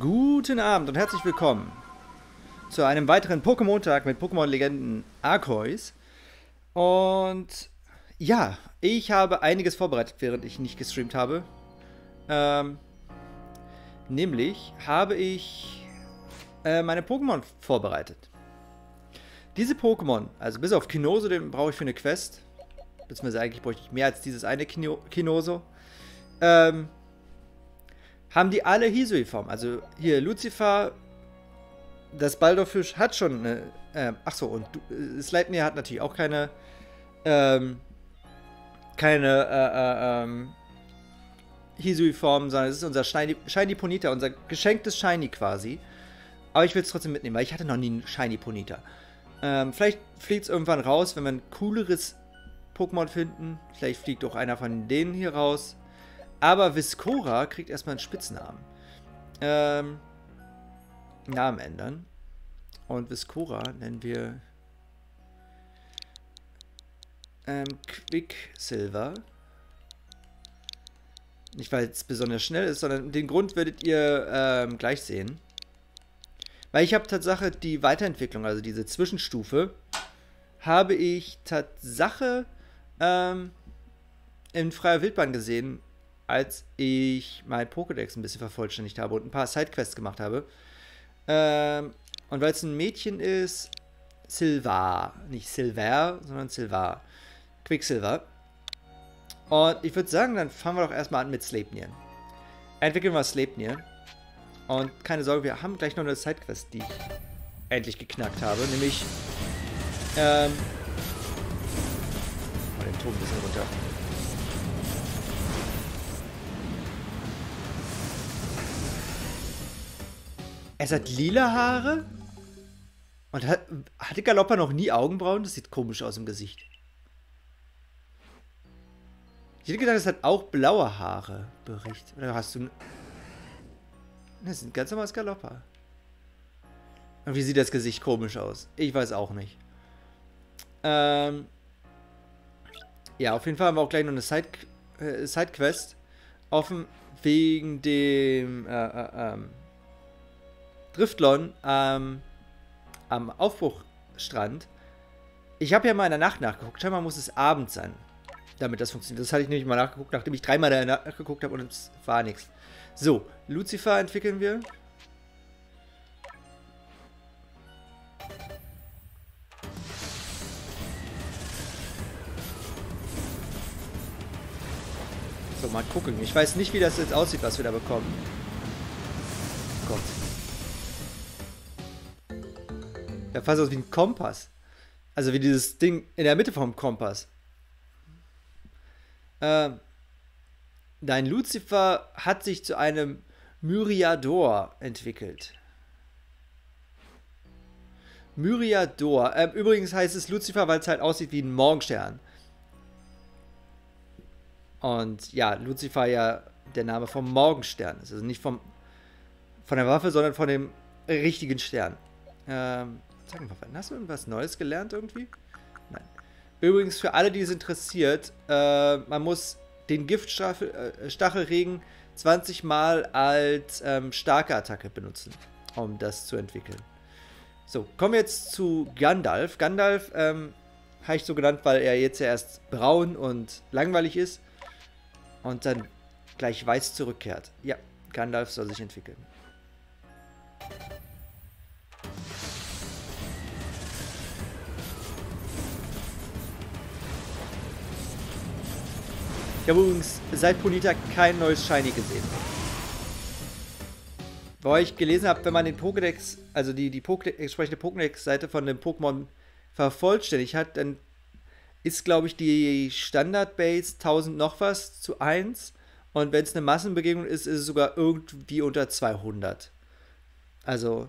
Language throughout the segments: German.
Guten Abend und herzlich willkommen zu einem weiteren Pokémon-Tag mit Pokémon-Legenden Arceus. Und ja, ich habe einiges vorbereitet, während ich nicht gestreamt habe. Ähm, nämlich habe ich äh, meine Pokémon vorbereitet. Diese Pokémon, also bis auf Kinoso, den brauche ich für eine Quest. Beziehungsweise eigentlich bräuchte ich mehr als dieses eine Kino Kinoso. Ähm, haben die alle Hisui-Form. Also hier Lucifer, das Baldorfisch hat schon eine. Äh, achso, und äh, Sleipnir hat natürlich auch keine. Ähm, keine äh, äh, ähm, Hisui-Form, sondern es ist unser Shiny, Shiny Ponita, unser geschenktes Shiny quasi. Aber ich will es trotzdem mitnehmen, weil ich hatte noch nie einen Shiny Ponita. Ähm, vielleicht fliegt es irgendwann raus, wenn wir ein cooleres Pokémon finden. Vielleicht fliegt auch einer von denen hier raus. Aber Viscora kriegt erstmal einen Spitznamen. Ähm, Namen ändern. Und Viscora nennen wir ähm, Quicksilver. Nicht, weil es besonders schnell ist, sondern den Grund werdet ihr ähm, gleich sehen. Weil ich habe Tatsache die Weiterentwicklung, also diese Zwischenstufe, habe ich Tatsache ähm, in freier Wildbahn gesehen als ich mein Pokédex ein bisschen vervollständigt habe und ein paar Sidequests gemacht habe. Ähm, und weil es ein Mädchen ist, Silva. Nicht Silver, sondern Silva. Quicksilver. Und ich würde sagen, dann fangen wir doch erstmal an mit Sleipnir. Entwickeln wir Sleipnir. Und keine Sorge, wir haben gleich noch eine Sidequest, die ich endlich geknackt habe. Nämlich. Ähm. Mal den Ton ein bisschen runter. Es hat lila Haare. Und hat, hatte Galoppa noch nie Augenbrauen? Das sieht komisch aus im Gesicht. Ich hätte gedacht, es hat auch blaue Haare. Bericht. Oder hast du... Das sind ganz normales Galoppa. Und wie sieht das Gesicht komisch aus? Ich weiß auch nicht. Ähm... Ja, auf jeden Fall haben wir auch gleich noch eine Side, äh, Sidequest offen wegen dem äh, äh, ähm, Driftlon ähm, am Aufbruchstrand. Ich habe ja mal in der Nacht nachgeguckt. Scheinbar muss es Abend sein, damit das funktioniert. Das hatte ich nämlich mal nachgeguckt, nachdem ich dreimal da nachgeguckt habe und es war nichts. So, Lucifer entwickeln wir. So, mal gucken. Ich weiß nicht, wie das jetzt aussieht, was wir da bekommen. Der fast aus wie ein Kompass. Also wie dieses Ding in der Mitte vom Kompass. Ähm, dein Lucifer hat sich zu einem Myriador entwickelt. Myriador. Ähm, übrigens heißt es Lucifer, weil es halt aussieht wie ein Morgenstern. Und ja, Lucifer ja der Name vom Morgenstern ist. Also nicht vom, von der Waffe, sondern von dem richtigen Stern. Ähm, Sag mal, hast du irgendwas Neues gelernt irgendwie? Nein. Übrigens, für alle, die es interessiert, äh, man muss den Giftstachelregen äh, 20 Mal als ähm, starke Attacke benutzen, um das zu entwickeln. So, kommen wir jetzt zu Gandalf. Gandalf ähm, habe ich so genannt, weil er jetzt erst braun und langweilig ist und dann gleich weiß zurückkehrt. Ja, Gandalf soll sich entwickeln. Ich habe übrigens seit Ponita kein neues Shiny gesehen. Weil ich gelesen habe, wenn man den Pokédex, also die, die Pokédex, entsprechende Pokédex-Seite von dem Pokémon vervollständigt hat, dann ist, glaube ich, die Standard-Base 1000 noch was zu 1. Und wenn es eine Massenbegegnung ist, ist es sogar irgendwie unter 200. Also,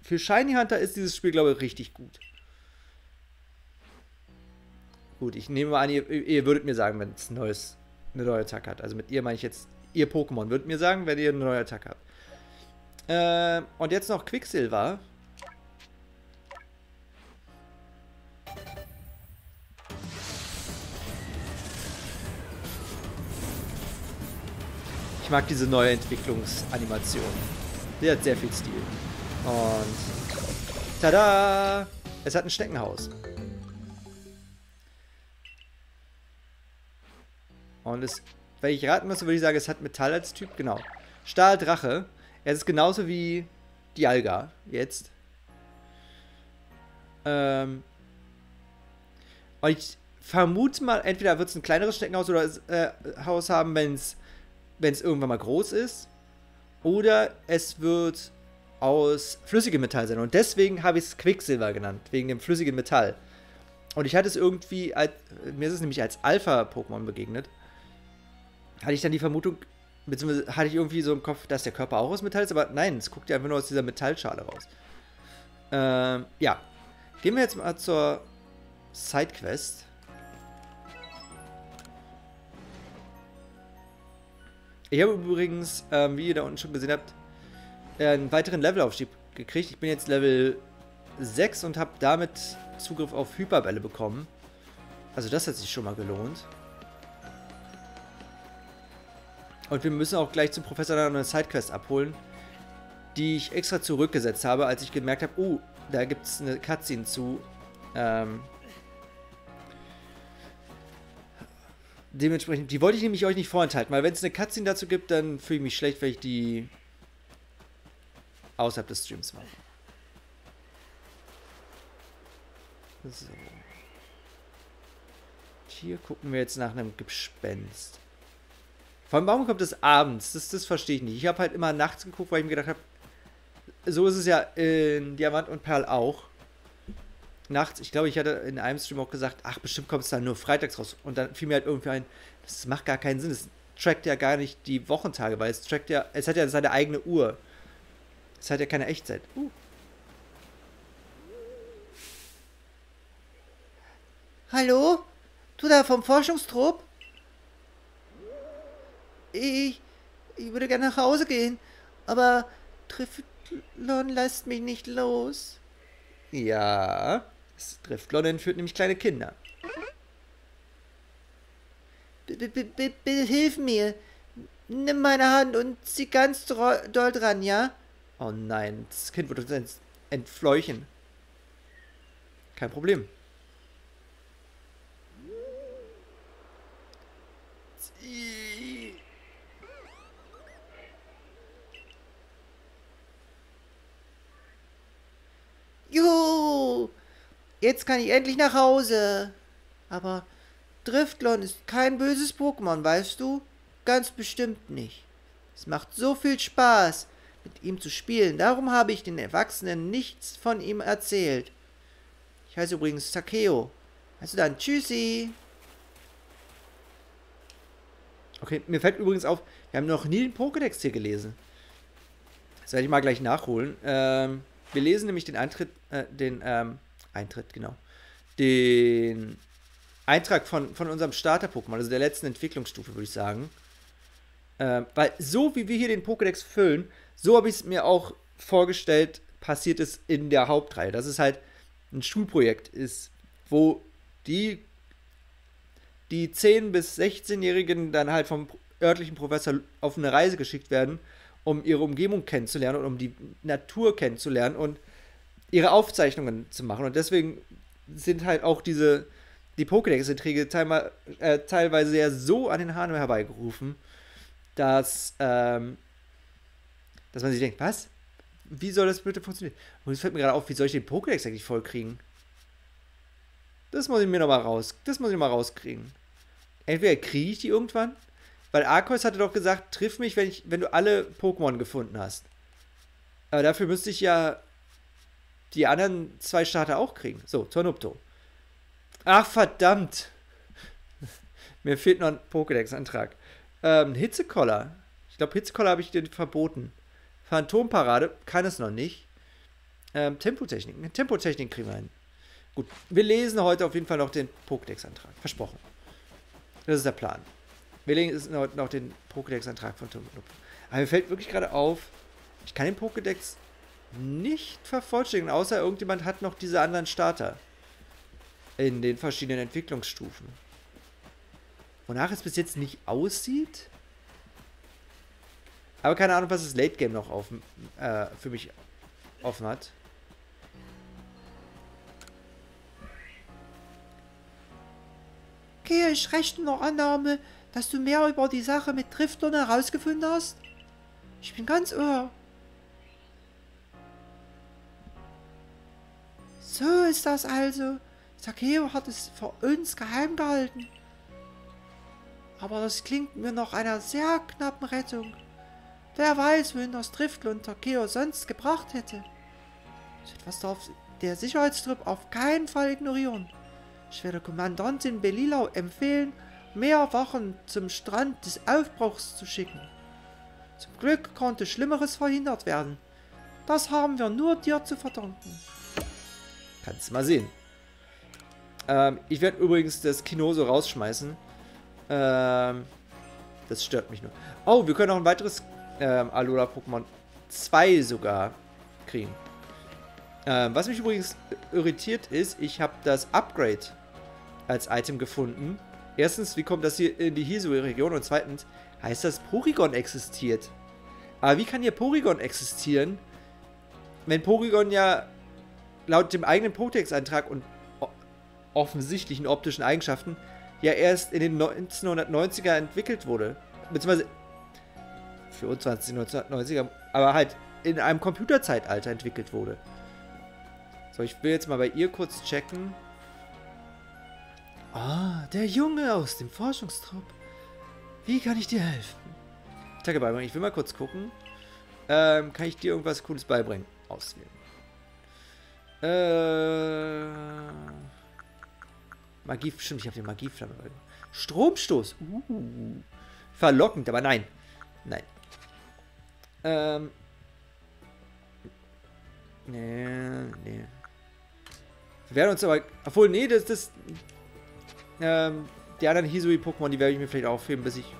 für Shiny Hunter ist dieses Spiel, glaube ich, richtig gut. Gut, ich nehme an, ihr, ihr würdet mir sagen, wenn es ein neues eine neue Attacke hat. Also mit ihr meine ich jetzt ihr Pokémon. Würdet mir sagen, wenn ihr eine neue Attacke habt. Äh, und jetzt noch Quicksilver. Ich mag diese neue Entwicklungsanimation. Der hat sehr viel Stil. Und tada! Es hat ein Schneckenhaus. Und es, wenn ich raten müsste, würde ich sagen, es hat Metall als Typ. Genau. Stahldrache. Es ist genauso wie die Alga jetzt. Ähm. Und ich vermute mal, entweder wird es ein kleineres Schneckenhaus oder äh, Haus haben, wenn es irgendwann mal groß ist. Oder es wird aus flüssigem Metall sein. Und deswegen habe ich es Quicksilver genannt, wegen dem flüssigen Metall. Und ich hatte es irgendwie, als, mir ist es nämlich als Alpha-Pokémon begegnet, hatte ich dann die Vermutung, beziehungsweise hatte ich irgendwie so im Kopf, dass der Körper auch aus Metall ist, aber nein, es guckt ja einfach nur aus dieser Metallschale raus. Ähm, ja. Gehen wir jetzt mal zur Sidequest. Ich habe übrigens, ähm, wie ihr da unten schon gesehen habt, einen weiteren Levelaufstieg gekriegt. Ich bin jetzt Level 6 und habe damit Zugriff auf Hyperbälle bekommen. Also das hat sich schon mal gelohnt. Und wir müssen auch gleich zum Professor dann eine Sidequest abholen, die ich extra zurückgesetzt habe, als ich gemerkt habe, oh, da gibt es eine Cutscene zu. Ähm, dementsprechend, die wollte ich nämlich euch nicht vorenthalten, weil wenn es eine Cutscene dazu gibt, dann fühle ich mich schlecht, wenn ich die außerhalb des Streams mache. So. Hier gucken wir jetzt nach einem Gespenst. Vor allem, warum kommt es abends? Das, das verstehe ich nicht. Ich habe halt immer nachts geguckt, weil ich mir gedacht habe, so ist es ja in Diamant und Perl auch. Nachts, ich glaube, ich hatte in einem Stream auch gesagt, ach, bestimmt kommt es dann nur freitags raus. Und dann fiel mir halt irgendwie ein, das macht gar keinen Sinn. Es trackt ja gar nicht die Wochentage, weil es trackt ja, es hat ja seine eigene Uhr. Es hat ja keine Echtzeit. Uh. Hallo? Du da vom Forschungstrupp? Ich, ich würde gerne nach Hause gehen, aber Triflon lässt mich nicht los. Ja, Triflon entführt nämlich kleine Kinder. Bitte hilf mir. Nimm meine Hand und zieh ganz doll dran, ja? Oh nein, das Kind wird uns entfleuchen. Kein Problem. Juhu! Jetzt kann ich endlich nach Hause. Aber Driftlon ist kein böses Pokémon, weißt du? Ganz bestimmt nicht. Es macht so viel Spaß, mit ihm zu spielen. Darum habe ich den Erwachsenen nichts von ihm erzählt. Ich heiße übrigens Takeo. Also dann, tschüssi. Okay, mir fällt übrigens auf, wir haben noch nie den Pokédex hier gelesen. Das werde ich mal gleich nachholen. Ähm, wir lesen nämlich den Eintritt, äh, den, ähm, Eintritt, genau. Den Eintrag von, von unserem Starter-Pokémon, also der letzten Entwicklungsstufe, würde ich sagen. Ähm, weil so wie wir hier den Pokédex füllen, so habe ich es mir auch vorgestellt, passiert es in der Hauptreihe. Dass es halt ein Schulprojekt ist, wo die, die 10- bis 16-Jährigen dann halt vom örtlichen Professor auf eine Reise geschickt werden um ihre Umgebung kennenzulernen und um die Natur kennenzulernen und ihre Aufzeichnungen zu machen. Und deswegen sind halt auch diese, die Pokédex-Inträge teilweise, äh, teilweise ja so an den Haaren herbeigerufen, dass, ähm, dass man sich denkt, was? Wie soll das bitte funktionieren? Und es fällt mir gerade auf, wie soll ich den Pokédex eigentlich vollkriegen? Das muss ich mir nochmal raus, das muss ich mal rauskriegen. Entweder kriege ich die irgendwann weil Arceus hatte doch gesagt, triff mich, wenn, ich, wenn du alle Pokémon gefunden hast. Aber dafür müsste ich ja die anderen zwei Starter auch kriegen. So, Tornupto. Ach, verdammt. Mir fehlt noch ein Pokédex-Antrag. Ähm, Hitzekoller. Ich glaube, Hitzekoller habe ich dir verboten. Phantomparade kann es noch nicht. Ähm, Tempotechnik. Tempotechnik kriegen wir hin. Gut, wir lesen heute auf jeden Fall noch den Pokédex-Antrag. Versprochen. Das ist der Plan. Wir legen jetzt noch, noch den Pokédex-Antrag von Tom Aber mir fällt wirklich gerade auf, ich kann den Pokédex nicht vervollständigen, außer irgendjemand hat noch diese anderen Starter in den verschiedenen Entwicklungsstufen. Wonach es bis jetzt nicht aussieht, Aber keine Ahnung, was das Late Game noch auf, äh, für mich offen hat. Gehe ich recht in der Annahme, dass du mehr über die Sache mit Driftlern herausgefunden hast? Ich bin ganz ohr. So ist das also. Takeo hat es vor uns geheim gehalten. Aber das klingt mir nach einer sehr knappen Rettung. Wer weiß, wohin das Driftl Takeo sonst gebracht hätte. So etwas darf der Sicherheitstrupp auf keinen Fall ignorieren. Ich werde Kommandantin Belilau empfehlen, mehr Wachen zum Strand des Aufbruchs zu schicken. Zum Glück konnte Schlimmeres verhindert werden. Das haben wir nur dir zu verdanken. Kannst mal sehen. Ähm, ich werde übrigens das Kino so rausschmeißen. Ähm, das stört mich nur. Oh, wir können noch ein weiteres ähm, Alola-Pokémon 2 sogar kriegen. Ähm, was mich übrigens irritiert ist, ich habe das Upgrade als Item gefunden. Erstens, wie kommt das hier in die Hisui-Region? Und zweitens, heißt das, Porygon existiert. Aber wie kann hier Porygon existieren, wenn Porygon ja laut dem eigenen Pokédex-Eintrag und offensichtlichen optischen Eigenschaften ja erst in den 1990er entwickelt wurde. Beziehungsweise für uns 1990er, aber halt in einem Computerzeitalter entwickelt wurde. So, ich will jetzt mal bei ihr kurz checken. Ah, der Junge aus dem Forschungstrupp. Wie kann ich dir helfen? Danke, beibringen. Ich will mal kurz gucken. Ähm, kann ich dir irgendwas Cooles beibringen? Auswählen. Äh. Magie, stimmt, ich habe die Magieflamme. Stromstoß. Uh. Verlockend, aber nein. Nein. Ähm. Nee, nee. Wir werden uns aber. Obwohl, nee, das, das ähm, die anderen Hisui-Pokémon, die werde ich mir vielleicht aufheben, bis ich...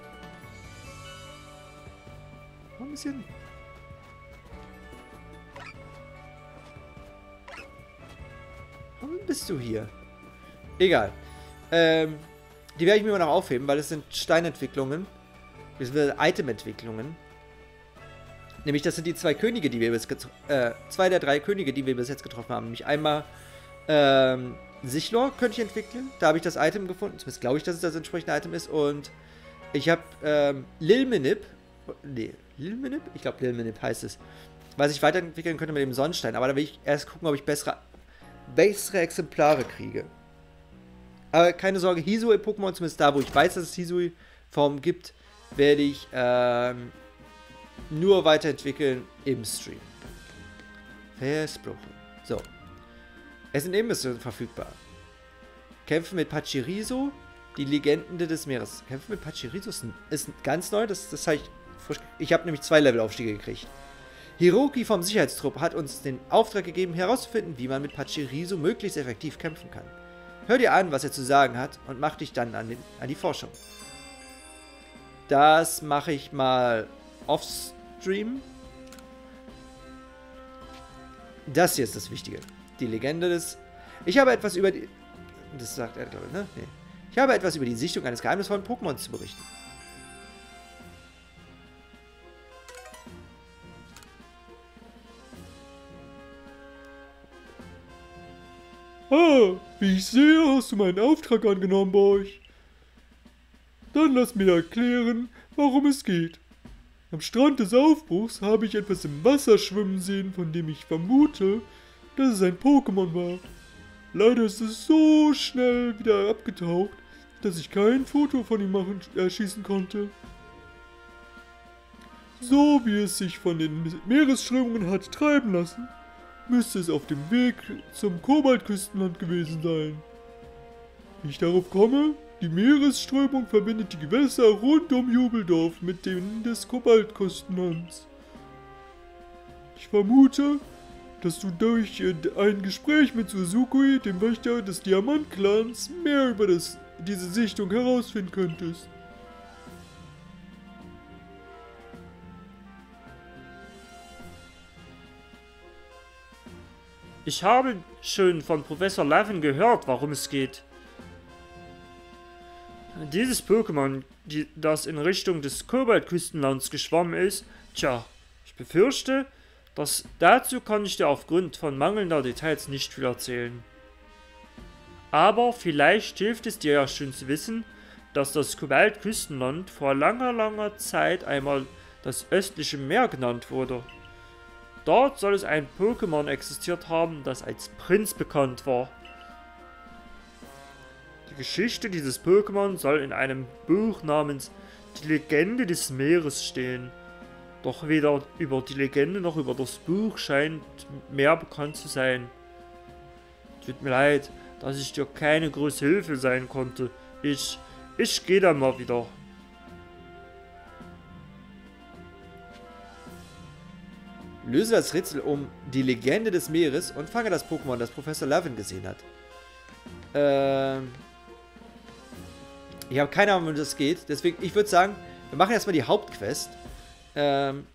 Ein bisschen... Warum bist du hier? Egal. Ähm, die werde ich mir immer noch aufheben, weil es sind Steinentwicklungen. Beziehungsweise Item-Entwicklungen. Nämlich, das sind die zwei Könige, die wir bis äh, zwei der drei Könige, die wir bis jetzt getroffen haben. Nämlich einmal ähm, Sichlor könnte ich entwickeln. Da habe ich das Item gefunden. Zumindest glaube ich, dass es das entsprechende Item ist. Und ich habe ähm, Lilminip. Nee, Lilminip? Ich glaube, Lilminip heißt es. Was ich weiterentwickeln könnte mit dem Sonnenstein. Aber da will ich erst gucken, ob ich bessere, bessere Exemplare kriege. Aber keine Sorge, Hisui-Pokémon, zumindest da, wo ich weiß, dass es Hisui-Formen gibt, werde ich ähm, nur weiterentwickeln im Stream. Versprochen. So. Es sind Ebenmissionen verfügbar. Kämpfe mit Pachiriso, die Legende des Meeres. Kämpfe mit Pachiriso ist, ist ganz neu, das, das habe ich frisch. Ich habe nämlich zwei Levelaufstiege gekriegt. Hiroki vom Sicherheitstrupp hat uns den Auftrag gegeben, herauszufinden, wie man mit Pachiriso möglichst effektiv kämpfen kann. Hör dir an, was er zu sagen hat und mach dich dann an, den, an die Forschung. Das mache ich mal off-stream. Das hier ist das Wichtige die Legende des... Ich habe etwas über die... Das sagt er, glaube ich, ne? Nee. Ich habe etwas über die Sichtung eines geheimnisvollen Pokémon zu berichten. Ah, wie ich sehe, hast du meinen Auftrag angenommen bei euch. Dann lass mir erklären, warum es geht. Am Strand des Aufbruchs habe ich etwas im Wasser schwimmen sehen, von dem ich vermute, dass es ein Pokémon war. Leider ist es so schnell wieder abgetaucht, dass ich kein Foto von ihm machen, äh, schießen konnte. So wie es sich von den Meeresströmungen hat treiben lassen, müsste es auf dem Weg zum Kobaltküstenland gewesen sein. Wie ich darauf komme, die Meeresströmung verbindet die Gewässer rund um Jubeldorf mit denen des Kobaltküstenlands. Ich vermute, dass du durch äh, ein Gespräch mit Suzukui, dem Wächter des Diamantclans, mehr über das, diese Sichtung herausfinden könntest. Ich habe schon von Professor Levin gehört, warum es geht. Dieses Pokémon, die, das in Richtung des Kobaltküstenlands geschwommen ist, tja, ich befürchte, dass dazu kann ich dir aufgrund von mangelnder Details nicht viel erzählen. Aber vielleicht hilft es dir ja schon zu wissen, dass das Kobaltküstenland vor langer, langer Zeit einmal das östliche Meer genannt wurde. Dort soll es ein Pokémon existiert haben, das als Prinz bekannt war. Die Geschichte dieses Pokémon soll in einem Buch namens Die Legende des Meeres stehen. Doch weder über die Legende noch über das Buch scheint mehr bekannt zu sein. Tut mir leid, dass ich dir keine große Hilfe sein konnte. Ich, ich gehe dann mal wieder. Löse das Rätsel um die Legende des Meeres und fange das Pokémon, das Professor Lavin gesehen hat. Ähm. Ich habe keine Ahnung, wie das geht. Deswegen, ich würde sagen, wir machen erstmal die Hauptquest. Ähm.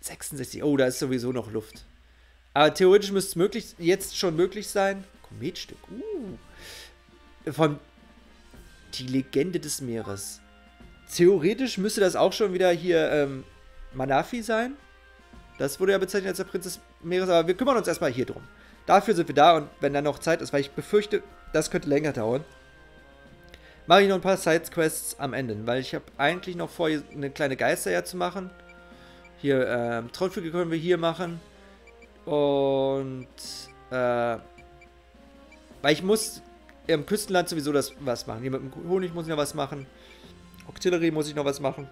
66. Oh, da ist sowieso noch Luft. Aber theoretisch müsste es möglich, jetzt schon möglich sein. Kometstück. Uh. Von die Legende des Meeres. Theoretisch müsste das auch schon wieder hier ähm, Manafi sein. Das wurde ja bezeichnet als der Prinz des Meeres, aber wir kümmern uns erstmal hier drum. Dafür sind wir da und wenn dann noch Zeit ist, weil ich befürchte, das könnte länger dauern, mache ich noch ein paar Sidequests am Ende, weil ich habe eigentlich noch vor, eine kleine Geisterjagd zu machen. Hier, ähm, Trollflüge können wir hier machen. Und, äh, weil ich muss im Küstenland sowieso das was machen. Hier mit dem Honig muss ich noch was machen. Octillery muss ich noch was machen.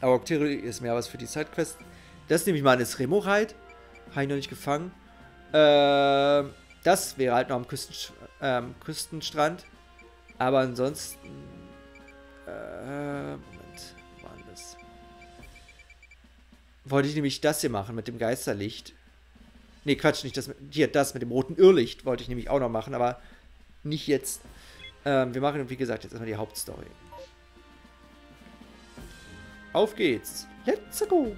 Aber Octillery ist mehr was für die Sidequest. Das nehme ich mal an, ist Remoride. Habe ich noch nicht gefangen. Äh, das wäre halt noch am Küsten, ähm, Küstenstrand. Aber ansonsten. Äh, Moment, wo war das? Wollte ich nämlich das hier machen mit dem Geisterlicht. Ne, Quatsch, nicht das hier, das mit dem roten Irrlicht wollte ich nämlich auch noch machen, aber nicht jetzt. Ähm, wir machen, wie gesagt, jetzt erstmal die Hauptstory. Auf geht's. Let's go.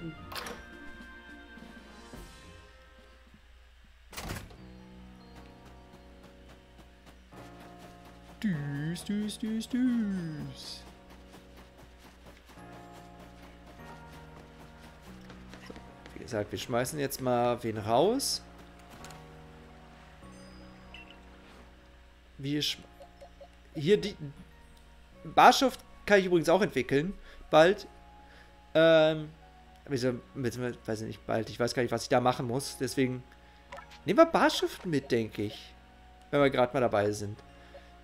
Düs, düs, düs, düs. Wie gesagt, wir schmeißen jetzt mal wen raus. Wir hier die Barschaft kann ich übrigens auch entwickeln. Bald. Ähm, wieso, weiß ich nicht, bald. Ich weiß gar nicht, was ich da machen muss. Deswegen nehmen wir Barschaft mit, denke ich. Wenn wir gerade mal dabei sind.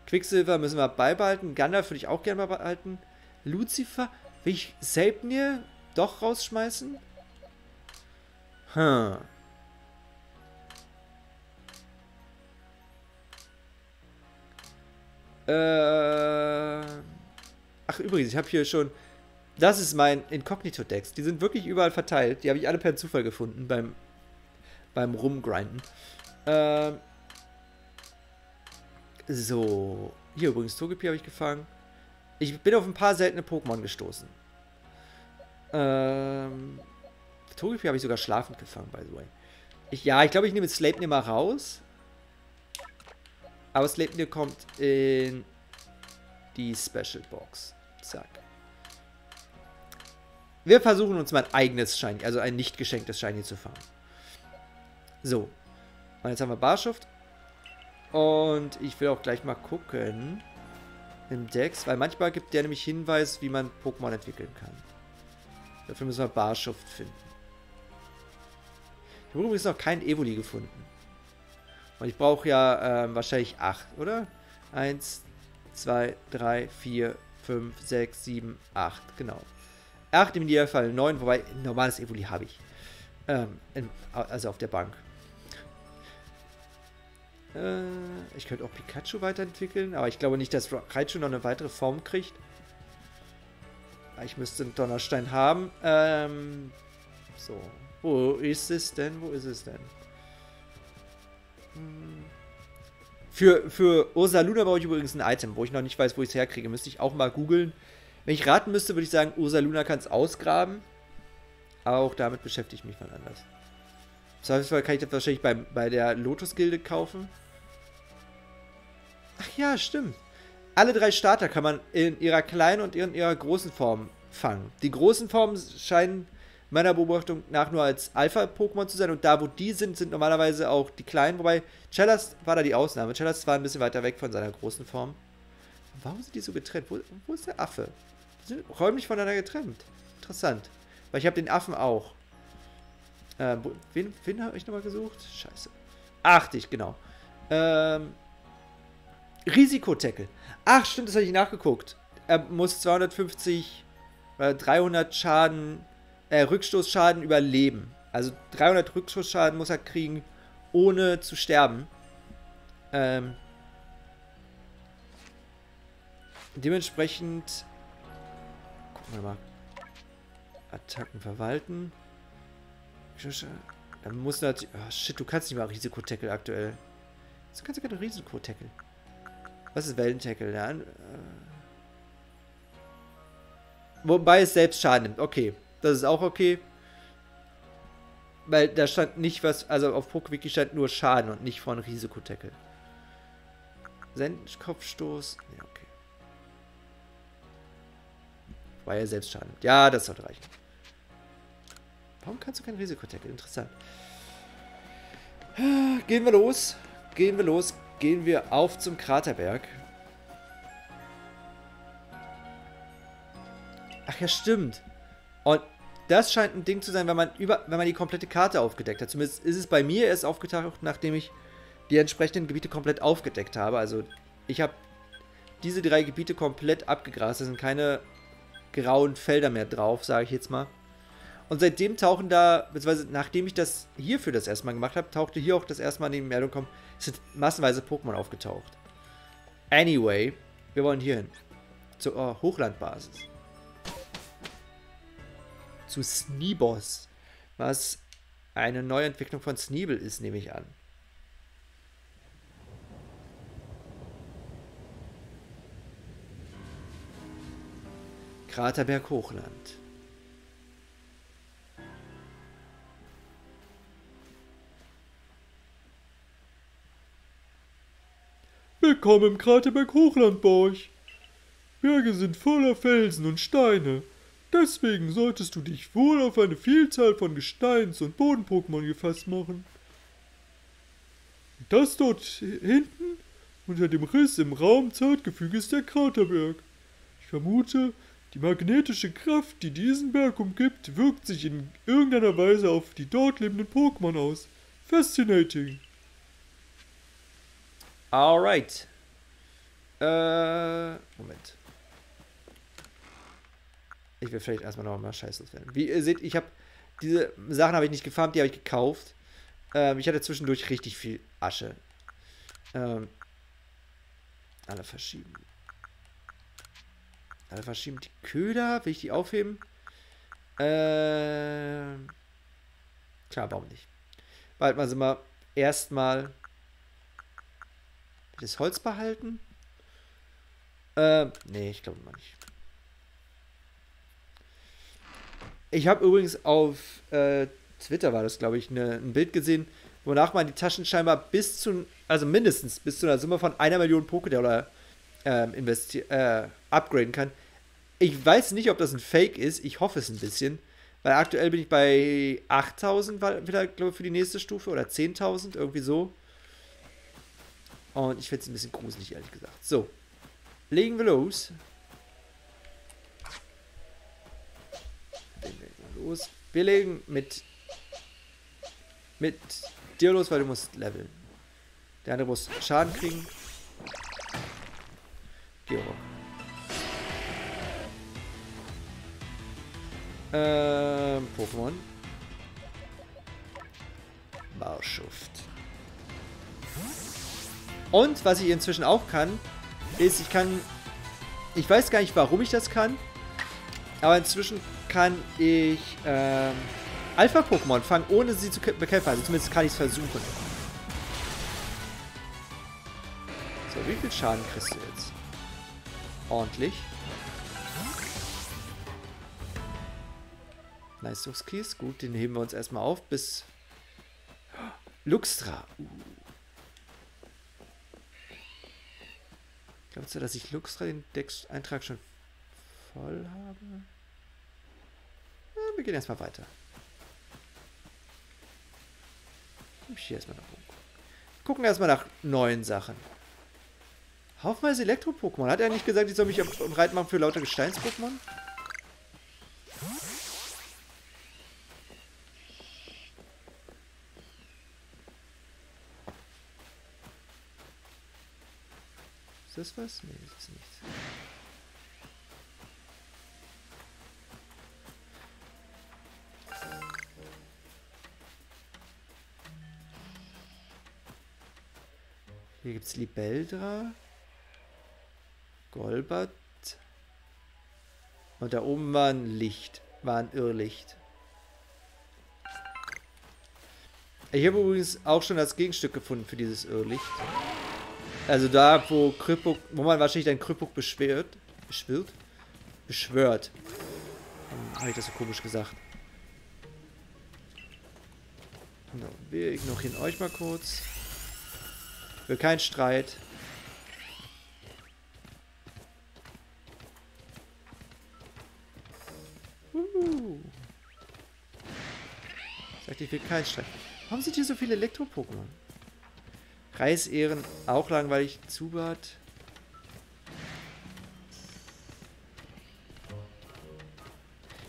Quicksilver müssen wir beibehalten. Gandalf würde ich auch gerne mal behalten. Lucifer. Will ich Sapnir doch rausschmeißen? Hm. Äh. Ach, übrigens, ich habe hier schon. Das ist mein Inkognito-Dex. Die sind wirklich überall verteilt. Die habe ich alle per Zufall gefunden beim, beim Rumgrinden. Ähm. So. Hier übrigens, Togepi habe ich gefangen. Ich bin auf ein paar seltene Pokémon gestoßen. Ähm. Togepi habe ich sogar schlafend gefangen, by the way. Ich, ja, ich glaube, ich nehme Sleipnir mal raus. Aber Sleipnir kommt in die Special Box. Zack. Wir versuchen uns mal ein eigenes Shiny, also ein nicht geschenktes Shiny zu fangen. So. Und jetzt haben wir Barschaft. Und ich will auch gleich mal gucken im Dex, weil manchmal gibt der nämlich Hinweis, wie man Pokémon entwickeln kann. Dafür müssen wir Barschaft finden. Ich habe übrigens noch kein Evoli gefunden. Und ich brauche ja ähm, wahrscheinlich 8, oder? 1, 2, 3, 4, 5, 6, 7, 8. Genau. 8 im Idealfall 9, wobei normales Evoli habe ich. Ähm, in, also auf der Bank. Äh, ich könnte auch Pikachu weiterentwickeln, aber ich glaube nicht, dass Raichu noch eine weitere Form kriegt. Ich müsste einen Donnerstein haben. Ähm, so. Wo ist es denn? Wo ist es denn? Hm. Für, für Ursa Luna brauche ich übrigens ein Item, wo ich noch nicht weiß, wo ich es herkriege. Müsste ich auch mal googeln. Wenn ich raten müsste, würde ich sagen, Ursa Luna kann es ausgraben. Aber auch damit beschäftige ich mich mal anders. Im Zweifelsfall kann ich das wahrscheinlich bei, bei der Lotus-Gilde kaufen. Ja, stimmt. Alle drei Starter kann man in ihrer kleinen und in ihrer großen Form fangen. Die großen Formen scheinen meiner Beobachtung nach nur als Alpha-Pokémon zu sein und da, wo die sind, sind normalerweise auch die kleinen, wobei Chellas war da die Ausnahme. Chellas war ein bisschen weiter weg von seiner großen Form. Warum sind die so getrennt? Wo, wo ist der Affe? Die sind räumlich voneinander getrennt. Interessant. Weil ich habe den Affen auch. Ähm, wen, wen habe ich nochmal gesucht? Scheiße. Ach, dich, genau. Ähm, Risikotackle. Ach, stimmt, das habe ich nachgeguckt. Er muss 250 äh, 300 Schaden, äh, Rückstoßschaden überleben. Also 300 Rückstoßschaden muss er kriegen, ohne zu sterben. Ähm, dementsprechend. Gucken wir mal. Attacken verwalten. Dann muss natürlich. Oh shit, du kannst nicht mal Risikotackle aktuell. Du kannst ja keine Risikotackle. Was ist Wellentackle? Ja, äh, wobei es selbst Schaden nimmt. Okay, das ist auch okay. Weil da stand nicht was, also auf PokeWiki stand nur Schaden und nicht von Risikotackle. Kopfstoß. Nee, okay. Weil er selbst Schaden nimmt. Ja, das sollte reichen. Warum kannst du kein Risikotackle? Interessant. Gehen wir los. Gehen wir los gehen wir auf zum Kraterberg. Ach ja, stimmt. Und das scheint ein Ding zu sein, wenn man, über, wenn man die komplette Karte aufgedeckt hat. Zumindest ist es bei mir erst aufgetaucht, nachdem ich die entsprechenden Gebiete komplett aufgedeckt habe. Also ich habe diese drei Gebiete komplett abgegrast. Da sind keine grauen Felder mehr drauf, sage ich jetzt mal. Und seitdem tauchen da, beziehungsweise nachdem ich das hierfür das erste Mal gemacht habe, tauchte hier auch das erste Mal die Meldung kommen, sind massenweise Pokémon aufgetaucht. Anyway, wir wollen hier hin. Zur oh, Hochlandbasis. Zu Sneebos. Was eine Neuentwicklung von Sneebel ist, nehme ich an. Kraterberg Hochland. Willkommen im Kraterberg Hochlandborg. Berge sind voller Felsen und Steine. Deswegen solltest du dich wohl auf eine Vielzahl von Gesteins- und Boden-Pokémon gefasst machen. Das dort hinten, unter dem Riss im Raum-Zeitgefüge, ist der Kraterberg. Ich vermute, die magnetische Kraft, die diesen Berg umgibt, wirkt sich in irgendeiner Weise auf die dort lebenden Pokémon aus. Fascinating. Alright. Äh, Moment. Ich will vielleicht erstmal noch mal Scheiße werden. Wie ihr seht, ich habe diese Sachen habe ich nicht gefarmt, die habe ich gekauft. Ähm, ich hatte zwischendurch richtig viel Asche. Ähm, alle verschieben. Alle verschieben die Köder. Will ich die aufheben? Ähm, klar, warum nicht? Bald mal sind wir erstmal das Holz behalten? Äh, nee, ich glaube mal nicht. Ich habe übrigens auf äh, Twitter war das, glaube ich, ne, ein Bild gesehen, wonach man die Taschen scheinbar bis zu, also mindestens bis zu einer Summe von einer Million Pokédollar ähm, äh, upgraden kann. Ich weiß nicht, ob das ein Fake ist. Ich hoffe es ein bisschen. Weil aktuell bin ich bei 8000 wieder, glaube ich, für die nächste Stufe oder 10.000, irgendwie so. Und ich finde es ein bisschen gruselig, ehrlich gesagt. So. Legen wir los. Legen wir los. Wir legen mit mit dir los, weil du musst leveln. Der andere muss Schaden kriegen. Geh hoch. Ähm, Pokémon. Bauschuft. Und was ich inzwischen auch kann, ist, ich kann. Ich weiß gar nicht, warum ich das kann. Aber inzwischen kann ich ähm, Alpha-Pokémon fangen, ohne sie zu bekämpfen. Also zumindest kann ich es versuchen. So, wie viel Schaden kriegst du jetzt? Ordentlich. Leistungskeys, gut, den heben wir uns erstmal auf bis Luxtra. Uh. Glaubst du, dass ich Luxra den Dex-Eintrag schon voll habe? Ja, wir gehen erstmal weiter. Ich hier erstmal nach oben. Gucken erstmal nach neuen Sachen. Haufenweise Elektro-Pokémon. Hat er nicht gesagt, ich soll mich bereit machen für lauter Gesteins-Pokémon? Ist das was? Nee, das ist nichts. Hier gibt es Libeldra, Golbat und da oben war ein Licht, war ein Irrlicht. Ich habe übrigens auch schon das Gegenstück gefunden für dieses Irrlicht. Also da, wo Krypuk, wo man wahrscheinlich dann Krypuk beschwört, beschwört, beschwört. Habe ich das so komisch gesagt. So, wir ignorieren euch mal kurz. Für keinen Streit. Uhu. Sagt, ich will keinen Streit. Warum sind hier so viele Elektro-Pokémon? Reisehren auch langweilig. Zubat.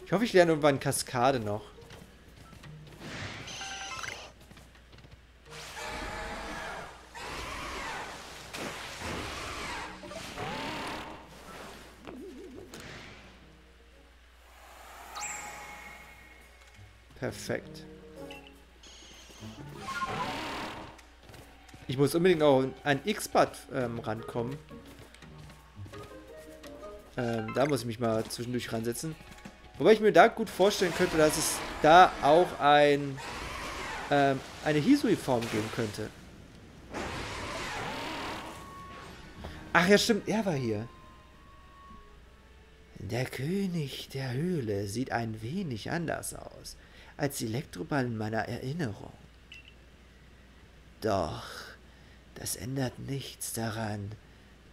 Ich hoffe, ich lerne irgendwann Kaskade noch. Perfekt. Ich muss unbedingt auch an X-Bad ähm, rankommen. Ähm, da muss ich mich mal zwischendurch ransetzen. Wobei ich mir da gut vorstellen könnte, dass es da auch ein ähm, eine Hisui-Form geben könnte. Ach ja, stimmt, er war hier. Der König der Höhle sieht ein wenig anders aus als die Elektroball in meiner Erinnerung. Doch, das ändert nichts daran,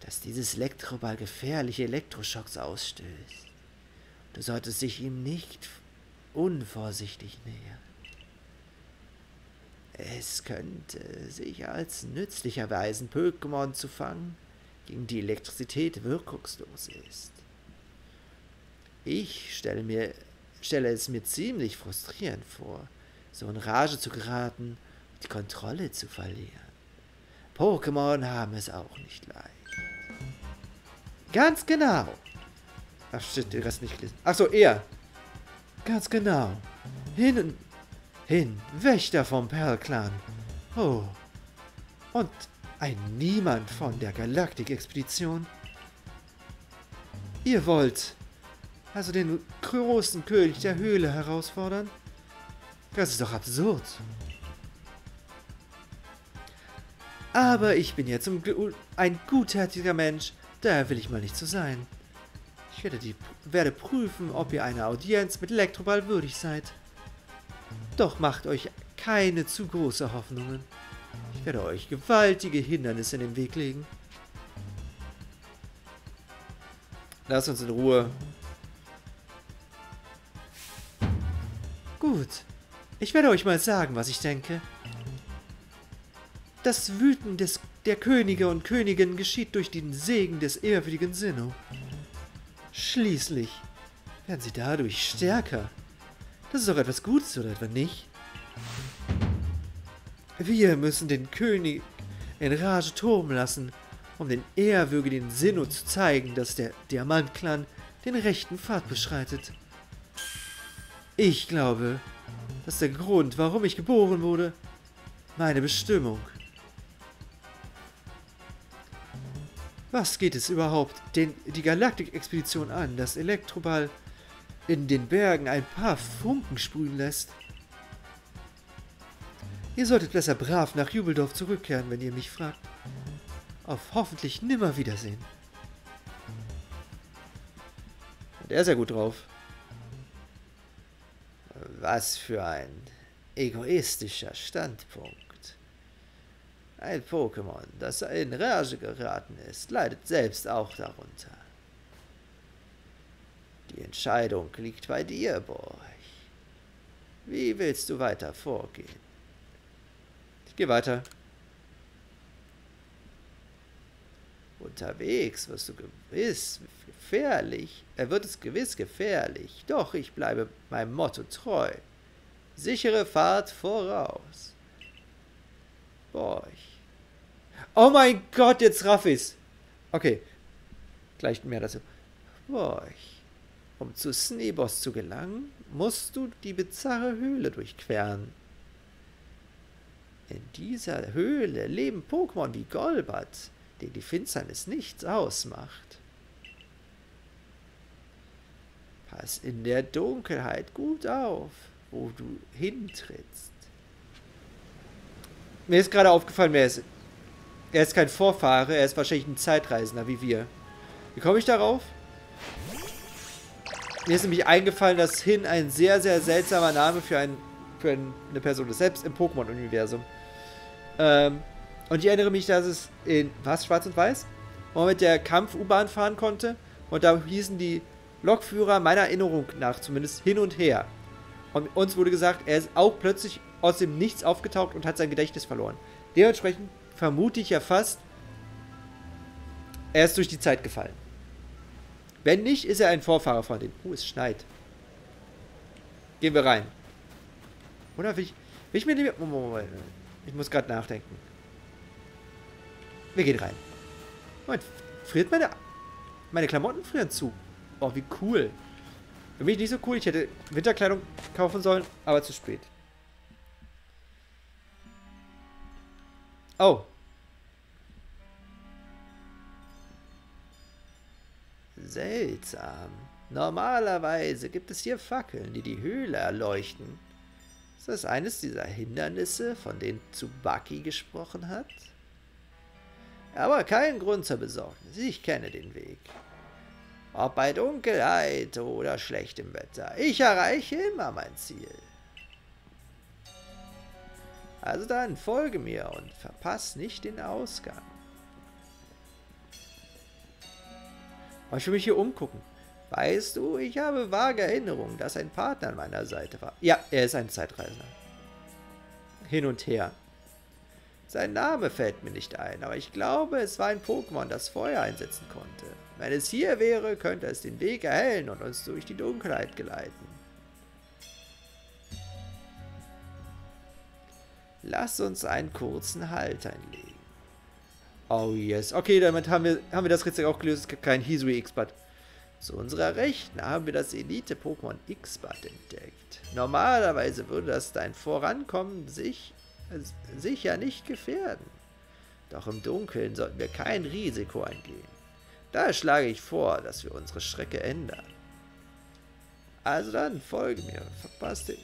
dass dieses Elektroball gefährliche Elektroschocks ausstößt. Du solltest dich ihm nicht unvorsichtig nähern. Es könnte sich als nützlich erweisen, Pokémon zu fangen, gegen die Elektrizität wirkungslos ist. Ich stelle, mir, stelle es mir ziemlich frustrierend vor, so in Rage zu geraten und die Kontrolle zu verlieren. Pokémon haben es auch nicht leicht. Ganz genau. Ach shit, den Rest nicht gelesen. Achso, er. Ganz genau. Hin, hin, Wächter vom Perlclan. Oh. Und ein Niemand von der Galaktik-Expedition. Ihr wollt also den großen König der Höhle herausfordern? Das ist doch absurd. Aber ich bin ja zum Gl ein gutherziger Mensch, daher will ich mal nicht so sein. Ich werde, die, werde prüfen, ob ihr einer Audienz mit Elektroball würdig seid. Doch macht euch keine zu große Hoffnungen. Ich werde euch gewaltige Hindernisse in den Weg legen. Lasst uns in Ruhe. Gut. Ich werde euch mal sagen, was ich denke. Das Wüten des, der Könige und Königinnen geschieht durch den Segen des ehrwürdigen Sinnoh. Schließlich werden sie dadurch stärker. Das ist doch etwas Gutes, oder etwa nicht? Wir müssen den König in Rage toben lassen, um den ehrwürdigen Sinnoh zu zeigen, dass der Diamantclan den rechten Pfad beschreitet. Ich glaube, das ist der Grund, warum ich geboren wurde. Meine Bestimmung. Was geht es überhaupt den, die Galaktik-Expedition an, dass Elektroball in den Bergen ein paar Funken sprühen lässt? Ihr solltet besser brav nach Jubeldorf zurückkehren, wenn ihr mich fragt. Auf hoffentlich nimmer Wiedersehen. Und er ist ja gut drauf. Was für ein egoistischer Standpunkt. Ein Pokémon, das in Rage geraten ist, leidet selbst auch darunter. Die Entscheidung liegt bei dir, Borch. Wie willst du weiter vorgehen? Ich gehe weiter. Unterwegs wirst du gewiss gefährlich, er wird es gewiss gefährlich, doch ich bleibe meinem Motto treu. Sichere Fahrt voraus. Borch. Oh mein Gott, jetzt raff ich's. Okay. Gleich mehr dazu. Borch. Um zu Snebos zu gelangen, musst du die bizarre Höhle durchqueren. In dieser Höhle leben Pokémon wie Golbat, den die Finsternis nichts ausmacht. Pass in der Dunkelheit gut auf, wo du hintrittst. Mir ist gerade aufgefallen, wer ist. Er ist kein Vorfahre, er ist wahrscheinlich ein Zeitreisender wie wir. Wie komme ich darauf? Mir ist nämlich eingefallen, dass Hin ein sehr, sehr seltsamer Name für, ein, für eine Person ist, selbst im Pokémon-Universum. Ähm, und ich erinnere mich, dass es in, was, Schwarz und Weiß? Wo man mit der Kampf-U-Bahn fahren konnte. Und da hießen die Lokführer meiner Erinnerung nach zumindest hin und her. Und uns wurde gesagt, er ist auch plötzlich aus dem Nichts aufgetaucht und hat sein Gedächtnis verloren. Dementsprechend vermute ich ja fast, er ist durch die Zeit gefallen. Wenn nicht, ist er ein Vorfahrer von denen. Oh, es schneit. Gehen wir rein. Oder will ich, will ich mir nicht mehr... Moment, ich muss gerade nachdenken. Wir gehen rein. Moment, friert meine... Meine Klamotten frieren zu. Oh, wie cool. Für mich nicht so cool. Ich hätte Winterkleidung kaufen sollen, aber zu spät. Oh. Seltsam. Normalerweise gibt es hier Fackeln, die die Höhle erleuchten. Ist das eines dieser Hindernisse, von denen Tsubaki gesprochen hat? Aber kein Grund zur Besorgnis. Ich kenne den Weg. Ob bei Dunkelheit oder schlechtem Wetter, ich erreiche immer mein Ziel. Also dann folge mir und verpass nicht den Ausgang. Aber ich will mich hier umgucken. Weißt du, ich habe vage Erinnerungen, dass ein Partner an meiner Seite war. Ja, er ist ein Zeitreisender. Hin und her. Sein Name fällt mir nicht ein, aber ich glaube, es war ein Pokémon, das Feuer einsetzen konnte. Wenn es hier wäre, könnte es den Weg erhellen und uns durch die Dunkelheit geleiten. Lass uns einen kurzen Halt einlegen. Oh yes. Okay, damit haben wir, haben wir das Rätsel auch gelöst. Es gibt keinen Hisui X-Bad. Zu unserer Rechten haben wir das Elite-Pokémon X-Bad entdeckt. Normalerweise würde das dein Vorankommen sich, sicher nicht gefährden. Doch im Dunkeln sollten wir kein Risiko eingehen. Daher schlage ich vor, dass wir unsere Strecke ändern. Also dann, folge mir. Verpasst den.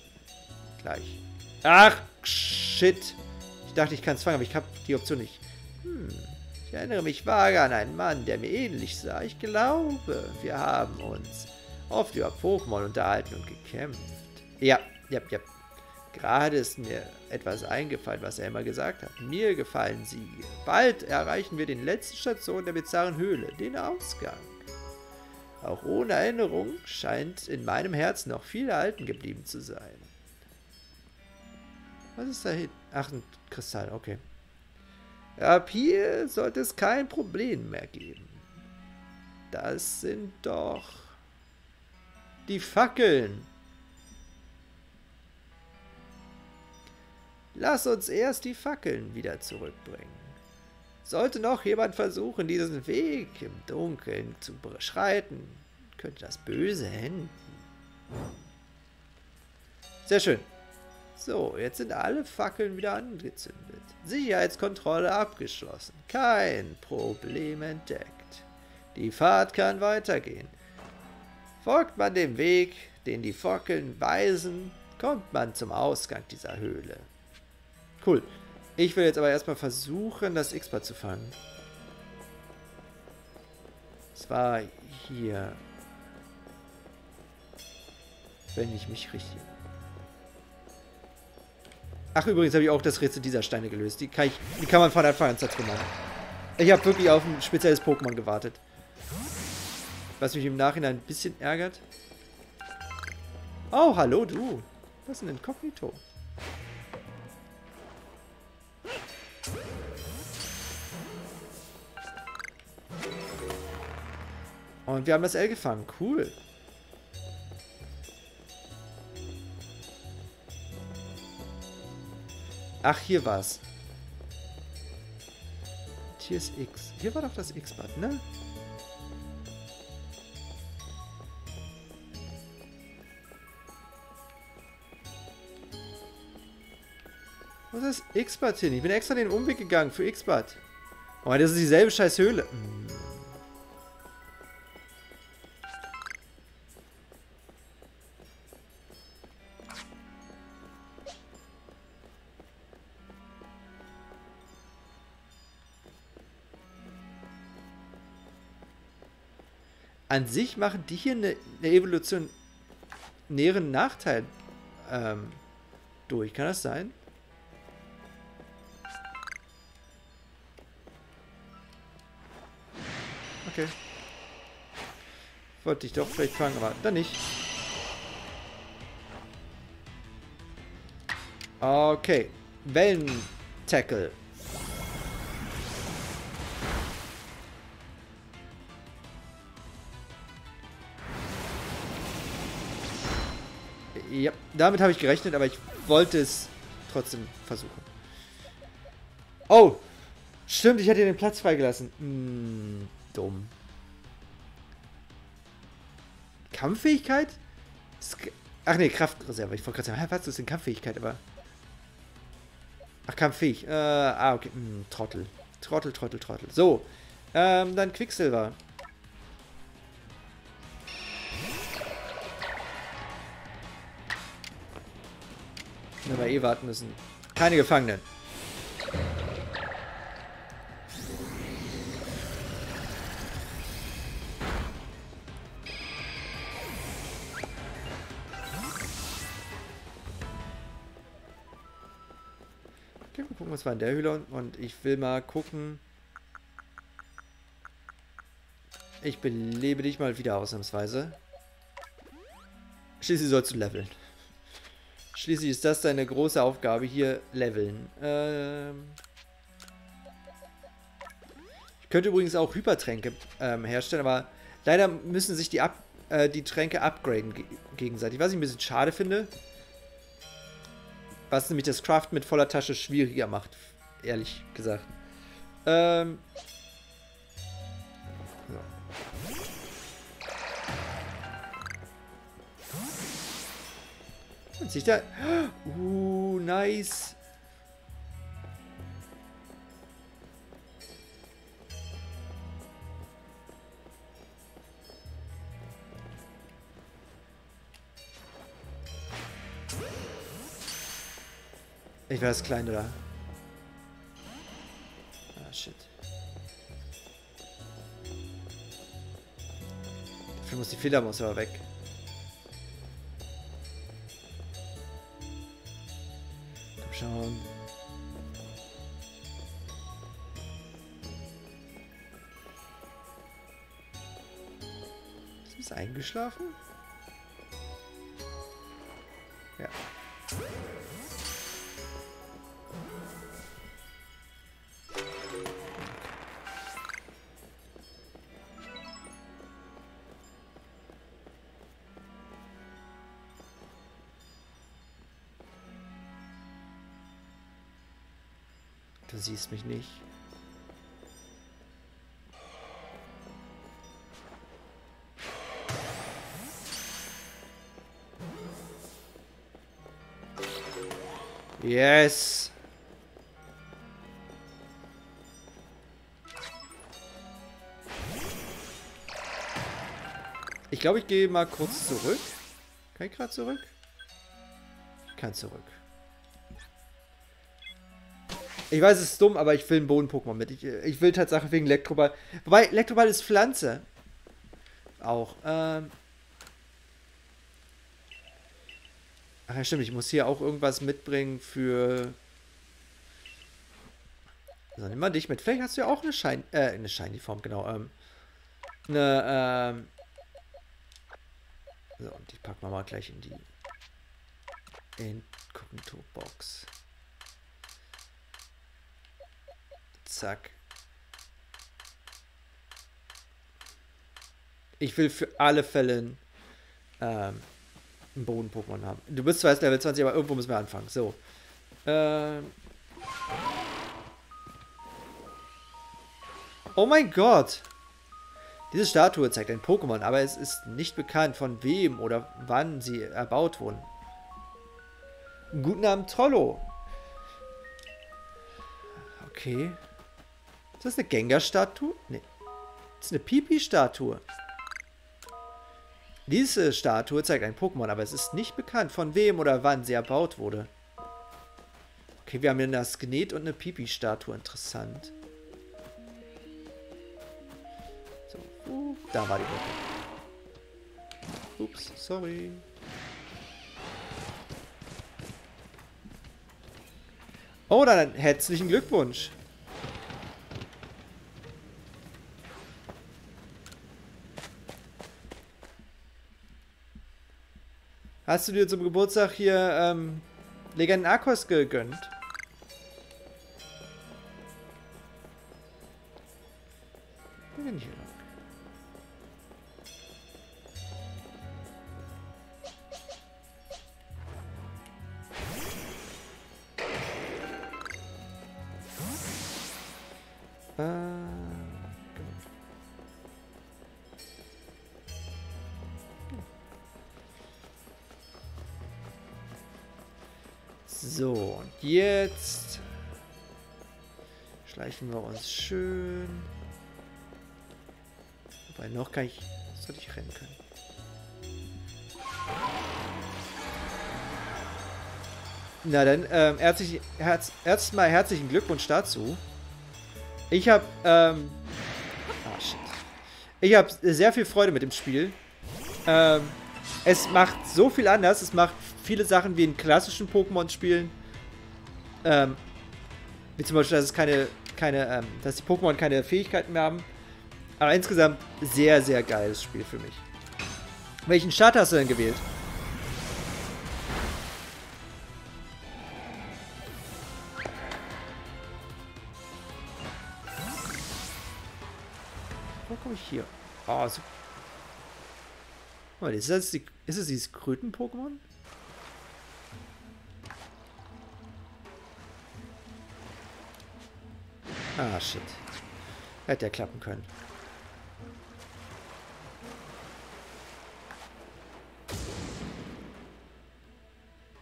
Gleich. Ach, shit. Ich dachte, ich kann es fangen, aber ich habe die Option nicht. Hm. Ich erinnere mich vage an einen Mann, der mir ähnlich sah. Ich glaube, wir haben uns oft über Pokémon unterhalten und gekämpft. Ja, ja, ja. Gerade ist mir etwas eingefallen, was er immer gesagt hat. Mir gefallen Siege. Bald erreichen wir den letzten Station der bizarren Höhle, den Ausgang. Auch ohne Erinnerung scheint in meinem Herzen noch viel erhalten geblieben zu sein. Was ist da hinten? Ach, ein Kristall, okay. Ab hier sollte es kein Problem mehr geben. Das sind doch die Fackeln. Lass uns erst die Fackeln wieder zurückbringen. Sollte noch jemand versuchen, diesen Weg im Dunkeln zu beschreiten, könnte das böse enden. Sehr schön. So, jetzt sind alle Fackeln wieder angezündet. Sicherheitskontrolle abgeschlossen. Kein Problem entdeckt. Die Fahrt kann weitergehen. Folgt man dem Weg, den die Fackeln weisen, kommt man zum Ausgang dieser Höhle. Cool. Ich will jetzt aber erstmal versuchen, das X-Bad zu fangen. Es war hier. Wenn ich mich richtig. Ach, übrigens habe ich auch das Rätsel dieser Steine gelöst. Die kann, ich, die kann man von Anfang an Satz. Ich habe wirklich auf ein spezielles Pokémon gewartet. Was mich im Nachhinein ein bisschen ärgert. Oh, hallo du. Was ist ein Inkognito? Und wir haben das L gefangen. Cool. Ach, hier war's. Hier ist X. Hier war doch das X-Bad, ne? Was ist X-Bad hin? Ich bin extra den Umweg gegangen für X-Bad. Oh, das ist dieselbe scheiß Höhle. Hm. An sich machen die hier eine, eine evolutionären Nachteil ähm, durch. Kann das sein? Okay. Wollte ich doch vielleicht fangen, aber dann nicht. Okay. Wellen-Tackle. Ja, damit habe ich gerechnet, aber ich wollte es trotzdem versuchen. Oh! Stimmt, ich hatte den Platz freigelassen. Hm, dumm. Kampffähigkeit? Ach nee, Kraftreserve. Ich wollte gerade sagen, was ist denn Kampffähigkeit, aber... Ach, kampffähig. Äh, ah, okay. Hm, Trottel. Trottel, Trottel, Trottel. So. Ähm, dann Quicksilver. Wenn wir eh warten müssen. Keine Gefangenen. Okay, wir gucken, was war in der Höhle. Und ich will mal gucken. Ich belebe dich mal wieder ausnahmsweise. Schließlich sollst du leveln. Schließlich ist das deine große Aufgabe, hier leveln. Ähm ich könnte übrigens auch Hypertränke ähm, herstellen, aber leider müssen sich die, Up äh, die Tränke upgraden ge gegenseitig. Was ich ein bisschen schade finde. Was nämlich das Craft mit voller Tasche schwieriger macht, ehrlich gesagt. Ähm Und sich da... Uh, nice. Ich war das Kleine da. Ah, shit. Dafür muss die Fledermaus aber weg. Schauen. Ist es eingeschlafen? Siehst mich nicht. Yes. Ich glaube, ich gehe mal kurz zurück. Kann ich gerade zurück? Ich kann zurück. Ich weiß, es ist dumm, aber ich will ein Boden-Pokémon mit. Ich, ich will Tatsache wegen Elektroball. Wobei, Elektroball ist Pflanze. Auch. Ähm. Ach ja, stimmt, ich muss hier auch irgendwas mitbringen für. So, nimm mal dich mit. Vielleicht hast du ja auch eine Shiny, äh, eine Shiny-Form, genau. Ähm, eine, ähm. So, und die packen wir mal gleich in die Inkognito-Box. Zack. Ich will für alle Fälle ähm, einen Boden-Pokémon haben. Du bist zwar erst Level 20, aber irgendwo müssen wir anfangen. So. Ähm. Oh mein Gott! Diese Statue zeigt ein Pokémon, aber es ist nicht bekannt, von wem oder wann sie erbaut wurden. Guten Abend, Trollo. Okay. Ist das eine Gengar-Statue? Nee. Das ist eine Pipi-Statue. Diese Statue zeigt ein Pokémon, aber es ist nicht bekannt, von wem oder wann sie erbaut wurde. Okay, wir haben hier eine Sknet und eine Pipi-Statue. Interessant. So, uh, da war die Brücke. Ups, sorry. Oh, dann herzlichen Glückwunsch. Hast du dir zum Geburtstag hier ähm, Legenden Arkos gegönnt? Schleichen wir uns schön. Wobei noch kann ich, sollte ich rennen können. Na dann, ähm, herzlich, herz, erstmal herzlichen Glückwunsch dazu. Ich habe, ähm, ah shit. Ich habe sehr viel Freude mit dem Spiel. Ähm, es macht so viel anders. Es macht viele Sachen wie in klassischen Pokémon-Spielen. Ähm, wie zum Beispiel, dass es keine, keine, ähm, dass die Pokémon keine Fähigkeiten mehr haben. Aber insgesamt sehr, sehr geiles Spiel für mich. Welchen Start hast du denn gewählt? Wo komme ich hier? Oh, so. Ist das die, ist es dieses Kröten-Pokémon? Ah, shit. Hätte ja klappen können.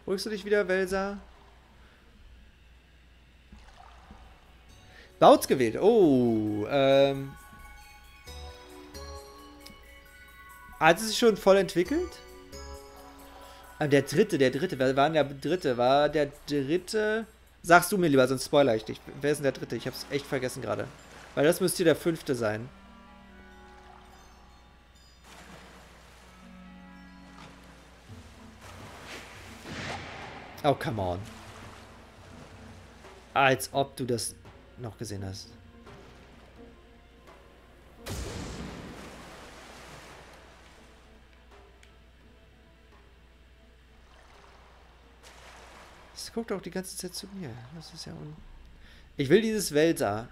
Holst du dich wieder, Welsa? Bautz gewählt. Oh, ähm. Hat es sich schon voll entwickelt? Ah, der dritte, der dritte. Wer war denn der dritte? War der dritte. Sagst du mir lieber, sonst spoiler ich dich. Wer ist denn der dritte? Ich hab's echt vergessen gerade. Weil das müsste der fünfte sein. Oh, come on. Als ob du das noch gesehen hast. Guckt auch die ganze Zeit zu mir. Das ist ja un... Ich will dieses Welsa.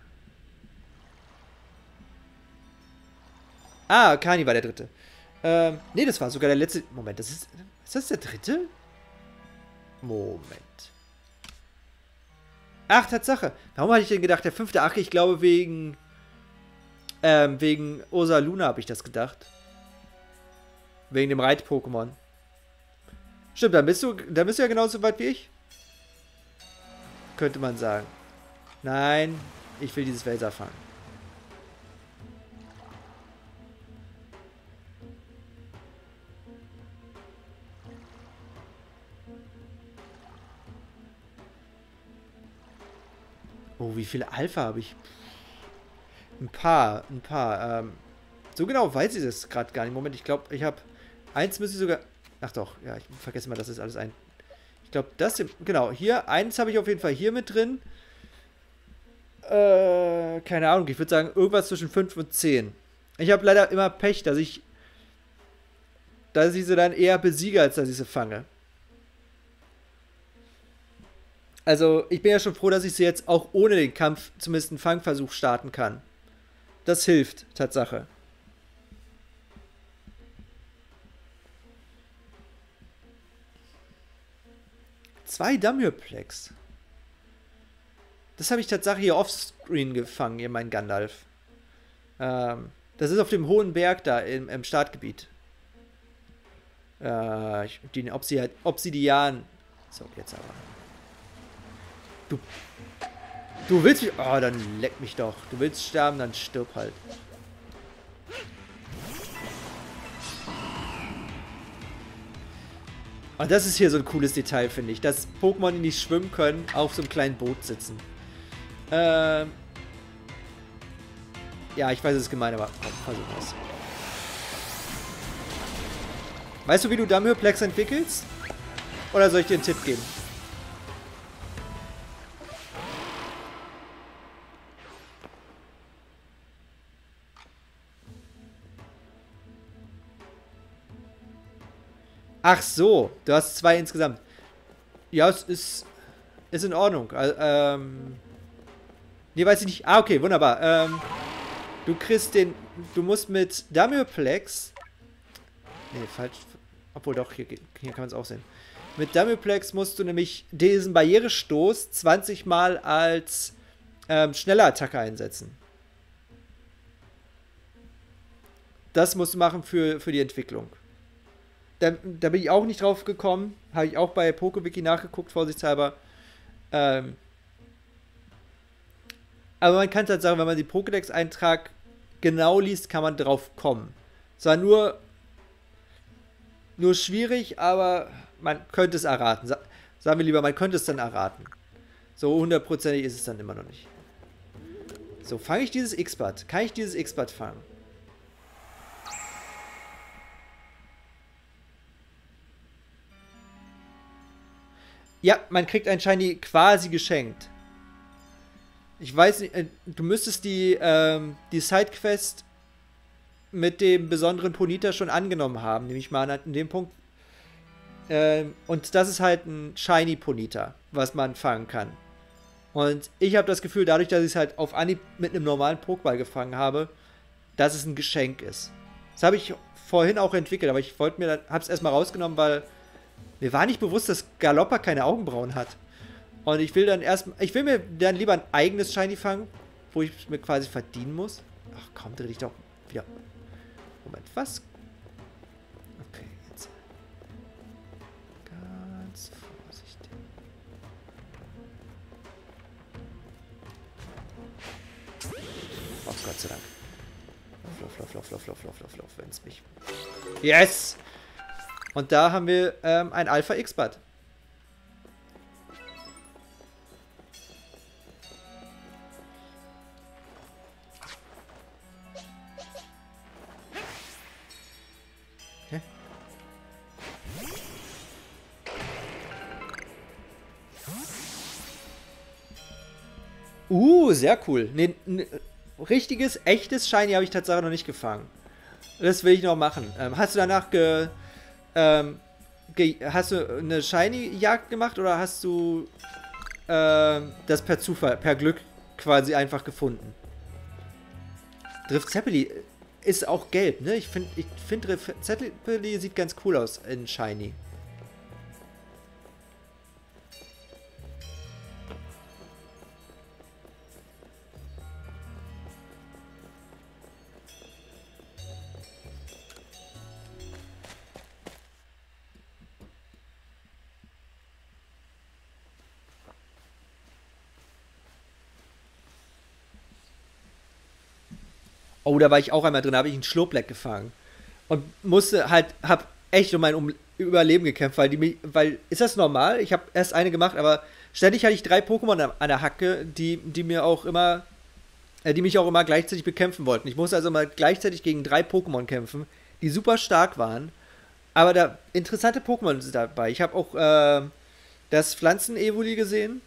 Ah, Kani war der dritte. Ähm, nee, das war sogar der letzte. Moment, das ist. Ist das der dritte? Moment. Ach, Tatsache. Warum hatte ich denn gedacht, der fünfte? Ach, ich glaube wegen. Ähm, wegen Osa Luna habe ich das gedacht. Wegen dem Reit-Pokémon. Stimmt, dann bist du. Dann bist du ja genauso weit wie ich. Könnte man sagen. Nein, ich will dieses Welser fangen. Oh, wie viele Alpha habe ich? Ein paar, ein paar. Ähm, so genau weiß ich das gerade gar nicht. Moment, ich glaube, ich habe eins müsste ich sogar. Ach doch, ja, ich vergesse mal, das ist alles ein glaube, das, hier- genau, hier, eins habe ich auf jeden Fall hier mit drin. Äh, keine Ahnung, ich würde sagen, irgendwas zwischen 5 und 10. Ich habe leider immer Pech, dass ich, dass ich sie dann eher besiege, als dass ich sie fange. Also, ich bin ja schon froh, dass ich sie jetzt auch ohne den Kampf zumindest einen Fangversuch starten kann. Das hilft, Tatsache. Zwei Damürplex. Das habe ich tatsächlich hier offscreen gefangen, hier mein Gandalf. Ähm, das ist auf dem hohen Berg da im, im Startgebiet. Äh, den Obsi Obsidian. So, jetzt aber. Du. Du willst mich. Oh, dann leck mich doch. Du willst sterben, dann stirb halt. Und das ist hier so ein cooles Detail, finde ich. Dass Pokémon, die nicht schwimmen können, auf so einem kleinen Boot sitzen. Ähm. Ja, ich weiß, es ist gemein, aber komm, versuch es. Weißt du, wie du Damhörplex entwickelst? Oder soll ich dir einen Tipp geben? Ach so, du hast zwei insgesamt. Ja, es ist, ist in Ordnung. Also, ähm. Nee, weiß ich nicht. Ah, okay, wunderbar. Ähm, du kriegst den. Du musst mit Damoplex. Nee, falsch. Obwohl doch, hier, hier kann man es auch sehen. Mit Damoplex musst du nämlich diesen Barrierestoß 20 Mal als ähm, schnelle Attacke einsetzen. Das musst du machen für, für die Entwicklung. Da, da bin ich auch nicht drauf gekommen. Habe ich auch bei PokeWiki nachgeguckt, vorsichtshalber. Ähm, aber man kann halt sagen, wenn man die Pokédex-Eintrag genau liest, kann man drauf kommen. Zwar nur, nur schwierig, aber man könnte es erraten. Sa sagen wir lieber, man könnte es dann erraten. So hundertprozentig ist es dann immer noch nicht. So, fange ich dieses X-Bad? Kann ich dieses X-Bad fangen? Ja, man kriegt ein Shiny quasi geschenkt. Ich weiß nicht, äh, du müsstest die, ähm, die Sidequest mit dem besonderen Ponita schon angenommen haben, nehme ich mal an, an dem Punkt. Ähm, und das ist halt ein Shiny Ponita, was man fangen kann. Und ich habe das Gefühl, dadurch, dass ich es halt auf Anhieb mit einem normalen Pokéball gefangen habe, dass es ein Geschenk ist. Das habe ich vorhin auch entwickelt, aber ich wollte mir dann, hab's erstmal rausgenommen, weil mir war nicht bewusst, dass Galoppa keine Augenbrauen hat. Und ich will dann erst, ich will mir dann lieber ein eigenes Shiny fangen, wo ich mir quasi verdienen muss. Ach komm, dreh dich doch wieder. Moment, was? Okay, jetzt. Ganz vorsichtig. Oh Gott sei Dank. Lauf, lauf, lauf, lauf, lauf, lauf, lauf, lauf, wenn es mich. Yes! Und da haben wir ähm, ein Alpha X-Bad. Uh, sehr cool. Nee, n- richtiges, echtes Shiny habe ich tatsächlich noch nicht gefangen. Das will ich noch machen. Ähm, hast du danach ge, ähm, hast du eine Shiny-Jagd gemacht oder hast du ähm, das per Zufall, per Glück quasi einfach gefunden? Drift Zeppeli ist auch gelb, ne? Ich finde, ich find Drift Zeppeli sieht ganz cool aus in Shiny. Oh, da war ich auch einmal drin, da habe ich einen Schlurpleck gefangen. Und musste halt, hab echt um mein um Überleben gekämpft, weil die mich, weil, ist das normal? Ich habe erst eine gemacht, aber ständig hatte ich drei Pokémon an- der Hacke, die, die mir auch immer, äh, die mich auch immer gleichzeitig bekämpfen wollten. Ich musste also mal gleichzeitig gegen drei Pokémon kämpfen, die super stark waren. Aber da interessante Pokémon sind dabei. Ich habe auch, äh, das Pflanzen-Evoli gesehen.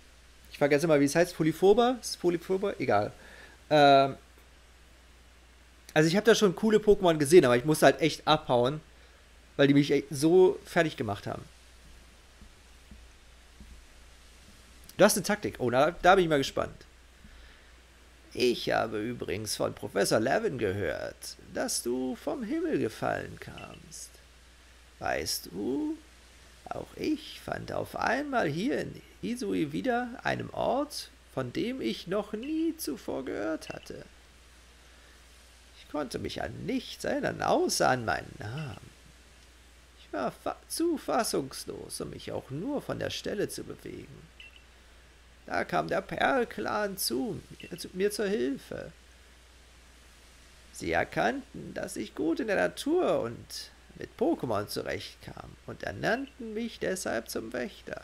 Ich vergesse mal, wie es heißt. Polyphoba? Ist Polyphoba? Egal. Ähm, also ich habe da schon coole Pokémon gesehen, aber ich musste halt echt abhauen, weil die mich so fertig gemacht haben. Du hast eine Taktik. Oh, da, da bin ich mal gespannt. Ich habe übrigens von Professor Levin gehört, dass du vom Himmel gefallen kamst. Weißt du, auch ich fand auf einmal hier in Isui wieder einem Ort, von dem ich noch nie zuvor gehört hatte. Ich konnte mich an nichts erinnern, außer an meinen Namen. Ich war fa zu fassungslos, um mich auch nur von der Stelle zu bewegen. Da kam der Perl-Clan zu, zu mir zur Hilfe. Sie erkannten, dass ich gut in der Natur und mit Pokémon zurechtkam und ernannten mich deshalb zum Wächter.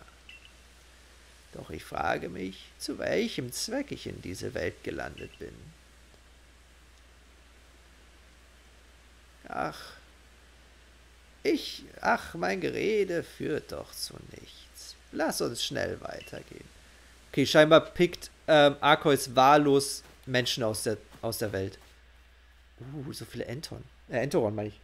Doch ich frage mich, zu welchem Zweck ich in diese Welt gelandet bin. Ach, ich, ach, mein Gerede führt doch zu nichts. Lass uns schnell weitergehen. Okay, scheinbar pickt ähm, Arceus wahllos Menschen aus der, aus der Welt. Uh, so viele Enton. Äh, Entoron meine ich.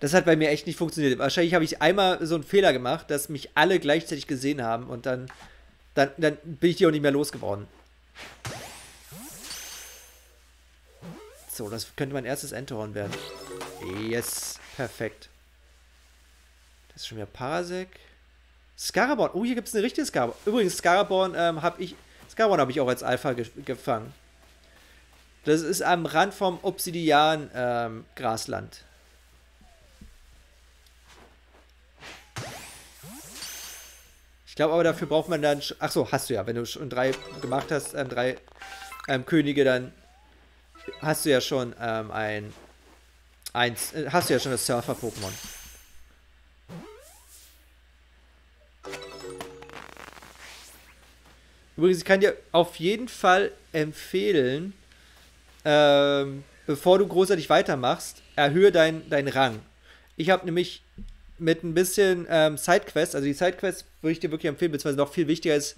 Das hat bei mir echt nicht funktioniert. Wahrscheinlich habe ich einmal so einen Fehler gemacht, dass mich alle gleichzeitig gesehen haben und dann, dann, dann bin ich die auch nicht mehr losgeworden. So, das könnte mein erstes Enteron werden. Yes, perfekt. Das ist schon wieder Parasek. Scaraborn. Oh, hier gibt es eine richtige Scaraborn. Übrigens, Scaraborn ähm, habe ich. Scaraborn habe ich auch als Alpha ge gefangen. Das ist am Rand vom Obsidian-Grasland. Ähm, ich glaube aber, dafür braucht man dann. Achso, hast du ja. Wenn du schon drei gemacht hast, ähm, drei ähm, Könige, dann hast du ja schon ähm, ein. Eins, äh, hast du ja schon das Surfer-Pokémon. Übrigens, ich kann dir auf jeden Fall empfehlen, ähm, bevor du großartig weitermachst, erhöhe deinen dein Rang. Ich habe nämlich mit ein bisschen ähm, Sidequests, also die Sidequests würde ich dir wirklich empfehlen, beziehungsweise noch viel wichtiger ist,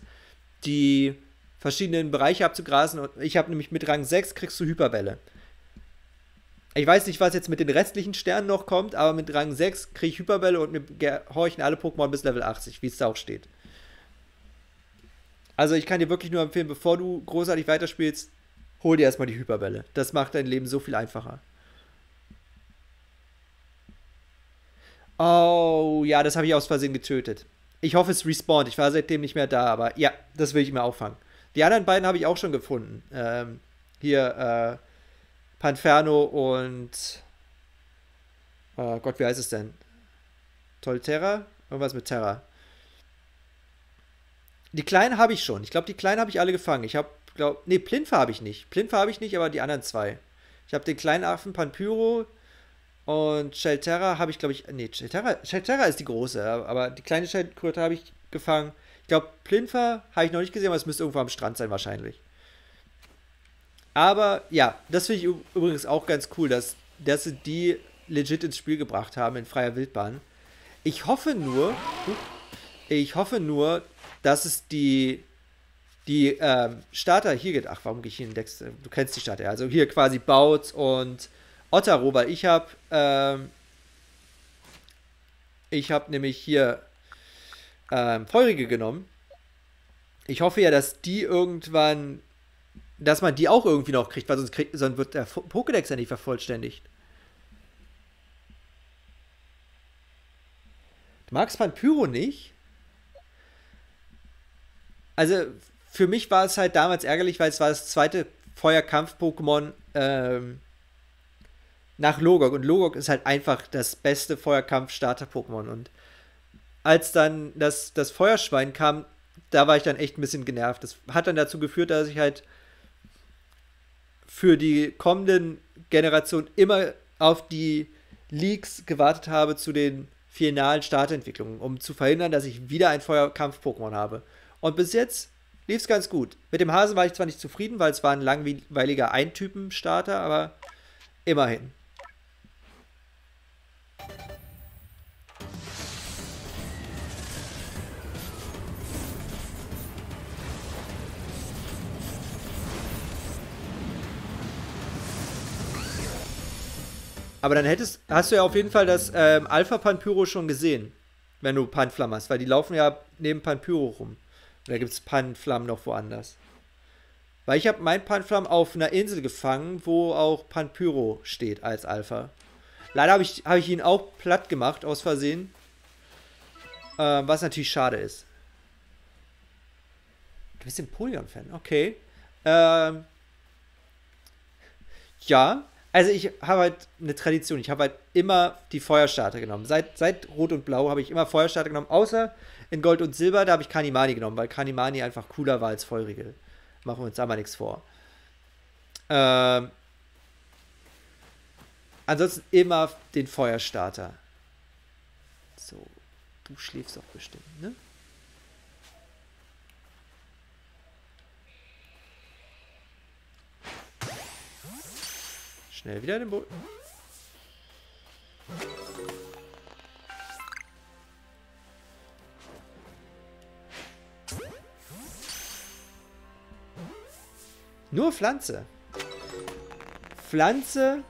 die verschiedenen Bereiche abzugrasen. Und ich habe nämlich mit Rang 6 kriegst du Hyperbälle. Ich weiß nicht, was jetzt mit den restlichen Sternen noch kommt, aber mit Rang 6 kriege ich Hyperbälle und mir gehorchen alle Pokémon bis Level 80, wie es da auch steht. Also ich kann dir wirklich nur empfehlen, bevor du großartig weiterspielst, hol dir erstmal die Hyperbälle. Das macht dein Leben so viel einfacher. Oh, ja, das habe ich aus Versehen getötet. Ich hoffe, es respawnt. Ich war seitdem nicht mehr da, aber ja, das will ich mir auffangen. Die anderen beiden habe ich auch schon gefunden. Ähm, hier, äh, Panferno und. Oh Gott, wie heißt es denn? Tolterra? Irgendwas mit Terra. Die kleinen habe ich schon. Ich glaube, die kleinen habe ich alle gefangen. Ich habe, glaube, nee, Plinfer habe ich nicht. Plinfer habe ich nicht, aber die anderen zwei. Ich habe den kleinen Affen Panpyro und Shelterra habe ich, glaube ich, nee, Shelterra, Shelterra ist die große, aber die kleine Schildkröte habe ich gefangen. Ich glaube, Plinfer habe ich noch nicht gesehen, aber es müsste irgendwo am Strand sein wahrscheinlich. Aber ja, das finde ich übrigens auch ganz cool, dass, dass sie die legit ins Spiel gebracht haben in freier Wildbahn. Ich hoffe nur, ich hoffe nur, dass es die, die ähm, Starter hier geht. Ach, warum gehe ich hier in Dex? Du kennst die Starter, also hier quasi Baut und Ottero, weil ich habe, ähm, ich habe nämlich hier ähm, Feurige genommen. Ich hoffe ja, dass die irgendwann, dass man die auch irgendwie noch kriegt, weil sonst, krieg, sonst wird der Pokédex ja nicht vervollständigt. Du magst Pyro nicht? also für mich war es halt damals ärgerlich, weil es war das zweite Feuerkampf-Pokémon ähm, nach Logok. Und Logok ist halt einfach das beste Feuerkampf-Starter-Pokémon. Und als dann das, das Feuerschwein kam, da war ich dann echt ein bisschen genervt. Das hat dann dazu geführt, dass ich halt für die kommenden Generationen immer auf die Leaks gewartet habe zu den finalen Startentwicklungen, um zu verhindern, dass ich wieder ein Feuerkampf-Pokémon habe. Und bis jetzt lief es ganz gut. Mit dem Hasen war ich zwar nicht zufrieden, weil es war ein langweiliger Eintypen-Starter, aber immerhin. Aber dann hättest, hast du ja auf jeden Fall das ähm, Alpha Panpyro schon gesehen, wenn du Panflam hast, weil die laufen ja neben Panpyro rum. Oder gibt es Panflam noch woanders? Weil ich habe mein Panflam auf einer Insel gefangen, wo auch Panpyro steht als Alpha. Leider habe ich, hab ich ihn auch platt gemacht, aus Versehen. Ähm, was natürlich schade ist. Du bist ein Polion-Fan, okay. Ähm, ja, also ich habe halt eine Tradition. Ich habe halt immer die Feuerstarter genommen. Seit, seit Rot und Blau habe ich immer Feuerstarter genommen, außer in Gold und Silber, da habe ich Kanimani genommen, weil Kanimani einfach cooler war als Feurige. Machen wir uns da mal nichts vor. Ähm, ansonsten immer den Feuerstarter. So, du schläfst doch bestimmt, ne? Schnell wieder den Boden. Nur Pflanze. Pflanze,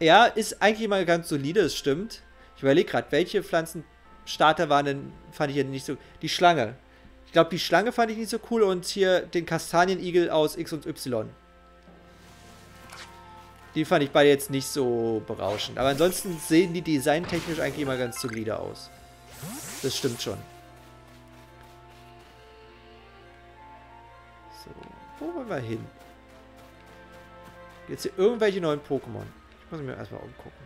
ja, ist eigentlich mal ganz solide, es stimmt. Ich überlege gerade, welche Pflanzenstarter waren denn, fand ich ja nicht so. Die Schlange. Ich glaube, die Schlange fand ich nicht so cool und hier den Kastanienigel aus X und Y. Die fand ich beide jetzt nicht so berauschend. Aber ansonsten sehen die designtechnisch eigentlich immer ganz solide aus. Das stimmt schon. So, wo wollen wir hin? Jetzt hier irgendwelche neuen Pokémon. Ich muss mir erstmal umgucken.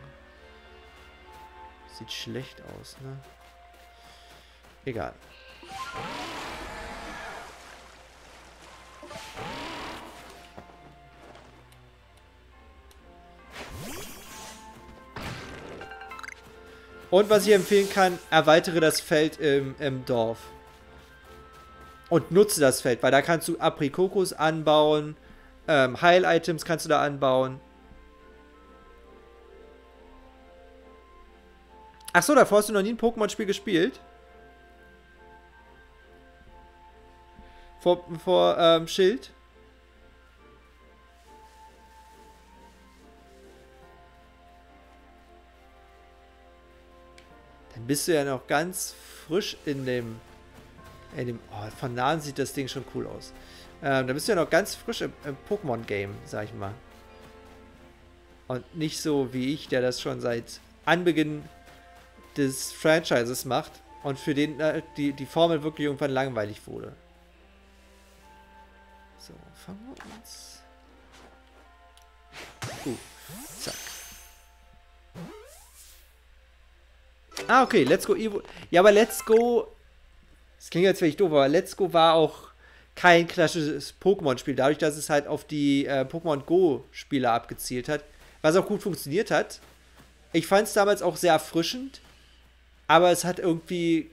Sieht schlecht aus, ne? Egal. Und was ich empfehlen kann, erweitere das Feld im, im Dorf. Und nutze das Feld, weil da kannst du Aprikokos anbauen, ähm, Heil-Items kannst du da anbauen. Achso, davor hast du noch nie ein Pokémon-Spiel gespielt? Vor, vor ähm, Schild? Dann bist du ja noch ganz frisch in dem. In dem oh, von nahen sieht das Ding schon cool aus. Ähm, da bist du ja noch ganz frisch im, im Pokémon-Game, sag ich mal. Und nicht so wie ich, der das schon seit Anbeginn des Franchises macht und für den äh, die, die Formel wirklich irgendwann langweilig wurde. So, fangen wir uns. Gut, zack. Ah, okay, Let's Go Evo. Ja, aber Let's Go. Das klingt jetzt vielleicht doof, aber Let's Go war auch kein klassisches Pokémon-Spiel, dadurch, dass es halt auf die äh, Pokémon Go-Spiele abgezielt hat, was auch gut funktioniert hat. Ich fand es damals auch sehr erfrischend, aber es hat irgendwie.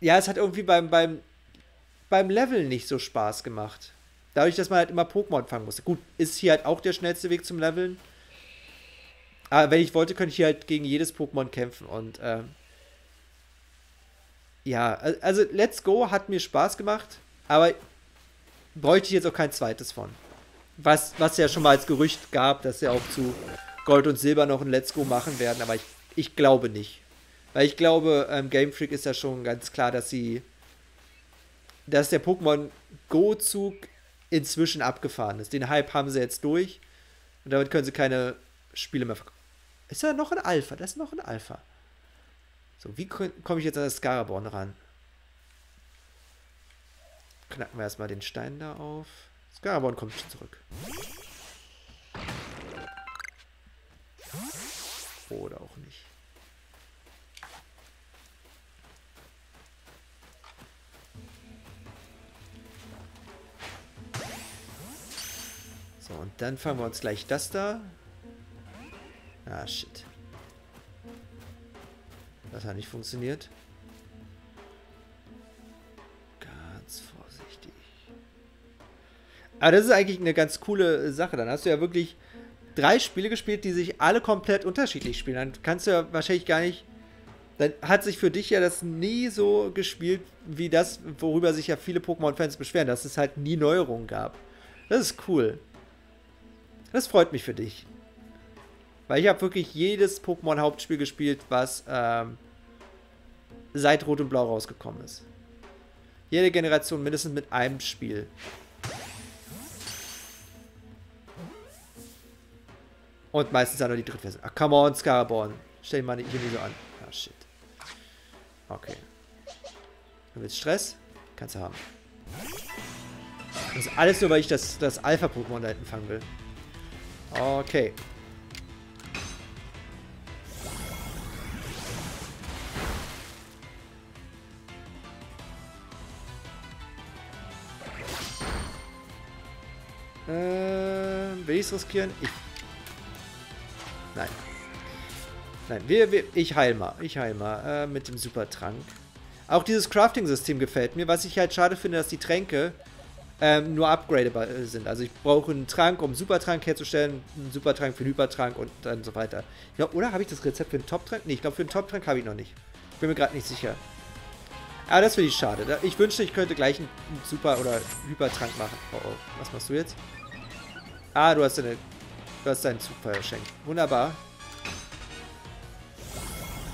Ja, es hat irgendwie beim, beim, beim Level nicht so Spaß gemacht. Dadurch, dass man halt immer Pokémon fangen musste. Gut, ist hier halt auch der schnellste Weg zum Leveln. Aber wenn ich wollte, könnte ich hier halt gegen jedes Pokémon kämpfen und ähm, ja, also Let's Go hat mir Spaß gemacht, aber bräuchte ich jetzt auch kein zweites von. Was, was ja schon mal als Gerücht gab, dass sie auch zu Gold und Silber noch ein Let's Go machen werden, aber ich, ich glaube nicht. Weil ich glaube, ähm, Game Freak ist ja schon ganz klar, dass sie, dass der Pokémon Go-Zug inzwischen abgefahren ist. Den Hype haben sie jetzt durch und damit können sie keine Spiele mehr verkaufen. Ist da noch ein Alpha? Das ist noch ein Alpha. So, wie komme ich jetzt an das Scaraborn ran? Knacken wir erstmal den Stein da auf. Scaraborn kommt schon zurück. Oder auch nicht. So, und dann fangen wir uns gleich das da. Ah, shit. Das hat nicht funktioniert. Ganz vorsichtig. Aber das ist eigentlich eine ganz coole Sache. Dann hast du ja wirklich drei Spiele gespielt, die sich alle komplett unterschiedlich spielen. Dann kannst du ja wahrscheinlich gar nicht. Dann hat sich für dich ja das nie so gespielt, wie das, worüber sich ja viele Pokémon-Fans beschweren, dass es halt nie Neuerungen gab. Das ist cool. Das freut mich für dich. Weil ich habe wirklich jedes Pokémon-Hauptspiel gespielt, was ähm, seit Rot und Blau rausgekommen ist. Jede Generation mindestens mit einem Spiel. Und meistens dann noch die dritte Version. Ach, come on, Scaraborn. Stell dich mal hier nicht so an. Ah, shit. Okay. Du willst Stress? Kannst du haben. Das ist alles nur, weil ich das, das Alpha-Pokémon da hinten fangen will. Okay. Äh, will ich es riskieren? Ich. Nein. Nein, wir, wir, ich heil mal. Ich heil mal äh, mit dem Supertrank. Auch dieses Crafting-System gefällt mir. Was ich halt schade finde, dass die Tränke ähm, nur upgradable äh, sind. Also ich brauche einen Trank, um einen Supertrank herzustellen, einen Supertrank für einen Hypertrank und dann so weiter. Ja, oder habe ich das Rezept für einen Top-Trank? Nee, ich glaube für einen Top-Trank habe ich noch nicht. Bin mir gerade nicht sicher. Aber das finde ich schade. Ich wünschte, ich könnte gleich einen Super- oder Hypertrank machen. Oh oh, was machst du jetzt? Ah, du hast deine. Du hast deinen Zug verschenkt. Wunderbar.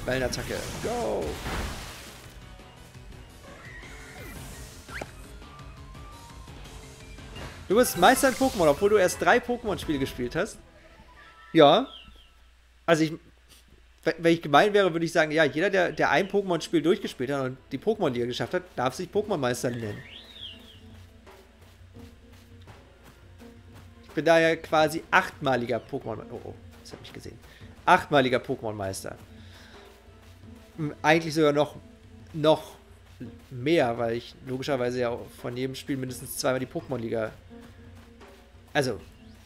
Wellenattacke. Go! Du bist Meister in Pokémon, obwohl du erst drei Pokémon-Spiele gespielt hast. Ja. Also ich. Wenn ich gemein wäre, würde ich sagen, ja, jeder, der, der ein Pokémon-Spiel durchgespielt hat und die Pokémon-Liga geschafft hat, darf sich Pokémon-Meister nennen. Bin daher quasi achtmaliger Pokémon. Oh, oh, das habe ich gesehen. Achtmaliger Pokémon-Meister. Eigentlich sogar noch, noch mehr, weil ich logischerweise ja von jedem Spiel mindestens zweimal die Pokémon-Liga. Also,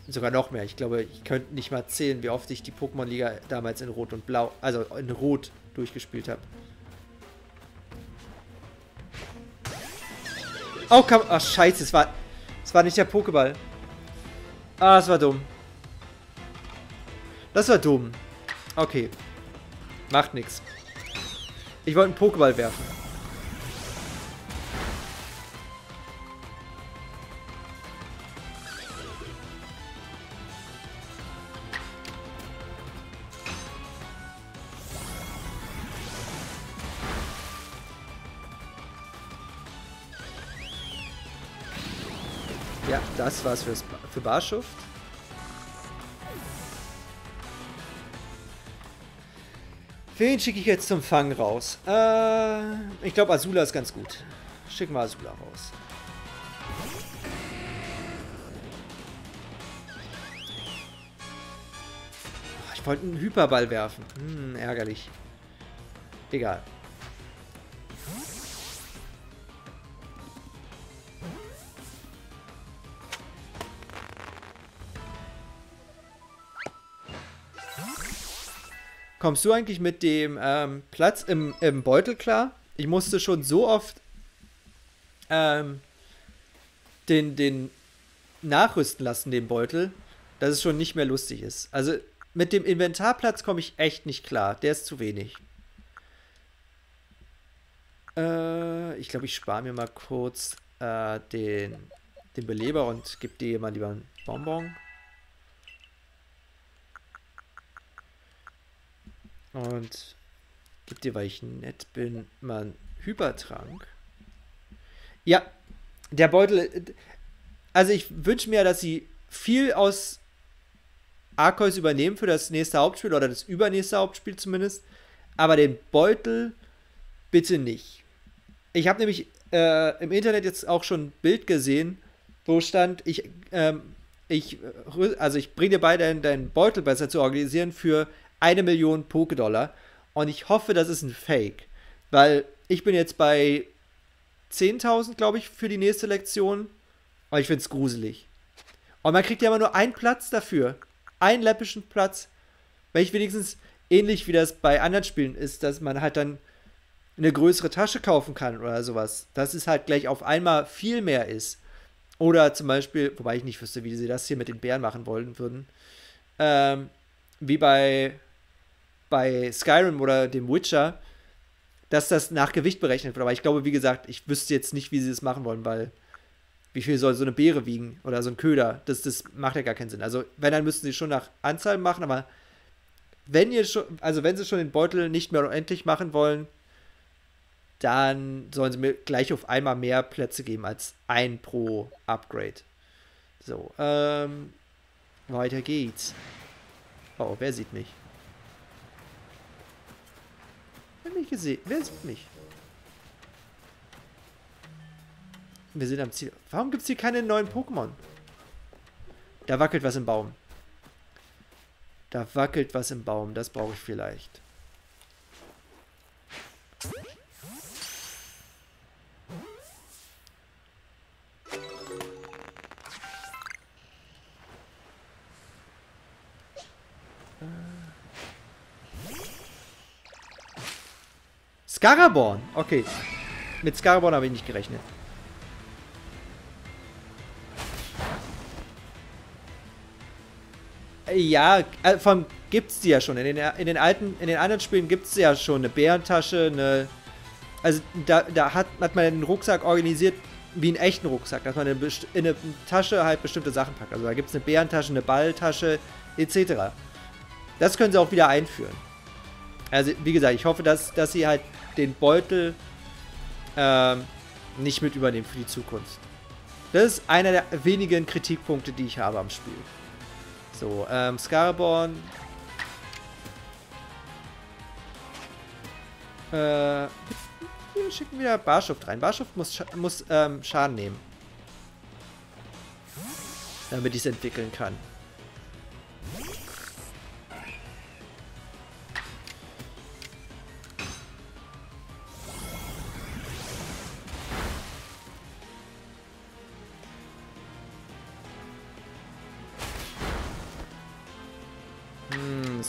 sogar noch mehr. Ich glaube, ich könnte nicht mal zählen, wie oft ich die Pokémon-Liga damals in Rot und Blau, also in Rot durchgespielt habe. Oh, komm. Ach, scheiße, es war, es war nicht der Pokéball. Ah, das war dumm. Das war dumm. Okay. Macht nichts. Ich wollte einen Pokéball werfen. Das war's fürs, für Barschuft. Wen schicke ich jetzt zum Fang raus? Äh, ich glaube, Azula ist ganz gut. Schicken wir Azula raus. Ich wollte einen Hyperball werfen. Hm, ärgerlich. Egal. Kommst du eigentlich mit dem ähm, Platz im, im Beutel klar? Ich musste schon so oft ähm, den, den nachrüsten lassen, den Beutel, dass es schon nicht mehr lustig ist. Also mit dem Inventarplatz komme ich echt nicht klar. Der ist zu wenig. Äh, ich glaube, ich spare mir mal kurz äh, den, den Beleber und gebe dir mal lieber einen Bonbon. Und gib dir, weil ich nett bin, mal einen Hypertrank. Ja, der Beutel. Also ich wünsche mir, dass sie viel aus Arceus übernehmen für das nächste Hauptspiel oder das übernächste Hauptspiel zumindest. Aber den Beutel bitte nicht. Ich habe nämlich äh, im Internet jetzt auch schon ein Bild gesehen, wo stand, ich, ähm, ich, also ich bringe dir bei, deinen, deinen Beutel besser zu organisieren für eine Million Pokédollar. Und ich hoffe, das ist ein Fake. Weil ich bin jetzt bei 10.000, glaube ich, für die nächste Lektion. Und ich finde es gruselig. Und man kriegt ja immer nur einen Platz dafür. Einen läppischen Platz. Wenn ich wenigstens ähnlich wie das bei anderen Spielen ist, dass man halt dann eine größere Tasche kaufen kann oder sowas. Dass es halt gleich auf einmal viel mehr ist. Oder zum Beispiel, wobei ich nicht wüsste, wie sie das hier mit den Bären machen wollen würden. ähm, wie bei, bei Skyrim oder dem Witcher, dass das nach Gewicht berechnet wird. Aber ich glaube, wie gesagt, ich wüsste jetzt nicht, wie sie das machen wollen, weil wie viel soll so eine Beere wiegen oder so ein Köder? Das, das macht ja gar keinen Sinn. Also, wenn, dann müssten sie schon nach Anzahl machen, aber wenn ihr schon, also wenn sie schon den Beutel nicht mehr unendlich machen wollen, dann sollen sie mir gleich auf einmal mehr Plätze geben als ein pro Upgrade. So, ähm, weiter geht's. Oh, wer sieht mich? Wer mich gesehen? Wer sieht mich? Wir sind am Ziel. Warum gibt es hier keine neuen Pokémon? Da wackelt was im Baum. Da wackelt was im Baum. Das brauche ich vielleicht. Scaraborn. Okay. Mit Scaraborn habe ich nicht gerechnet. Ja, äh, vom gibt's die ja schon. In den, in den alten, in den anderen Spielen gibt es ja schon eine Bärentasche, eine. Also da, da hat, hat man den Rucksack organisiert wie einen echten Rucksack, dass man in eine Tasche halt bestimmte Sachen packt. Also da gibt es eine Bärentasche, eine Balltasche, etc. Das können sie auch wieder einführen. Also, wie gesagt, ich hoffe, dass, dass sie halt den Beutel ähm, nicht mit übernehmen für die Zukunft. Das ist einer der wenigen Kritikpunkte, die ich habe am Spiel. So, ähm, Scaraborn. Äh, wir schicken wieder Barschuft rein. Barschuft muss, muss ähm, Schaden nehmen. Damit ich es entwickeln kann.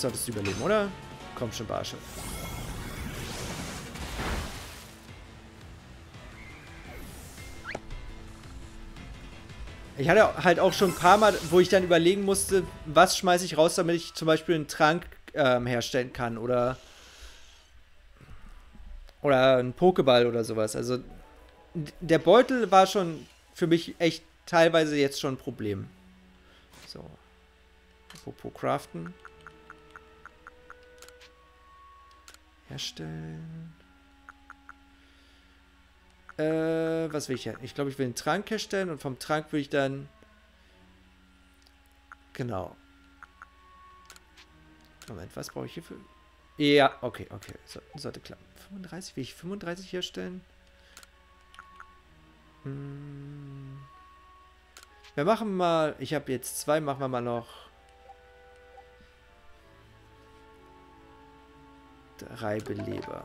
Solltest du überleben, oder? Komm schon, Barsche. Ich hatte halt auch schon ein paar Mal, wo ich dann überlegen musste, was schmeiße ich raus, damit ich zum Beispiel einen Trank ähm, herstellen kann oder oder einen Pokéball oder sowas. Also der Beutel war schon für mich echt teilweise jetzt schon ein Problem. So. Apropos Craften. Herstellen. Äh, was will ich ja? Ich glaube, ich will einen Trank herstellen und vom Trank will ich dann. Genau. Moment, was brauche ich hier für. Ja, okay, okay. So, sollte klappen. 35, will ich 35 herstellen? Hm. Wir machen mal. Ich habe jetzt zwei, machen wir mal noch. Drei Beleber.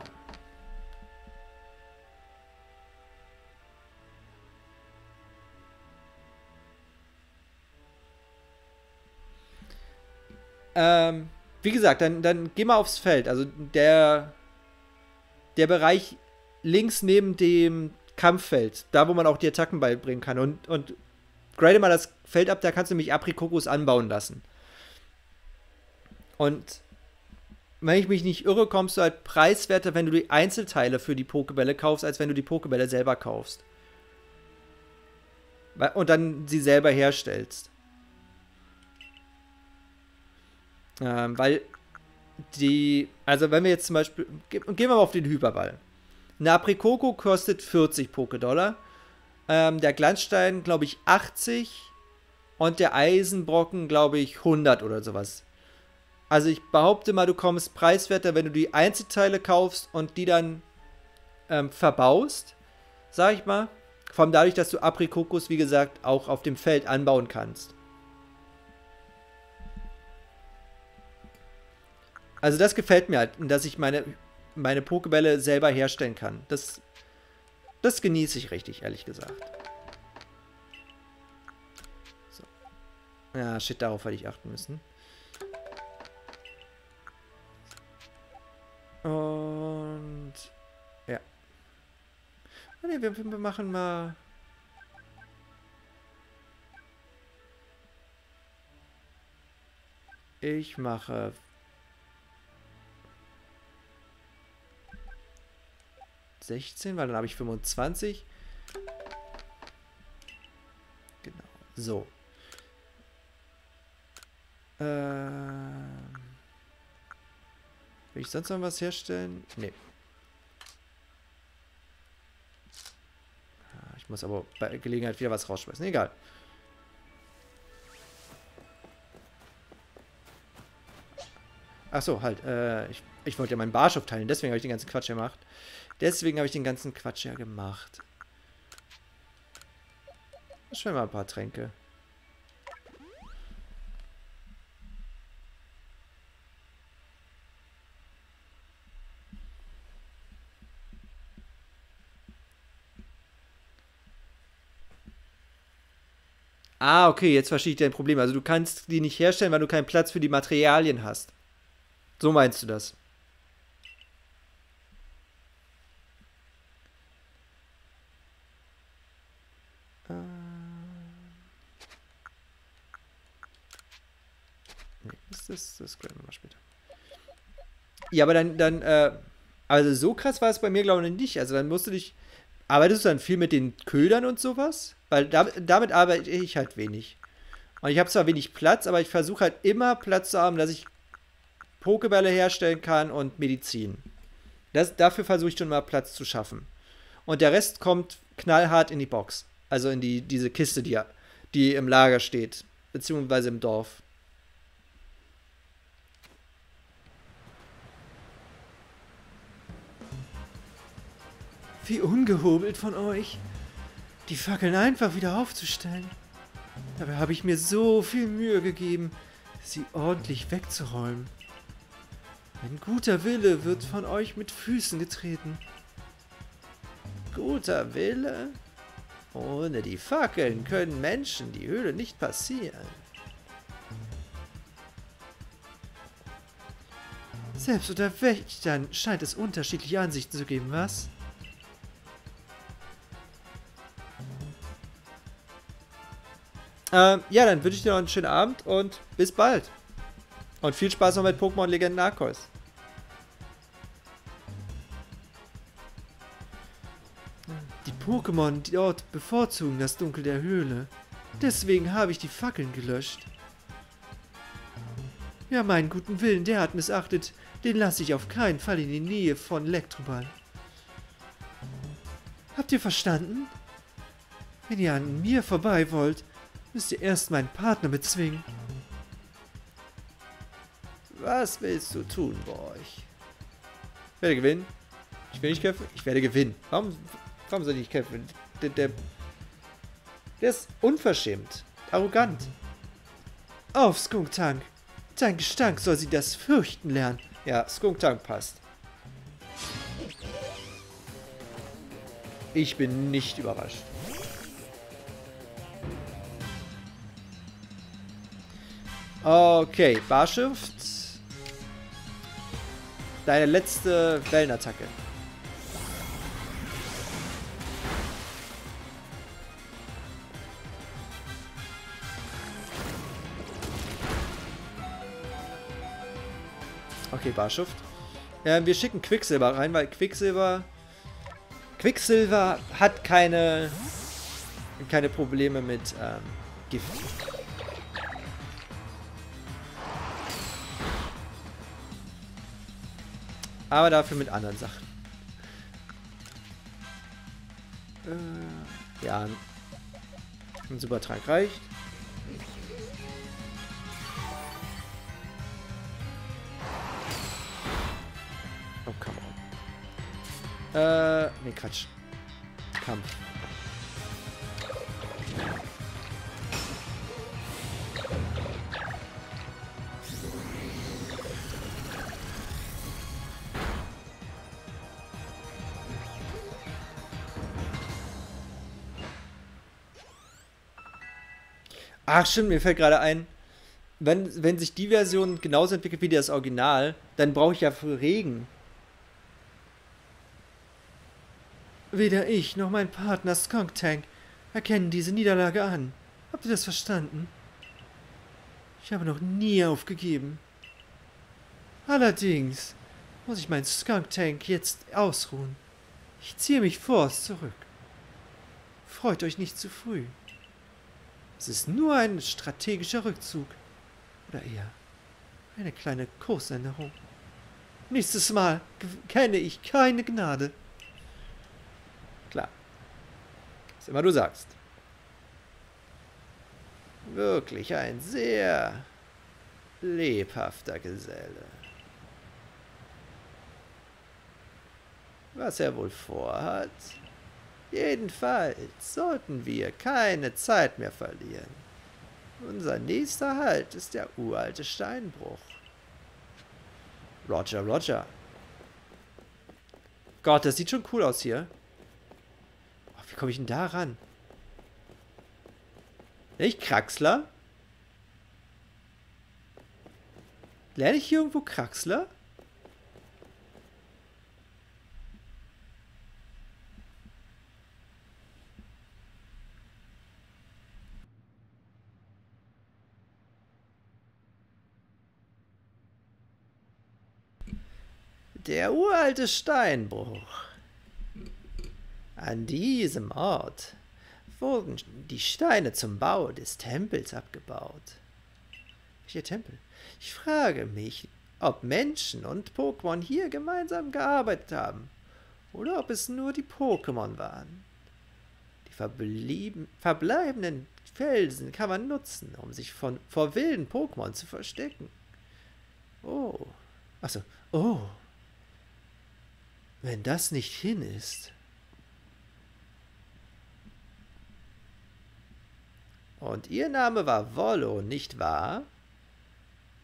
Ähm, wie gesagt, dann, dann geh mal aufs Feld. Also der, der Bereich links neben dem Kampffeld, da wo man auch die Attacken beibringen kann. Und, und grade mal das Feld ab, da kannst du mich Aprikokos anbauen lassen. Und wenn ich mich nicht irre, kommst du halt preiswerter, wenn du die Einzelteile für die Pokebälle kaufst, als wenn du die Pokebälle selber kaufst. Und dann sie selber herstellst. Ähm, weil die, also wenn wir jetzt zum Beispiel, gehen wir mal auf den Hyperball. Eine Aprikoko kostet 40 Pokédollar. Ähm, der Glanzstein, glaube ich, 80. Und der Eisenbrocken, glaube ich, 100 oder sowas. Also ich behaupte mal, du kommst preiswerter, wenn du die Einzelteile kaufst und die dann ähm, verbaust, sag ich mal. Vor allem dadurch, dass du Aprikokos, wie gesagt, auch auf dem Feld anbauen kannst. Also das gefällt mir halt, dass ich meine, meine Pokebälle selber herstellen kann. Das, das genieße ich richtig, ehrlich gesagt. So. Ja, shit, darauf hätte ich achten müssen. Und ja. Oh, nee, wir, wir machen mal. Ich mache... ...16, weil dann habe ich 25. Genau. So. Ähm... Will ich sonst noch was herstellen? Nee. Ah, Ich muss aber bei Gelegenheit wieder was rausschmeißen. Egal. Ach so, halt. Äh, ich, ich wollte ja meinen Barsch aufteilen. Deswegen habe ich den ganzen Quatsch gemacht. Deswegen habe ich den ganzen Quatsch ja gemacht. Schnell mal ein paar Tränke. Ah, okay, jetzt verstehe ich dein Problem. Also du kannst die nicht herstellen, weil du keinen Platz für die Materialien hast. So meinst du das? Das, das, das klären wir mal später. Ja, aber dann, dann, äh, also so krass war es bei mir, glaube ich, nicht. Also dann musst du dich, arbeitest du dann viel mit den Ködern und sowas? Weil damit, damit arbeite ich halt wenig. Und ich habe zwar wenig Platz, aber ich versuche halt immer Platz zu haben, dass ich Pokebälle herstellen kann und Medizin. Das, dafür versuche ich schon mal Platz zu schaffen. Und der Rest kommt knallhart in die Box. Also in die, diese Kiste, die, die im Lager steht. Beziehungsweise im Dorf. Wie ungehobelt von euch, die Fackeln einfach wieder aufzustellen. Dabei habe ich mir so viel Mühe gegeben, sie ordentlich wegzuräumen. Ein guter Wille wird von euch mit Füßen getreten. Guter Wille? Ohne die Fackeln können Menschen die Höhle nicht passieren. Selbst unter Wächtern scheint es unterschiedliche Ansichten zu geben, was? Ähm, ja, dann wünsche ich dir noch einen schönen Abend und bis bald. Und viel Spaß noch mit Pokémon Legenden Arceus. Die Pokémon dort bevorzugen das Dunkel der Höhle. Deswegen habe ich die Fackeln gelöscht. Wer meinen guten Willen derart missachtet, den lasse ich auf keinen Fall in die Nähe von Elektroball. Habt ihr verstanden? Wenn ihr an mir vorbei wollt, müsst ihr erst meinen Partner bezwingen. Was willst du tun, Boy? Ich werde gewinnen. Ich will nicht kämpfen. Ich werde gewinnen. Warum, warum soll ich nicht kämpfen? Der, der, der ist unverschämt. Arrogant. Auf, Skunktank. Dein Gestank soll sie das fürchten lernen. Ja, Skunktank passt. Ich bin nicht überrascht. Okay, Barschift. Deine letzte Wellenattacke. Okay, Barschift. Ja, wir schicken Quicksilver rein, weil Quicksilver... Quicksilver hat keine... keine Probleme mit ähm, Gift. Aber dafür mit anderen Sachen. Äh, ja, ein Supertrank reicht. Oh, come on. Äh, nee, Quatsch. Kampf. Ach stimmt, mir fällt gerade ein, wenn, wenn sich die Version genauso entwickelt wie das Original, dann brauche ich ja für Regen. Weder ich noch mein Partner Skunk Tank erkennen diese Niederlage an. Habt ihr das verstanden? Ich habe noch nie aufgegeben. Allerdings muss ich meinen Skunk-Tank jetzt ausruhen. Ich ziehe mich vorerst zurück. Freut euch nicht zu früh. Es ist nur ein strategischer Rückzug. Oder eher eine kleine Kursänderung. Nächstes Mal kenne ich keine Gnade. Klar. Was immer du sagst. Wirklich ein sehr lebhafter Geselle. Was er wohl vorhat? Jedenfalls sollten wir keine Zeit mehr verlieren. Unser nächster Halt ist der uralte Steinbruch. Roger, Roger. Gott, das sieht schon cool aus hier. Oh, wie komme ich denn da ran? Nicht Kraxler? Lerne ich hier irgendwo Kraxler? Der uralte Steinbruch. An diesem Ort wurden die Steine zum Bau des Tempels abgebaut. Welcher Tempel? Ich frage mich, ob Menschen und Pokémon hier gemeinsam gearbeitet haben oder ob es nur die Pokémon waren. Die verbleibenden Felsen kann man nutzen, um sich von, vor wilden Pokémon zu verstecken. Oh. Achso. Oh. Wenn das nicht hin ist. Und Ihr Name war Wollo, nicht wahr?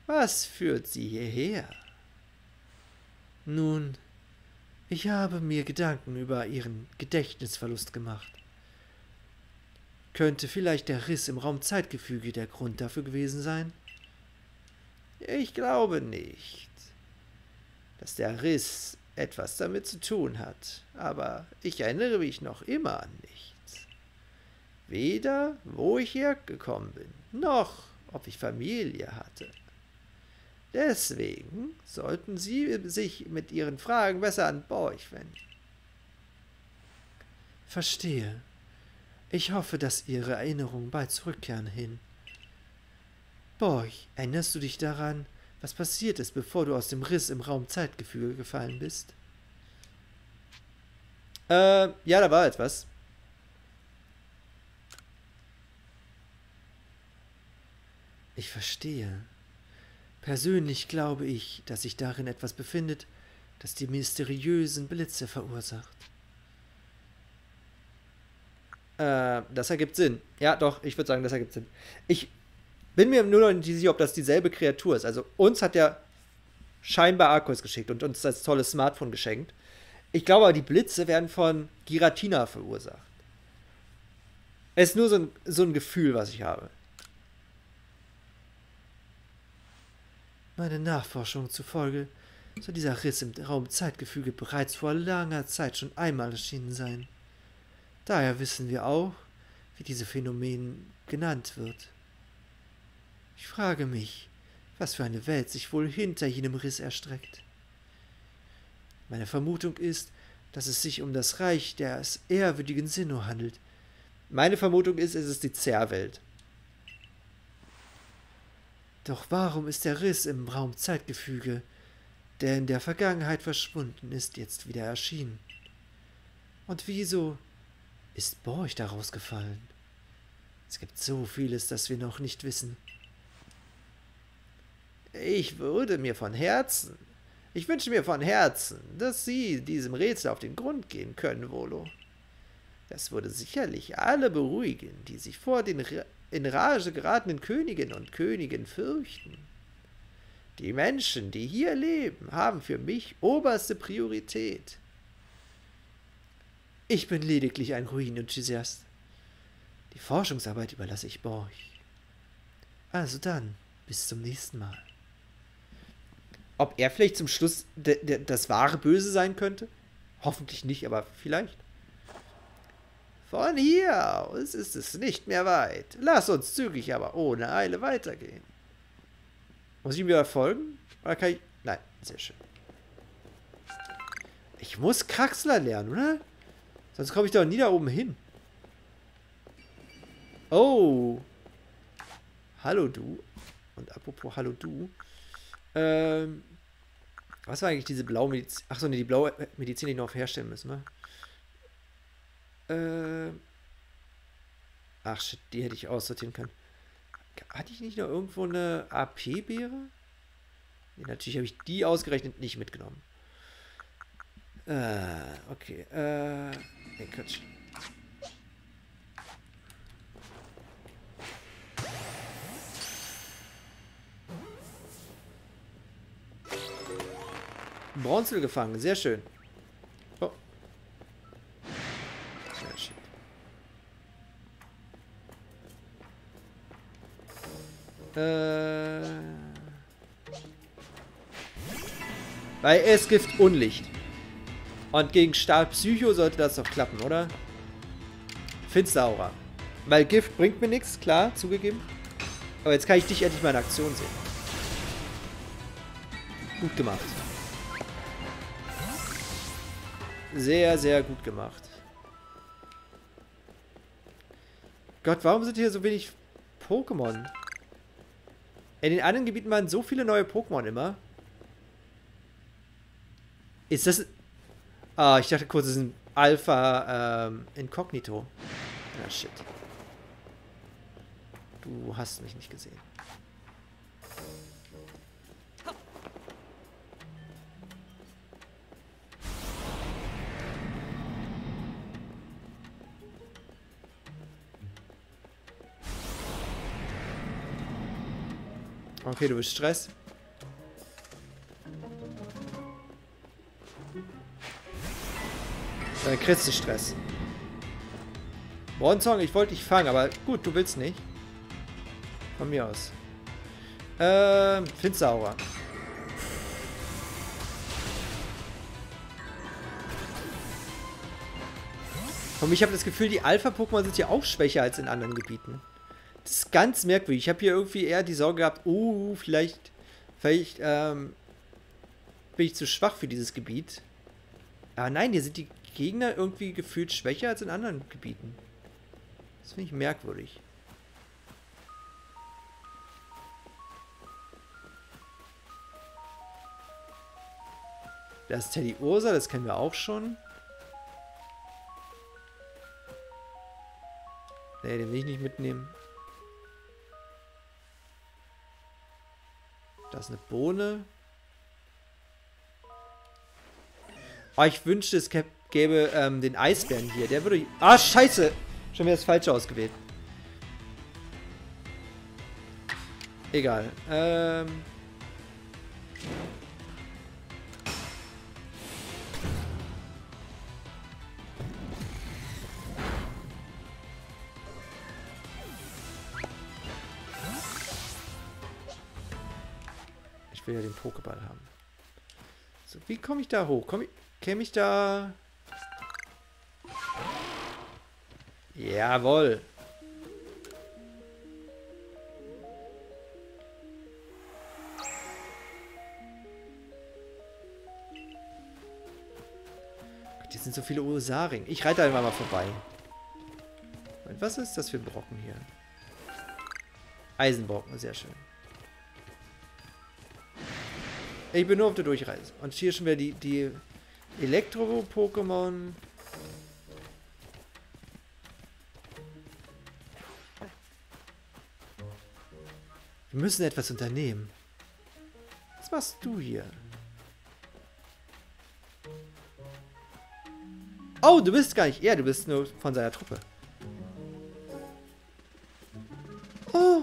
Was führt Sie hierher? Nun, ich habe mir Gedanken über Ihren Gedächtnisverlust gemacht. Könnte vielleicht der Riss im Raumzeitgefüge der Grund dafür gewesen sein? Ich glaube nicht, dass der Riss etwas damit zu tun hat, aber ich erinnere mich noch immer an nichts. Weder wo ich hergekommen bin, noch ob ich Familie hatte. Deswegen sollten Sie sich mit Ihren Fragen besser an Borch wenden. Verstehe. Ich hoffe, dass Ihre Erinnerungen bald zurückkehren hin. Borch, erinnerst du dich daran, was passiert ist, bevor du aus dem Riss im Raum-Zeitgefüge gefallen bist? Äh, ja, da war etwas. Ich verstehe. Persönlich glaube ich, dass sich darin etwas befindet, das die mysteriösen Blitze verursacht. Äh, das ergibt Sinn. Ja, doch, ich würde sagen, das ergibt Sinn. Ich bin mir nur noch nicht sicher, ob das dieselbe Kreatur ist. Also uns hat er scheinbar Arcos geschickt und uns das tolle Smartphone geschenkt. Ich glaube aber, die Blitze werden von Giratina verursacht. Es ist nur so ein, so ein Gefühl, was ich habe. Meine Nachforschung zufolge soll dieser Riss im Raumzeitgefüge bereits vor langer Zeit schon einmal erschienen sein. Daher wissen wir auch, wie dieses Phänomen genannt wird. Ich frage mich, was für eine Welt sich wohl hinter jenem Riss erstreckt. Meine Vermutung ist, dass es sich um das Reich des ehrwürdigen Sinnoh handelt. Meine Vermutung ist, es ist die Zerrwelt. Doch warum ist der Riss im Raumzeitgefüge, der in der Vergangenheit verschwunden ist, jetzt wieder erschienen? Und wieso ist Borch daraus gefallen? Es gibt so vieles, das wir noch nicht wissen. Ich würde mir von Herzen, ich wünsche mir von Herzen, dass Sie diesem Rätsel auf den Grund gehen können, Volo. Das würde sicherlich alle beruhigen, die sich vor den in Rage geratenen Königinnen und Königen fürchten. Die Menschen, die hier leben, haben für mich oberste Priorität. Ich bin lediglich ein Ruinenthusiast. Die Forschungsarbeit überlasse ich Borch. Also dann, bis zum nächsten Mal ob er vielleicht zum Schluss das wahre Böse sein könnte? Hoffentlich nicht, aber vielleicht. Von hier aus ist es nicht mehr weit. Lass uns zügig, aber ohne Eile weitergehen. Muss ich ihm wieder folgen? Oder kann ich... Nein, sehr schön. Ich muss Kraxler lernen, oder? Sonst komme ich doch nie da oben hin. Oh. Hallo du. Und apropos Hallo du. Ähm, was war eigentlich diese blaue Medizin? Achso, ne, die blaue Medizin, die wir noch herstellen müssen, ne? Ähm. Ach shit, die hätte ich aussortieren können. Hatte ich nicht noch irgendwo eine AP-Beere? Nee, natürlich habe ich die ausgerechnet nicht mitgenommen. Äh, okay. Äh, nee, Quatsch. Bronzel gefangen, sehr schön. Oh. Ja, shit. Äh. Weil ist Gift Unlicht. Und gegen Stahl Psycho sollte das doch klappen, oder? Finsteraura. Weil Gift bringt mir nichts, klar, zugegeben. Aber jetzt kann ich dich endlich mal in Aktion sehen. Gut gemacht. Sehr, sehr gut gemacht. Gott, warum sind hier so wenig Pokémon? In den anderen Gebieten waren so viele neue Pokémon immer. Ist das... Ah, ich dachte kurz, es ist ein Alpha ähm, Incognito. Ja, shit. Du hast mich nicht gesehen. Okay, du bist Stress. Dann kriegst du Stress. Bronzong, ich wollte dich fangen, aber gut, du willst nicht. Von mir aus. Ähm, Finsteraura. Und ich habe das Gefühl, die Alpha-Pokémon sind ja auch schwächer als in anderen Gebieten. Das ist ganz merkwürdig. Ich habe hier irgendwie eher die Sorge gehabt, oh, vielleicht, vielleicht ähm, bin ich zu schwach für dieses Gebiet. Aber nein, hier sind die Gegner irgendwie gefühlt schwächer als in anderen Gebieten. Das finde ich merkwürdig. Das ist Teddy Ursa, das kennen wir auch schon. Ne, den will ich nicht mitnehmen. Da ist eine Bohne. Oh, ich wünschte, es gäbe ähm, den Eisbären hier. Der würde... Ah, scheiße! Schon wieder das Falsche ausgewählt. Egal. Ähm... will ja den Pokéball haben. So, wie komme ich da hoch? Komm ich, käme ich da... Jawohl. Gott, hier sind so viele Ursaring. Ich reite einfach mal vorbei. Und was ist das für ein Brocken hier? Eisenbrocken, sehr schön. Ich bin nur auf der Durchreise. Und hier schon wieder die, die Elektro-Pokémon. Wir müssen etwas unternehmen. Was machst du hier? Oh, du bist gar nicht er, du bist nur von seiner Truppe. Oh,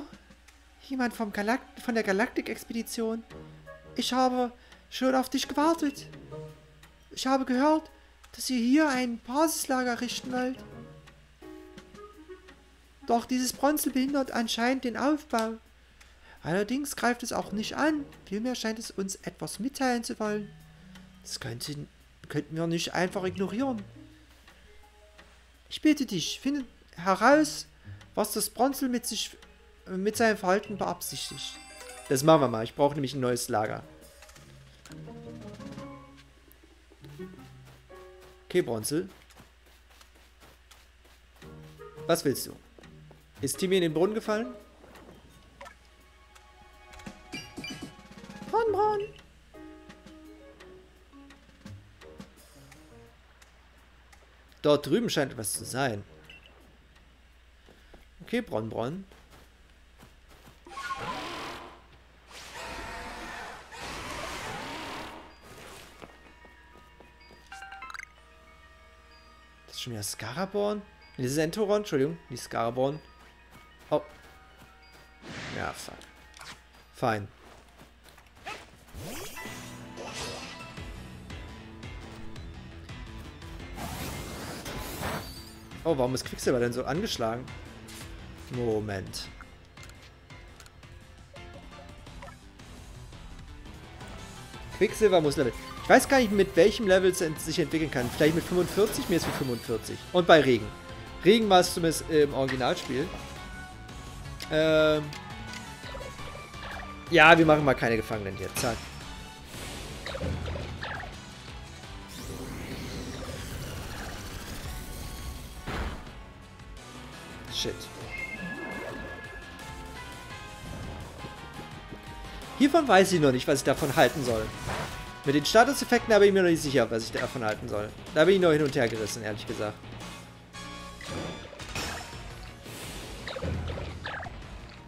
jemand vom Galakt von der Galaktik-Expedition. Ich habe schon auf dich gewartet. Ich habe gehört, dass ihr hier ein Basislager richten wollt. Doch dieses Bronzel behindert anscheinend den Aufbau. Allerdings greift es auch nicht an. Vielmehr scheint es uns etwas mitteilen zu wollen. Das könnten, könnten wir nicht einfach ignorieren. Ich bitte dich, finde heraus, was das Bronzel mit sich mit seinem Verhalten beabsichtigt. Das machen wir mal. Ich brauche nämlich ein neues Lager. Okay, Bronzel. Was willst du? Ist Timmy in den Brunnen gefallen? Bronbron. Dort drüben scheint etwas zu sein. Okay, Bronbron. Das schon wieder Scaraborn? Nee, das ist Entoron, Entschuldigung, nicht Scaraborn. Oh. Ja, fuck. Fein. Oh, warum ist Quicksilver denn so angeschlagen? Moment. Quicksilver muss Level. Ich weiß gar nicht, mit welchem Level es sich entwickeln kann. Vielleicht mit 45? Mir ist mit 45. Und bei Regen. Regen war es zumindest im Originalspiel. Ähm. Ja, wir machen mal keine Gefangenen hier. Zack. Shit. Hiervon weiß ich noch nicht, was ich davon halten soll. Mit den Statuseffekten habe ich mir noch nicht sicher, was ich davon halten soll. Da bin ich noch hin und her gerissen, ehrlich gesagt.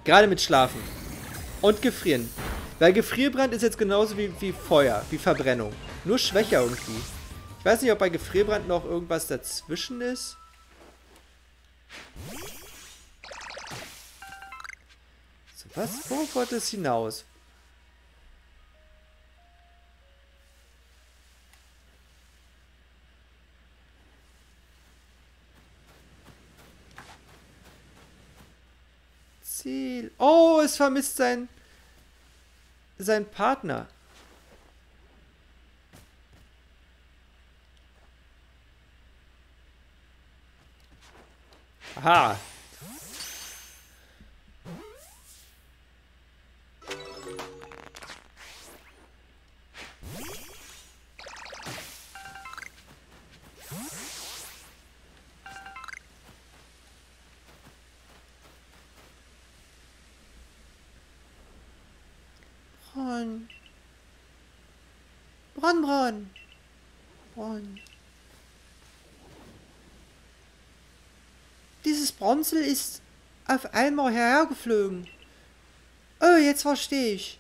Gerade mit Schlafen. Und Gefrieren. Weil Gefrierbrand ist jetzt genauso wie, wie Feuer, wie Verbrennung. Nur schwächer irgendwie. Ich weiß nicht, ob bei Gefrierbrand noch irgendwas dazwischen ist. So, was? Worauf wollte es hinaus? Ziel. Oh, es vermisst sein sein Partner. Aha. Bron. Bron, Bron. Bron. Dieses Bronzel ist auf einmal hergeflogen. Oh, jetzt verstehe ich.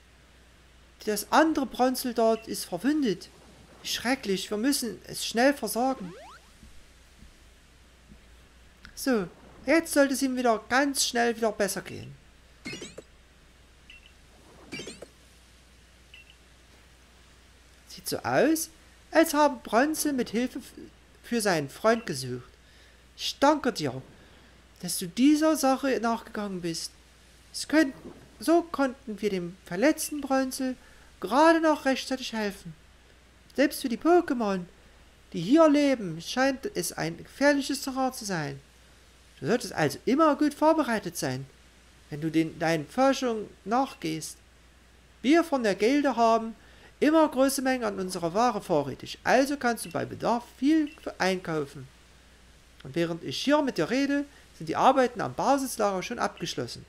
Das andere Bronzel dort ist verwundet. Schrecklich, wir müssen es schnell versorgen. So, jetzt sollte es ihm wieder ganz schnell wieder besser gehen. Sieht so aus, als habe Bronze mit Hilfe für seinen Freund gesucht. Ich danke dir, dass du dieser Sache nachgegangen bist. Könnten, so konnten wir dem verletzten Bronzel gerade noch rechtzeitig helfen. Selbst für die Pokémon, die hier leben, scheint es ein gefährliches Terrain zu sein. Du solltest also immer gut vorbereitet sein, wenn du den, deinen Forschungen nachgehst. Wir von der Gilde haben immer große Mengen an unserer Ware vorrätig, also kannst du bei Bedarf viel einkaufen. Und während ich hier mit dir rede, sind die Arbeiten am Basislager schon abgeschlossen.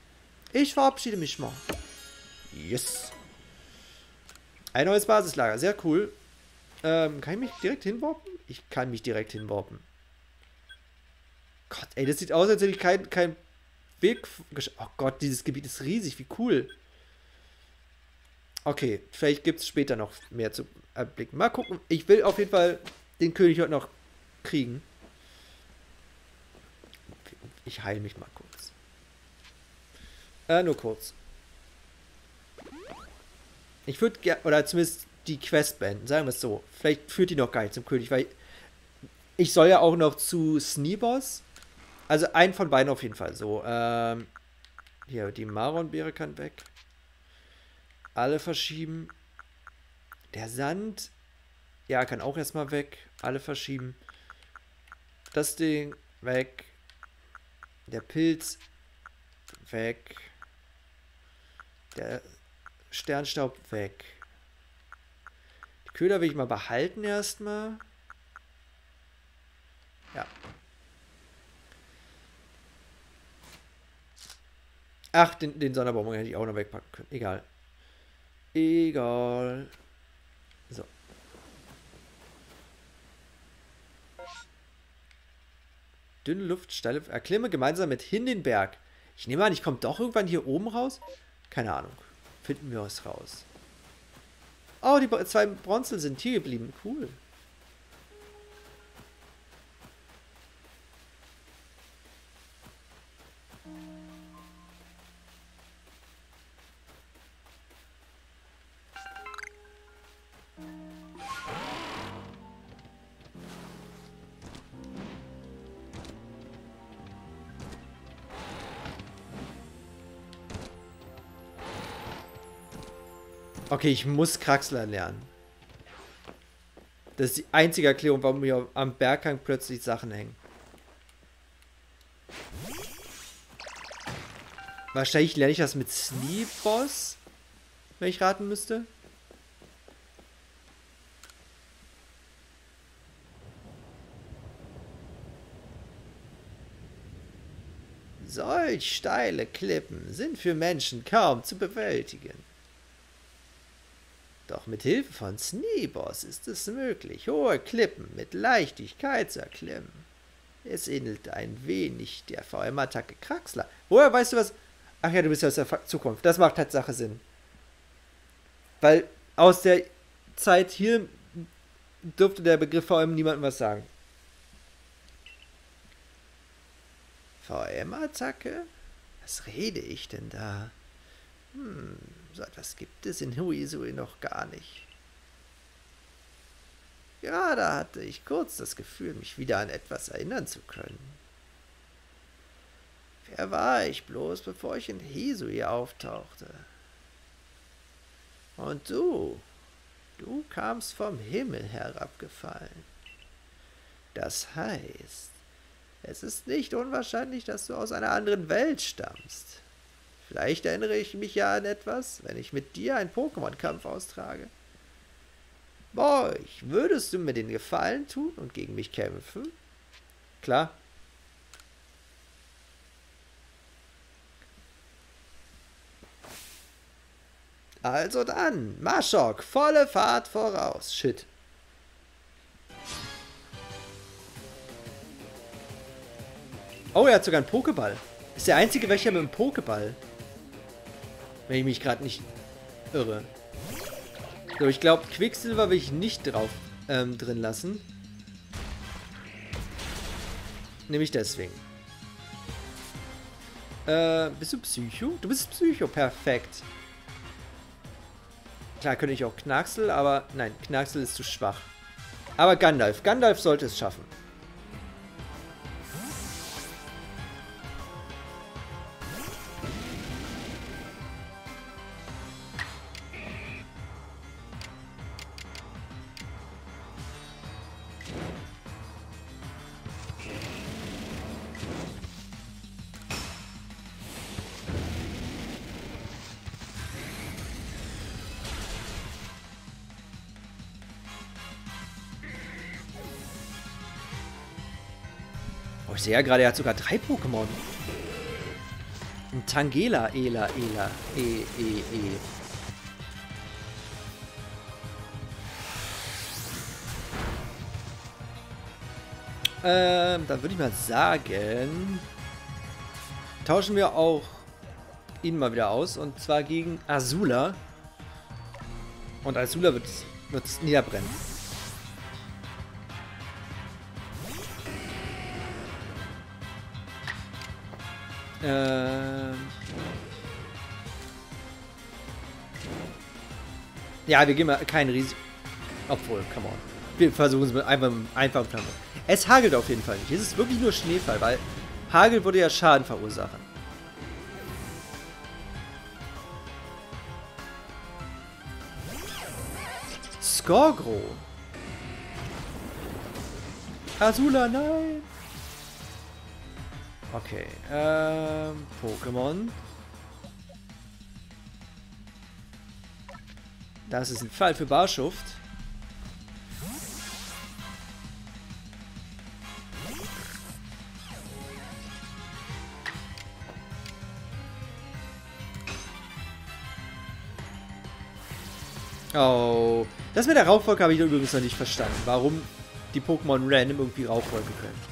Ich verabschiede mich mal. Yes. Ein neues Basislager, sehr cool. Ähm, kann ich mich direkt hinwarpen? Ich kann mich direkt hinwarpen. Gott, ey, das sieht aus, als hätte ich kein, kein Weg. Oh Gott, dieses Gebiet ist riesig, wie cool. Okay, vielleicht gibt es später noch mehr zu erblicken. Mal gucken. Ich will auf jeden Fall den König heute noch kriegen. Ich heile mich mal kurz. Äh, nur kurz. Ich würde gerne, oder zumindest die Quest beenden, sagen wir es so. Vielleicht führt die noch gar nicht zum König, weil ich soll ja auch noch zu Sneeboss. Also einen von beiden auf jeden Fall. So, ähm, hier, die Maronbeere kann weg. Alle verschieben. Der Sand, ja, kann auch erstmal weg. Alle verschieben. Das Ding, weg. Der Pilz, weg. Der Sternstaub weg. Die Köder will ich mal behalten erstmal. Ja. Ach, den, den Sonderbonbon hätte ich auch noch wegpacken können. Egal. Egal. So. Dünne Luft, steile. Erklimme gemeinsam mit Hindenberg. Ich nehme an, ich komme doch irgendwann hier oben raus. Keine Ahnung. Finden wir es raus. Oh, die zwei Bronzel sind hier geblieben. Cool. Okay, ich muss Kraxler lernen. Das ist die einzige Erklärung, warum hier am Berghang plötzlich Sachen hängen. Wahrscheinlich lerne ich das mit Sleep Boss, wenn ich raten müsste. Solch steile Klippen sind für Menschen kaum zu bewältigen. Doch mit Hilfe von Sneeboss ist es möglich, hohe Klippen mit Leichtigkeit zu erklimmen. Es ähnelt ein wenig der VM-Attacke Kraxler. Woher weißt du was? Ach ja, du bist ja aus der Zukunft. Das macht Tatsache Sinn. Weil aus der Zeit hier dürfte der Begriff VM niemandem was sagen. VM-Attacke? Was rede ich denn da? Hm, so etwas gibt es in Huizui noch gar nicht. Gerade hatte ich kurz das Gefühl, mich wieder an etwas erinnern zu können. Wer war ich bloß, bevor ich in Hisui auftauchte? Und du, du kamst vom Himmel herabgefallen. Das heißt, es ist nicht unwahrscheinlich, dass du aus einer anderen Welt stammst. Vielleicht erinnere ich mich ja an etwas, wenn ich mit dir einen Pokémon-Kampf austrage. Boah, würdest du mir den Gefallen tun und gegen mich kämpfen? Klar. Also dann, Maschok, volle Fahrt voraus. Shit. Oh, er hat sogar einen Pokéball. Ist der einzige welcher mit einem Pokéball. Wenn ich mich gerade nicht irre. So, ich glaube, Quicksilver will ich nicht drauf ähm, drin lassen. Nämlich deswegen. Äh, bist du Psycho? Du bist Psycho, perfekt. Klar könnte ich auch Knacksel, aber nein, Knacksel ist zu schwach. Aber Gandalf, Gandalf sollte es schaffen. Ja gerade, er hat sogar drei Pokémon. Ein Tangela, Ela, Ela, E, E, E. Ähm, dann würde ich mal sagen, tauschen wir auch ihn mal wieder aus und zwar gegen Azula. Und Azula wird es niederbrennen. Ähm. Ja, wir gehen mal kein Risiko. Obwohl, come on. Wir versuchen es mit einfach einfach. Es hagelt auf jeden Fall nicht. Es ist wirklich nur Schneefall, weil Hagel würde ja Schaden verursachen. Skorgro. Azula, nein. Okay, ähm, Pokémon. Das ist ein Fall für Barschuft. Oh. Das mit der Rauchwolke habe ich übrigens noch nicht verstanden. Warum die Pokémon random irgendwie Rauchwolke können.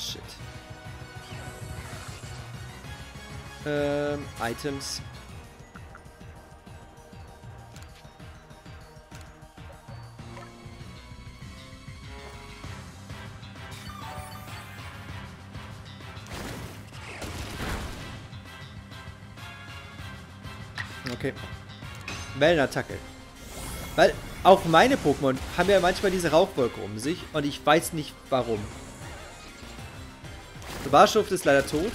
Shit. Ähm, Items. Okay. Wellenattacke. Weil auch meine Pokémon haben ja manchmal diese Rauchwolke um sich und ich weiß nicht warum. Der Barschuft ist leider tot.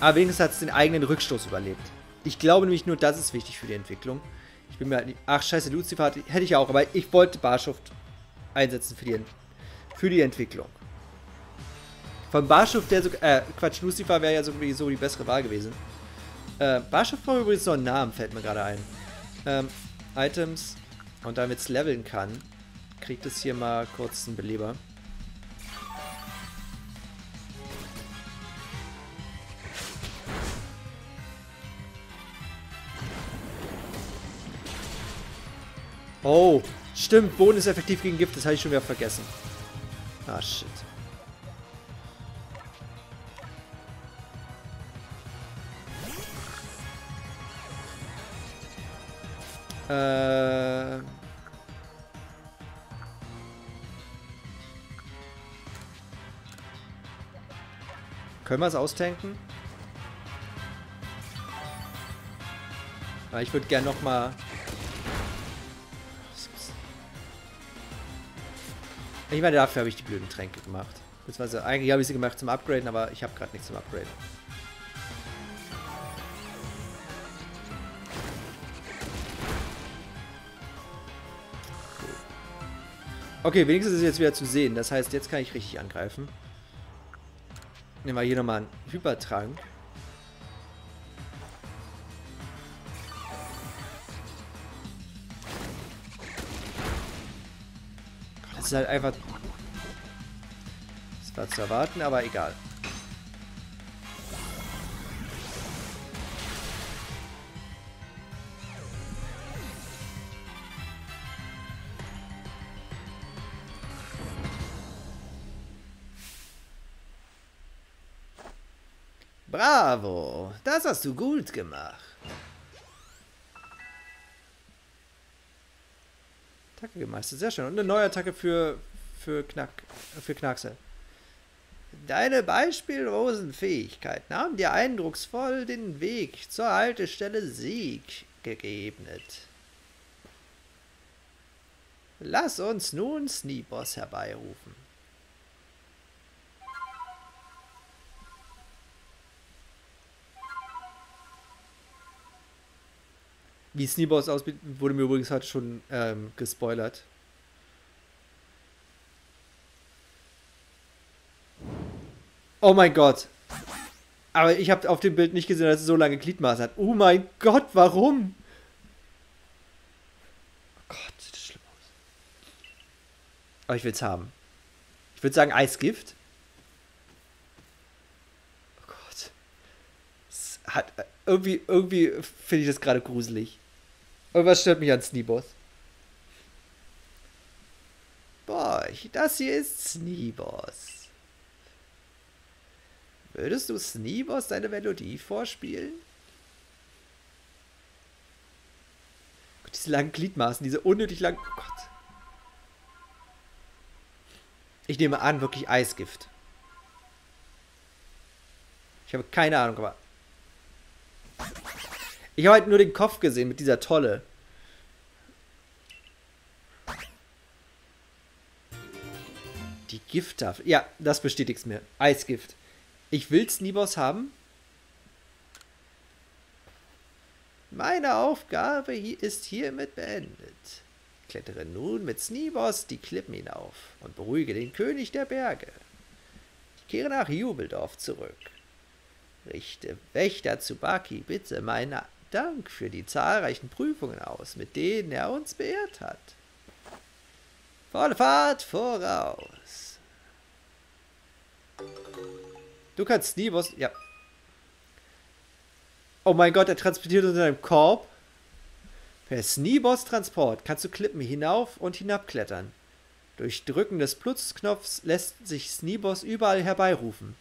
Aber wenigstens hat es den eigenen Rückstoß überlebt. Ich glaube nämlich nur, das ist wichtig für die Entwicklung. Ich bin mir halt nicht... Ach, scheiße, Lucifer hätte ich auch, aber ich wollte Barschuft einsetzen für die, für die Entwicklung. Von Barschuft, der so... Äh, Quatsch, Lucifer wäre ja sowieso die bessere Wahl gewesen. Äh, Barschuft braucht übrigens noch einen Namen, fällt mir gerade ein. Ähm, Items. Und damit es leveln kann, kriegt es hier mal kurz einen Beleber. Oh, stimmt. Boden ist effektiv gegen Gift. Das habe ich schon wieder vergessen. Ah, shit. Äh... Können wir es austanken? Aber ich würde gerne noch Ich meine, dafür habe ich die blöden Tränke gemacht. Beziehungsweise eigentlich habe ich sie gemacht zum Upgraden, aber ich habe gerade nichts zum Upgraden. Okay, wenigstens ist es jetzt wieder zu sehen. Das heißt, jetzt kann ich richtig angreifen. Nehmen wir hier nochmal einen Hypertrank. Ist halt einfach... Das war zu erwarten, aber egal. Bravo, das hast du gut gemacht. Attacke gemeistert, sehr schön. Und eine neue Attacke für, für, Knack, für Knackse. Deine beispiellosen Fähigkeiten haben dir eindrucksvoll den Weg zur Haltestelle Sieg geebnet. Lass uns nun Sneepos herbeirufen. Wie Sneeboss aussieht, wurde mir übrigens halt schon ähm, gespoilert. Oh mein Gott. Aber ich habe auf dem Bild nicht gesehen, dass es so lange Gliedmaße hat. Oh mein Gott, warum? Oh Gott, sieht das schlimm aus. Aber ich will es haben. Ich würde sagen Eisgift. Oh Gott. Es hat, irgendwie irgendwie finde ich das gerade gruselig. Und was stört mich an Sneeboss? Boah, das hier ist Sneeboss. Würdest du Sneeboss deine Melodie vorspielen? diese langen Gliedmaßen, diese unnötig langen... Oh Gott. Ich nehme an, wirklich Eisgift. Ich habe keine Ahnung, aber ich habe halt nur den Kopf gesehen mit dieser Tolle. Die Gifttafel. Ja, das bestätigt es mir. Eisgift. Ich will Sneeboss haben. Meine Aufgabe ist hiermit beendet. Klettere nun mit Sneeboss die Klippen hinauf und beruhige den König der Berge. Ich kehre nach Jubeldorf zurück. Richte Wächter Tsubaki bitte meinen Dank für die zahlreichen Prüfungen aus, mit denen er uns beehrt hat. Volle Fahrt voraus. Du kannst nie was. Ja. Oh mein Gott, er transportiert unter einem Korb. Per Sneeboss-Transport kannst du Klippen hinauf und hinabklettern. Durch Drücken des Plutzknopfs lässt sich Sneeboss überall herbeirufen.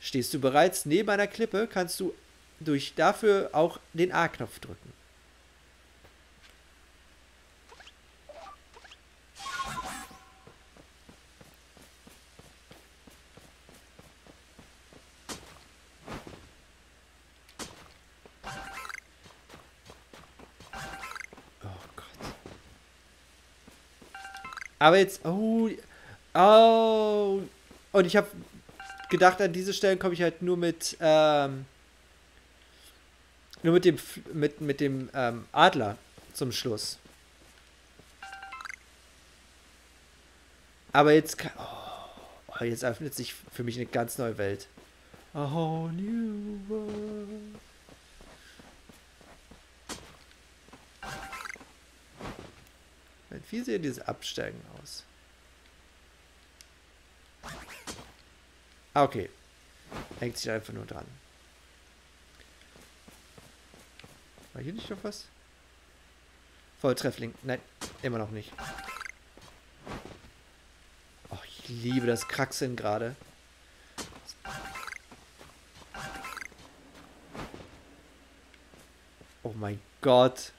Stehst du bereits neben einer Klippe, kannst du durch dafür auch den A-Knopf drücken. Oh Gott. Aber jetzt, oh, oh, und ich habe gedacht, an diese Stellen komme ich halt nur mit, ähm, nur mit dem, mit, mit dem ähm, Adler zum Schluss. Aber jetzt, kann, oh, jetzt öffnet sich für mich eine ganz neue Welt. A whole new world. Wie sehen diese Absteigen aus? Ah, okay. Hängt sich einfach nur dran. War hier nicht noch was? Volltreffling. Nein, immer noch nicht. Oh, ich liebe das Kraxeln gerade. Oh mein Gott.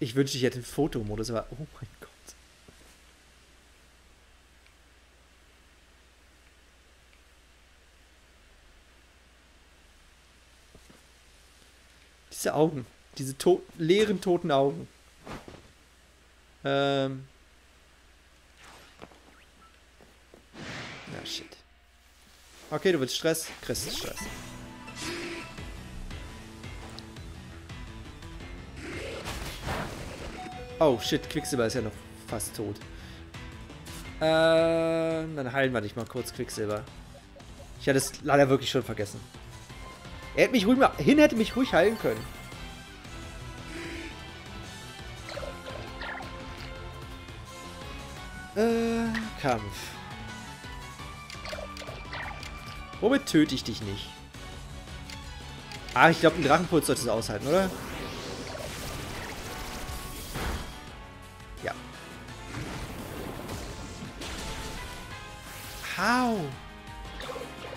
Ich wünschte, ich hätte einen Fotomodus, aber oh mein Gott. Diese Augen. Diese to leeren, toten Augen. Ähm. Na, shit. Okay, du willst Stress? Kriegst Stress. Oh, shit, Quicksilber ist ja noch fast tot. Äh, dann heilen wir dich mal kurz, Quicksilber. Ich hatte es leider wirklich schon vergessen. Er hätte mich ruhig mal, hin hätte mich ruhig heilen können. Äh, Kampf. Womit töte ich dich nicht? Ah, ich glaube, ein Drachenputz sollte es aushalten, oder? Ja. Hau!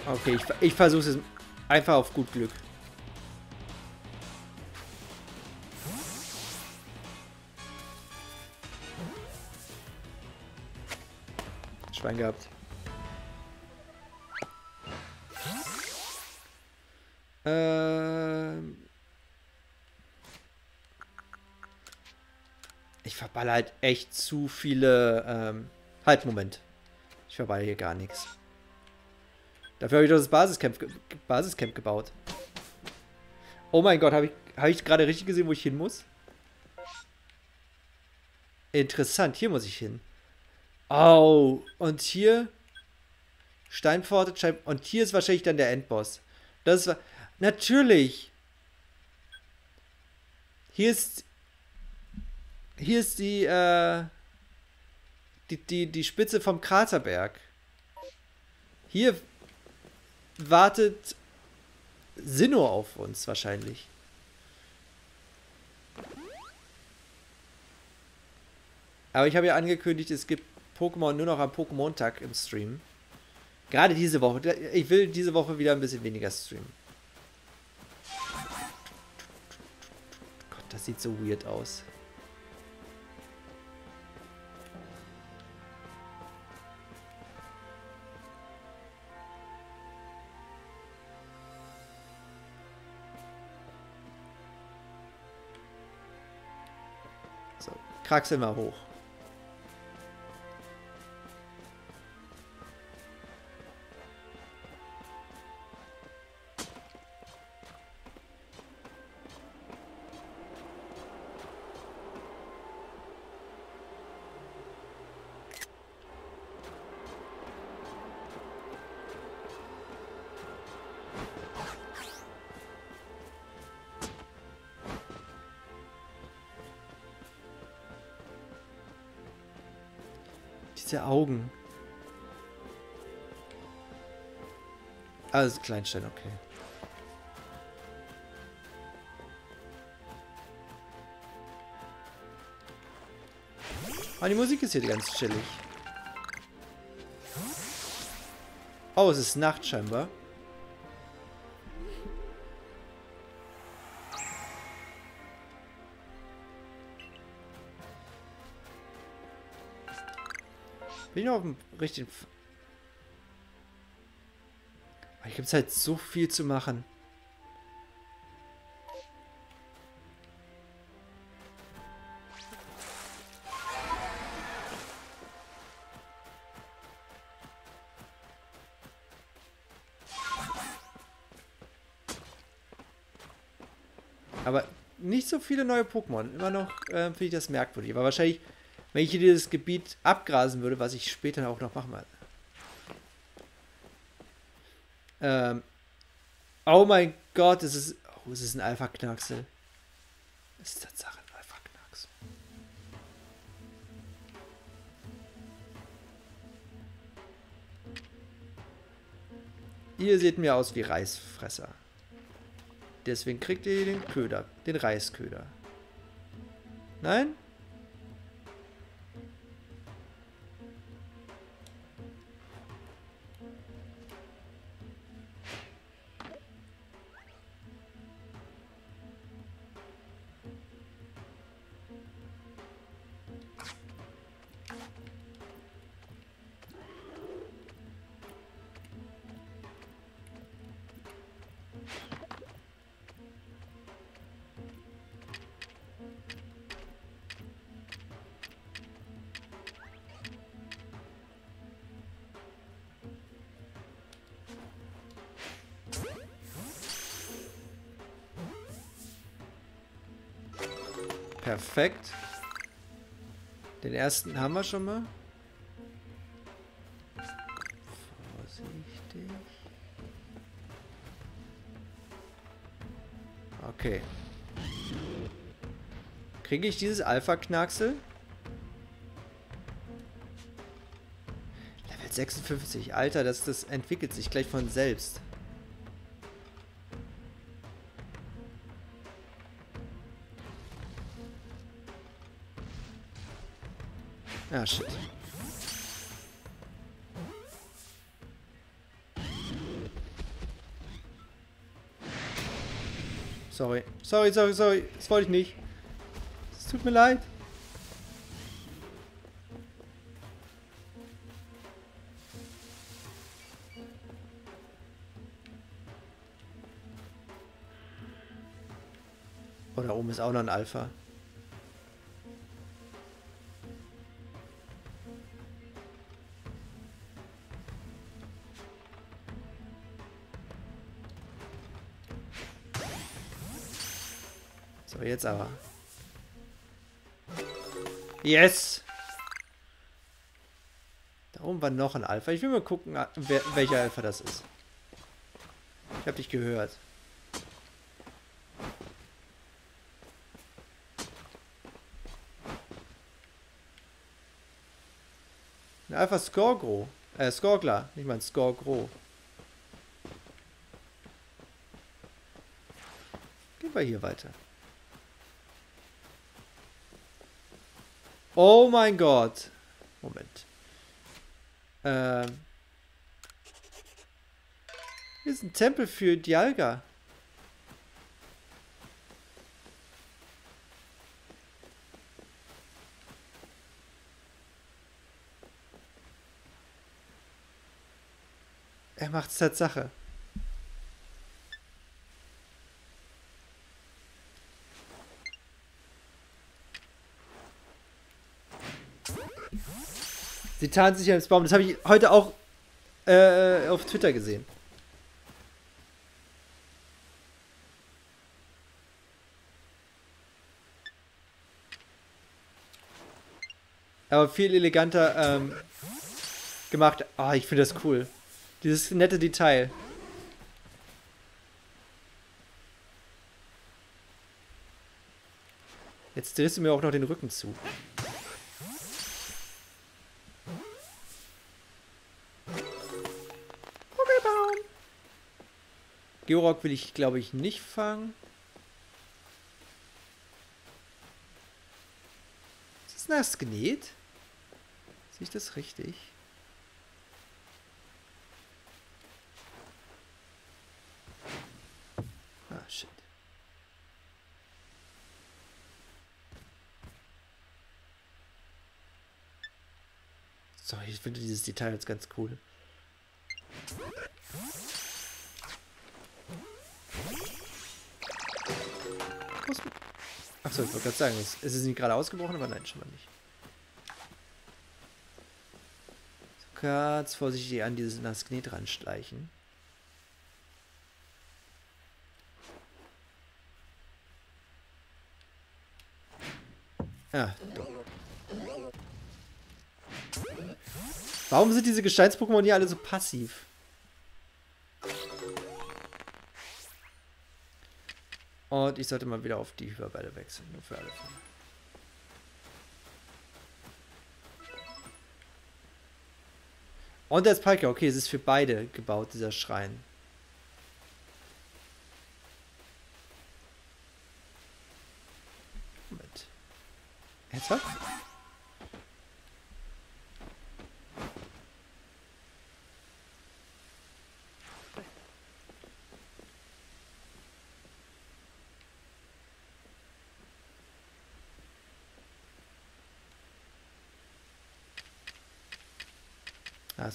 Okay, ich, ich versuche es einfach auf gut Glück. Schwein gehabt. Ähm ich verballer halt echt zu viele. Ähm halt, Moment. Ich verballer hier gar nichts. Dafür habe ich doch das Basiscamp, Basiscamp gebaut. Oh mein Gott, habe ich, hab ich gerade richtig gesehen, wo ich hin muss? Interessant, hier muss ich hin. Oh, und hier Steinpforte, Stein und hier ist wahrscheinlich dann der Endboss. Das war natürlich. Hier ist hier ist die äh, die, die die Spitze vom Kraterberg. Hier wartet Sinnoh auf uns wahrscheinlich. Aber ich habe ja angekündigt, es gibt Pokémon nur noch am Pokémon-Tag im Stream. Gerade diese Woche. Ich will diese Woche wieder ein bisschen weniger streamen. Gott, das sieht so weird aus. Kraxel mal hoch. Diese Augen. Ist Kleinstein, okay. Ah, die Musik ist hier ganz chillig. Oh, es ist Nacht scheinbar. Bin ich noch auf dem richtigen... F Hier gibt es halt so viel zu machen. Aber nicht so viele neue Pokémon. Immer noch äh, finde ich das merkwürdig. Aber wahrscheinlich, wenn ich hier dieses Gebiet abgrasen würde, was ich später auch noch machen werde. Ähm. Oh mein Gott, es ist. Oh, es ist ein Alpha-Knacksel. Es ist Tatsache ein Alpha-Knacks. Ihr seht mir aus wie Reisfresser. Deswegen kriegt ihr den Köder, den Reisköder. Nein? Perfekt. Den ersten haben wir schon mal. Vorsichtig. Okay. Kriege ich dieses Alpha-Knacksel? Level 56. Alter, das, das entwickelt sich gleich von selbst. Sorry. Sorry, sorry, sorry. Das wollte ich nicht. Es tut mir leid. Oh, da oben ist auch noch ein Alpha. Jetzt aber. Yes! Da oben war noch ein Alpha. Ich will mal gucken, wer, welcher Alpha das ist. Ich hab dich gehört. Ein Alpha Skorgro. Äh, Skorgler. Nicht mal ein Skorgro. Gehen wir hier weiter. Oh mein Gott. Moment. Ähm. Hier ist ein Tempel für Dialga. Er macht's Tatsache. Sie tarnt sich als Baum. Das habe ich heute auch äh, auf Twitter gesehen. Aber viel eleganter ähm, gemacht. Ah, oh, ich finde das cool. Dieses nette Detail. Jetzt drehst du mir auch noch den Rücken zu. Georock will ich, glaube ich, nicht fangen. Ist das nass genäht? Sehe ich das richtig? Ah, shit. So, ich finde dieses Detail jetzt ganz cool. Achso, ich wollte gerade sagen, es ist nicht gerade ausgebrochen, aber nein, schon mal nicht. So, ganz vorsichtig an dieses Nasknet ranschleichen. Ah, doch. Warum sind diese Gesteins-Pokémon hier alle so passiv? Und ich sollte mal wieder auf die Hyperbälle wechseln, nur für alle Fälle. Und der ist Piker, okay, es ist für beide gebaut, dieser Schrein. Moment. Ernsthaft?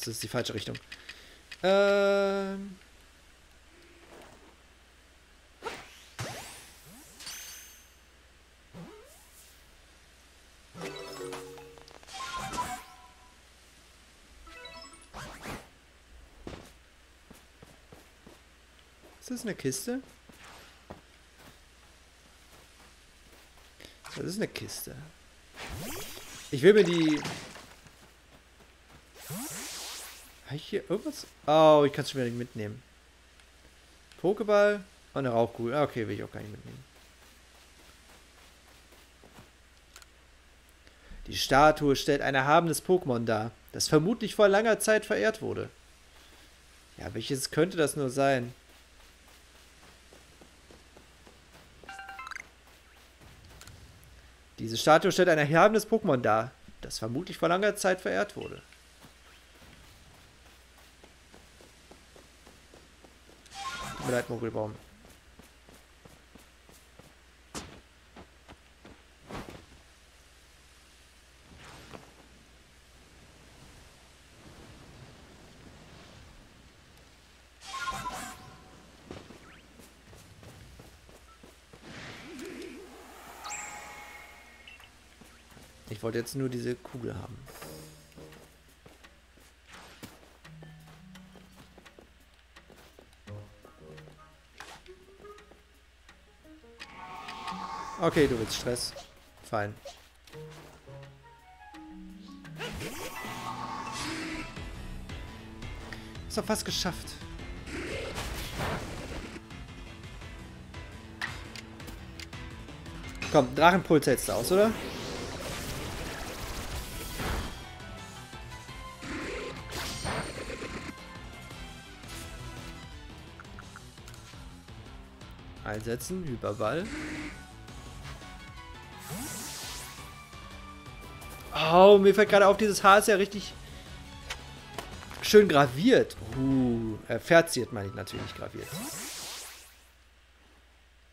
Das ist die falsche Richtung. Ähm. Ist das eine Kiste? Das ist eine Kiste. Ich will mir die Habe ich hier irgendwas? Oh, ich kann es schon wieder nicht mitnehmen. Pokéball und eine Rauchkugel. Ah, Okay, will ich auch gar nicht mitnehmen. Die Statue stellt ein erhabenes Pokémon dar, das vermutlich vor langer Zeit verehrt wurde. Ja, welches könnte das nur sein? Diese Statue stellt ein erhabenes Pokémon dar, das vermutlich vor langer Zeit verehrt wurde. Leid, Mogelbaum. Ich wollte jetzt nur diese Kugel haben. Okay, du willst Stress. Fein. Ist doch fast geschafft. Komm, Drachenpuls hältst du aus, oder? Einsetzen, Hyperball. Oh, mir fällt gerade auf, dieses Haar ist ja richtig schön graviert. Uh, äh, verziert meine ich natürlich graviert.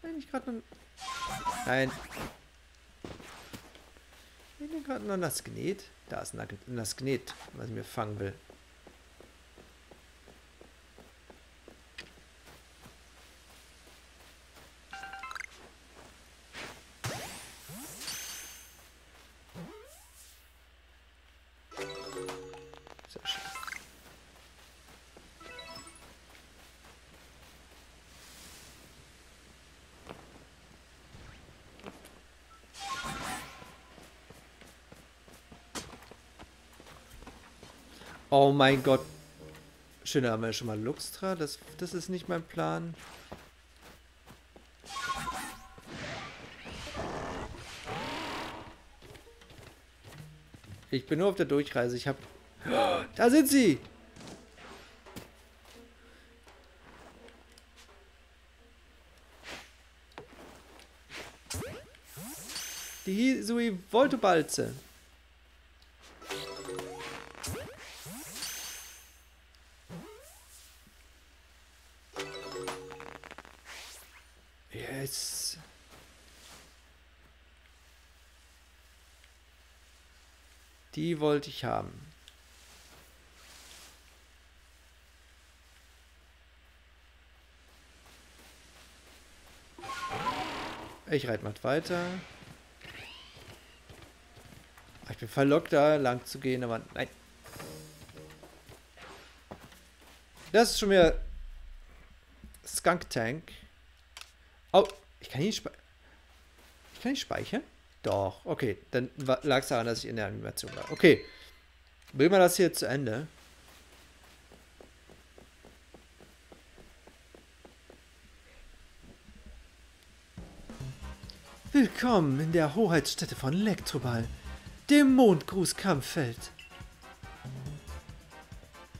Nein, nicht gerade nur... Nein. Ich bin gerade nur nass genäht. Da ist ein nass genäht, was ich mir fangen will. Oh mein Gott. Schön, da haben wir ja schon mal Luxtra. Das, das ist nicht mein Plan. Ich bin nur auf der Durchreise. Ich habe... Da sind sie! Die Hisui Voltobalze. Yes. Die wollte ich haben. Ich reite mal weiter. Ich bin verlockt, da lang zu gehen, aber nein. Das ist schon wieder Skunk Tank. Oh, ich kann nicht Ich kann ihn speichern? Doch, okay. Dann lag es daran, dass ich in der Animation war. Okay. Bringen wir das hier zu Ende. Willkommen in der Hoheitsstätte von Elektroball, dem Mondgruß Kampffeld.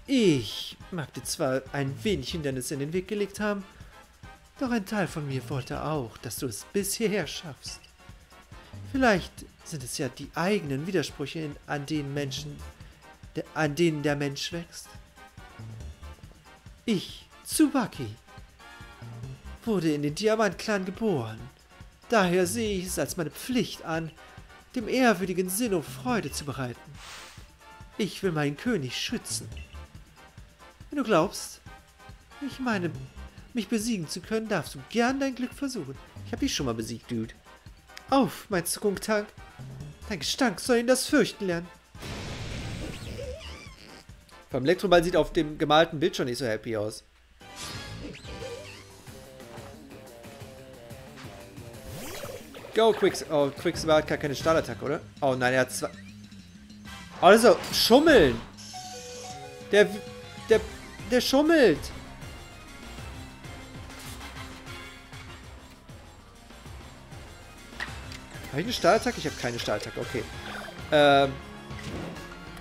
Ich mag dir zwar ein wenig Hindernisse in den Weg gelegt haben, doch ein Teil von mir wollte auch, dass du es bis hierher schaffst. Vielleicht sind es ja die eigenen Widersprüche, an denen Menschen, an denen der Mensch wächst. Ich, Tsubaki, wurde in den Diamant-Clan geboren Daher sehe ich es als meine Pflicht an, dem ehrwürdigen Sinnoh Freude zu bereiten. Ich will meinen König schützen. Wenn du glaubst, ich meine, mich besiegen zu können, darfst du gern dein Glück versuchen. Ich habe dich schon mal besiegt, Dude. Auf, mein Skunktank. Dein Gestank soll ihn das Fürchten lernen. Vom Elektroball sieht auf dem gemalten Bild schon nicht so happy aus. Go, Quicks. Oh, Quicksilver hat gar keine Stahlattacke, oder? Oh nein, er hat zwei. Also, schummeln! Der. Der. Der schummelt! Habe ich eine Stahlattacke? Ich habe keine Stahlattacke, okay. Ähm.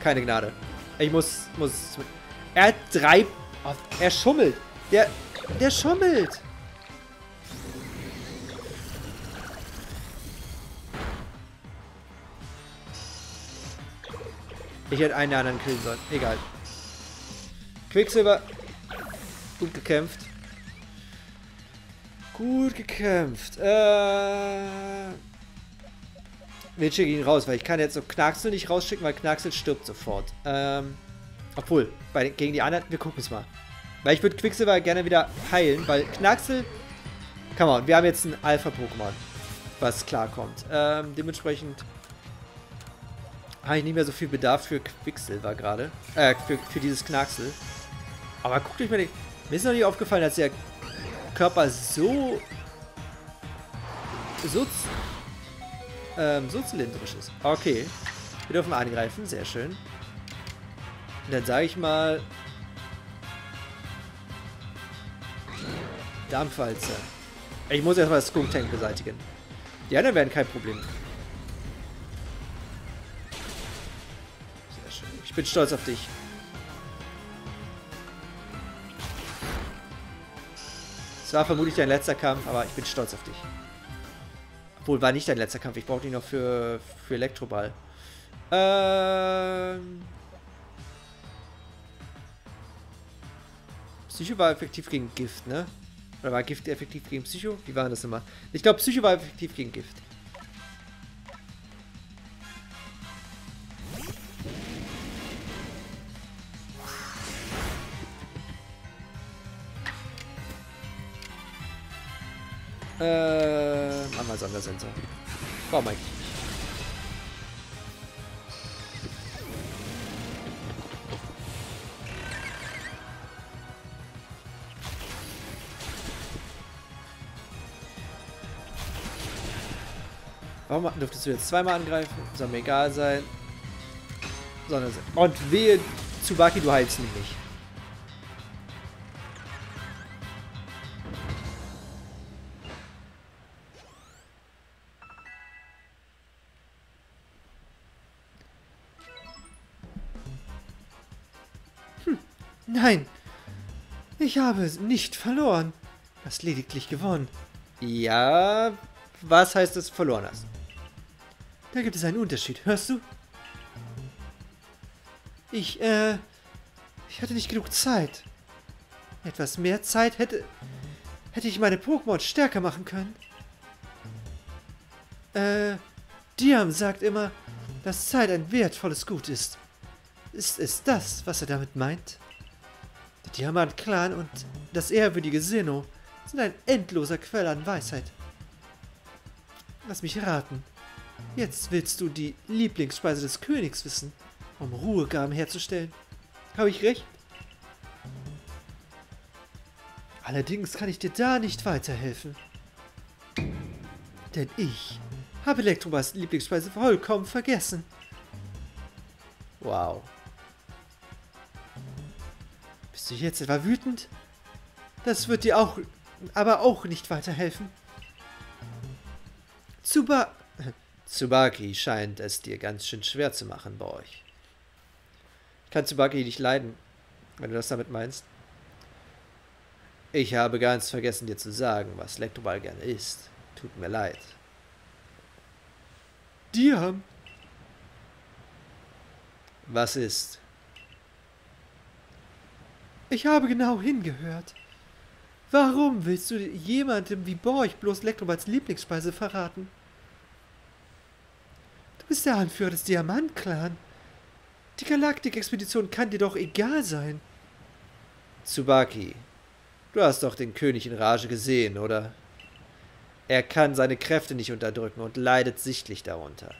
Keine Gnade. Ich muss. muss. Er hat drei. Er schummelt. Der. Der schummelt! Ich hätte einen der anderen killen sollen. Egal. Quicksilver. Gut gekämpft. Gut gekämpft. Äh. Wir schicken ihn raus, weil ich kann jetzt so Knacksel nicht rausschicken, weil Knacksel stirbt sofort. Ähm. Obwohl, bei, gegen die anderen, wir gucken es mal. Weil ich würde Quicksilver gerne wieder heilen, weil Knacksel. Come on, wir haben jetzt ein Alpha-Pokémon, was klarkommt. Ähm, dementsprechend habe ich nicht mehr so viel Bedarf für Quicksilver gerade. Äh, für, für dieses Knacksel. Aber guckt euch mal den... Mir ist noch nicht aufgefallen, dass der Körper so... So... Ähm, so zylindrisch ist. Okay. Wir dürfen angreifen. Sehr schön. Und dann sage ich mal... Dampfwalze. Ich muss erstmal das Skunk Tank beseitigen. Die anderen werden kein Problem. bin stolz auf dich. Es war vermutlich dein letzter Kampf, aber ich bin stolz auf dich. Obwohl, war nicht dein letzter Kampf. Ich brauche dich noch für, für Elektroball. Ähm... Psycho war effektiv gegen Gift, ne? Oder war Gift effektiv gegen Psycho? Wie war das immer? Ich glaube, Psycho war effektiv gegen Gift. Äh, einmal Sondersensor. Warum eigentlich nicht? Warum dürftest du jetzt zweimal angreifen? Soll mir egal sein. Sondersensor. Und wehe, Tsubaki, du heilst mich Nein, ich habe nicht verloren. Hast lediglich gewonnen. Ja, was heißt, du verloren hast? Da gibt es einen Unterschied, hörst du? Ich, äh, ich hatte nicht genug Zeit. Etwas mehr Zeit hätte, hätte ich meine Pokémon stärker machen können. Äh, Diam sagt immer, dass Zeit ein wertvolles Gut ist. Ist es das, was er damit meint? Der Diamant-Clan und das ehrwürdige Sinnoh sind ein endloser Quell an Weisheit. Lass mich raten. Jetzt willst du die Lieblingsspeise des Königs wissen, um Ruhegaben herzustellen. Habe ich recht? Allerdings kann ich dir da nicht weiterhelfen. Denn ich habe Elektrobas Lieblingsspeise vollkommen vergessen. Wow. Bist du jetzt etwa wütend? Das wird dir auch, aber auch nicht weiterhelfen. Zuba... Tsubaki scheint es dir ganz schön schwer zu machen bei euch. Ich kann Tsubaki nicht leiden, wenn du das damit meinst. Ich habe ganz vergessen dir zu sagen, was Lektoball gerne isst. Tut mir leid. Diam, Was ist? Ich habe genau hingehört. Warum willst du jemandem wie Borch bloß Elektrobals Lieblingsspeise verraten? Du bist der Anführer des Diamant-Clan. Die Galaktik-Expedition kann dir doch egal sein. Tsubaki, du hast doch den König in Rage gesehen, oder? Er kann seine Kräfte nicht unterdrücken und leidet sichtlich darunter.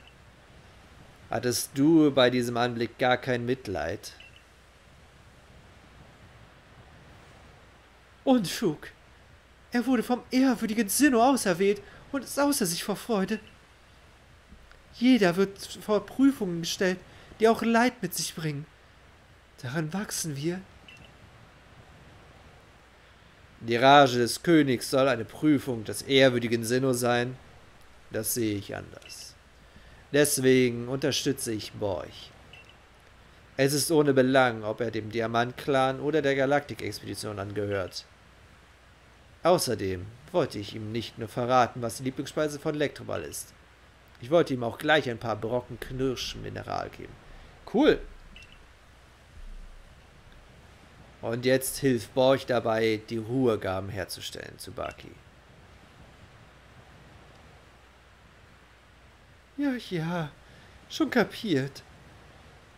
Hattest du bei diesem Anblick gar kein Mitleid? Unfug. Er wurde vom ehrwürdigen Sinnoh auserwählt und ist außer sich vor Freude. Jeder wird vor Prüfungen gestellt, die auch Leid mit sich bringen. Daran wachsen wir. Die Rage des Königs soll eine Prüfung des ehrwürdigen Sinnoh sein? Das sehe ich anders. Deswegen unterstütze ich Borch. Es ist ohne Belang, ob er dem Diamant-Clan oder der Galaktik-Expedition angehört. Außerdem wollte ich ihm nicht nur verraten, was die Lieblingsspeise von Elektroball ist. Ich wollte ihm auch gleich ein paar Brocken Knirschmineral geben. Cool. Und jetzt hilft Borch dabei, die Ruhegaben herzustellen, Tsubaki. Ja, ja, schon kapiert.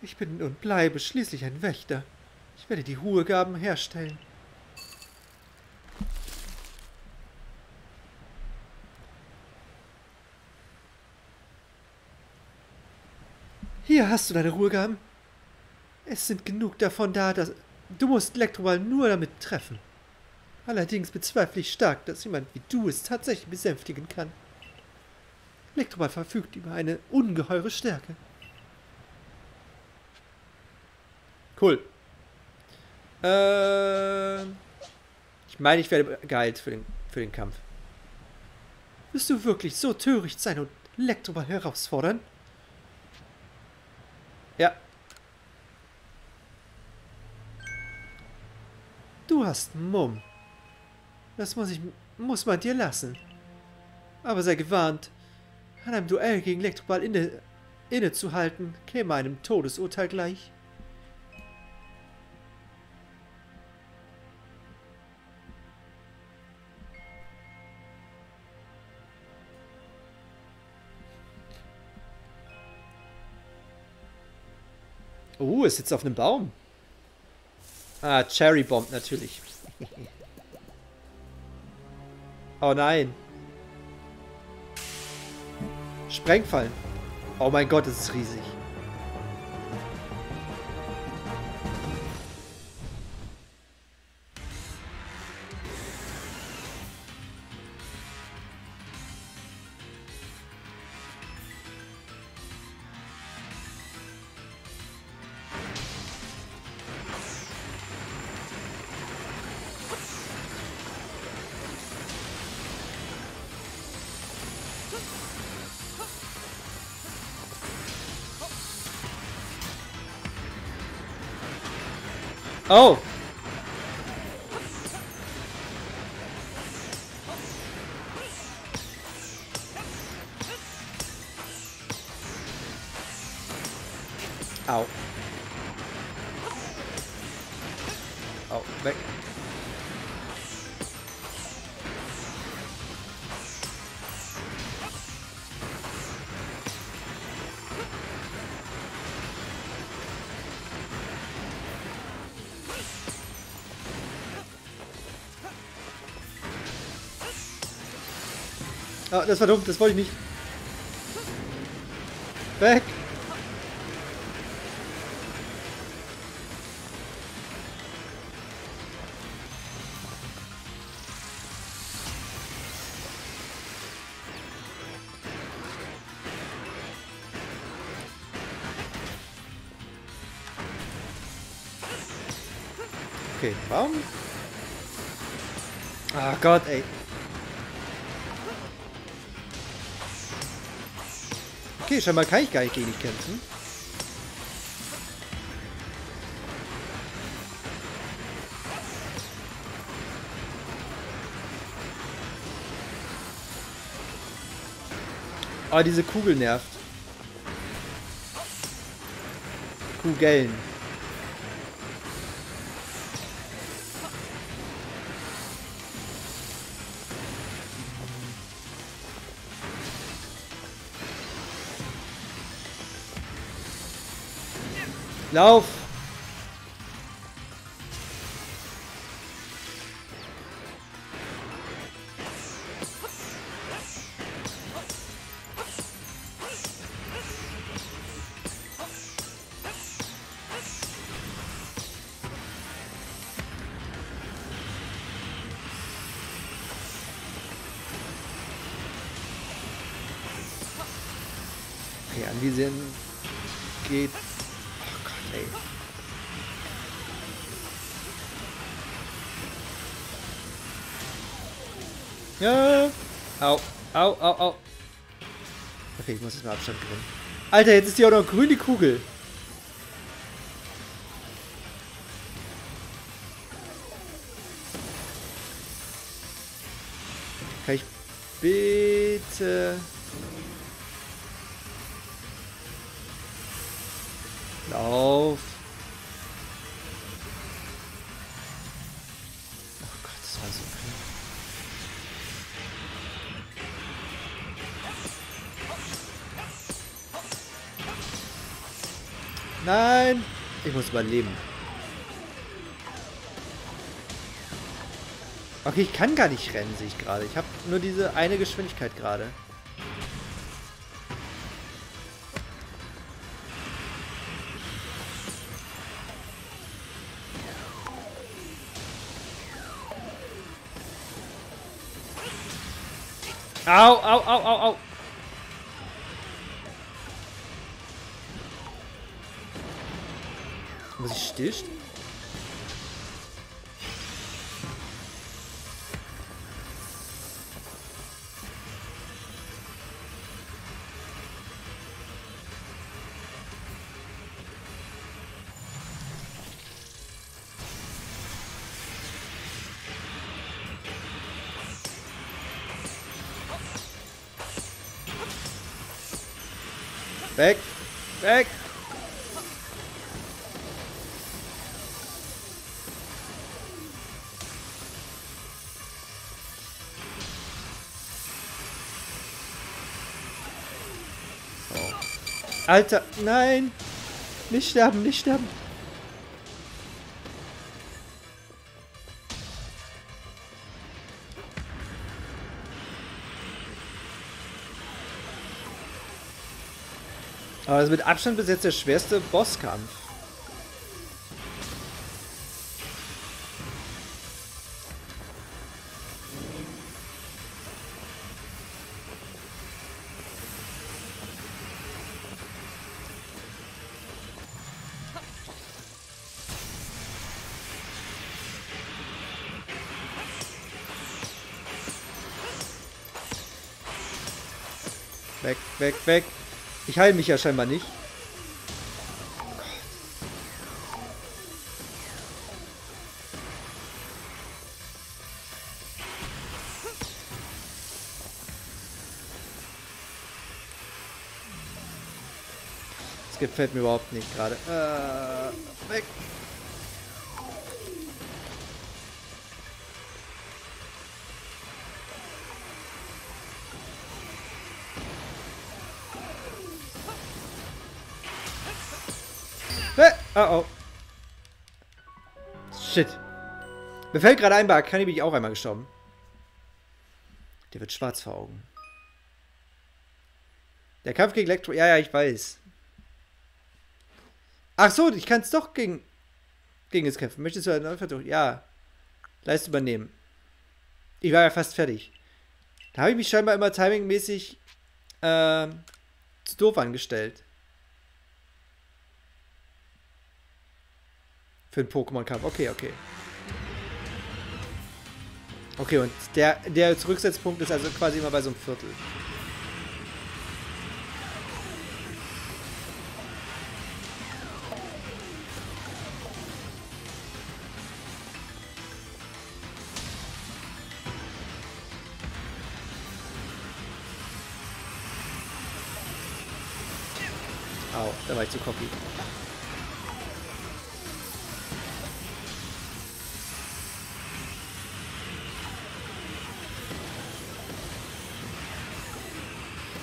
Ich bin und bleibe schließlich ein Wächter. Ich werde die Ruhegaben herstellen. Hier hast du deine Ruhegaben. Es sind genug davon da, dass du musst Elektroball nur damit treffen. Allerdings bezweifle ich stark, dass jemand wie du es tatsächlich besänftigen kann. Elektroball verfügt über eine ungeheure Stärke. Cool. Äh, ich meine, ich werde geheilt für den, für den Kampf. Wirst du wirklich so töricht sein und Elektroball herausfordern? Ja, Du hast Mumm. Das muss ich, muss man dir lassen. Aber sei gewarnt. An einem Duell gegen Elektroball inne, innezuhalten, käme einem Todesurteil gleich. Oh, es sitzt auf einem Baum. Ah, Cherry Bomb natürlich. oh nein. Sprengfallen. Oh mein Gott, das ist riesig. Das war dumm, das wollte ich nicht. Weg! Okay, warum? Ah Gott, ey. Okay, scheinbar kann ich gar nicht gegen dich kämpfen. Oh, diese Kugel nervt. Kugeln. Lauf! Okay, ich muss jetzt mal Abstand gewinnen. Alter, jetzt ist die auch noch grün, die Kugel. Überleben. Okay, ich kann gar nicht rennen, sehe ich gerade. Ich habe nur diese eine Geschwindigkeit gerade. Au, au, au, au, au. Muss Alter, nein! Nicht sterben, nicht sterben! Aber das ist mit Abstand bis jetzt der schwerste Bosskampf. Weg, weg. Ich heile mich ja scheinbar nicht. Gefällt mir überhaupt nicht gerade. Äh, weg. Oh, oh. Shit. Mir fällt gerade ein, bei Akani bin ich auch einmal gestorben. Der wird schwarz vor Augen. Der Kampf gegen Elektro... Ja, ja, ich weiß. Ach so, ich kann es doch gegen... Gegen es kämpfen. Möchtest du einen Versuch? Ja. Leist übernehmen. Ich war ja fast fertig. Da habe ich mich scheinbar immer timingmäßig äh, zu doof angestellt. Für den Pokémon-Kampf. Okay, okay. Okay, und der, der Zurücksetzpunkt ist also quasi immer bei so einem Viertel. Au, da war ich zu cocky.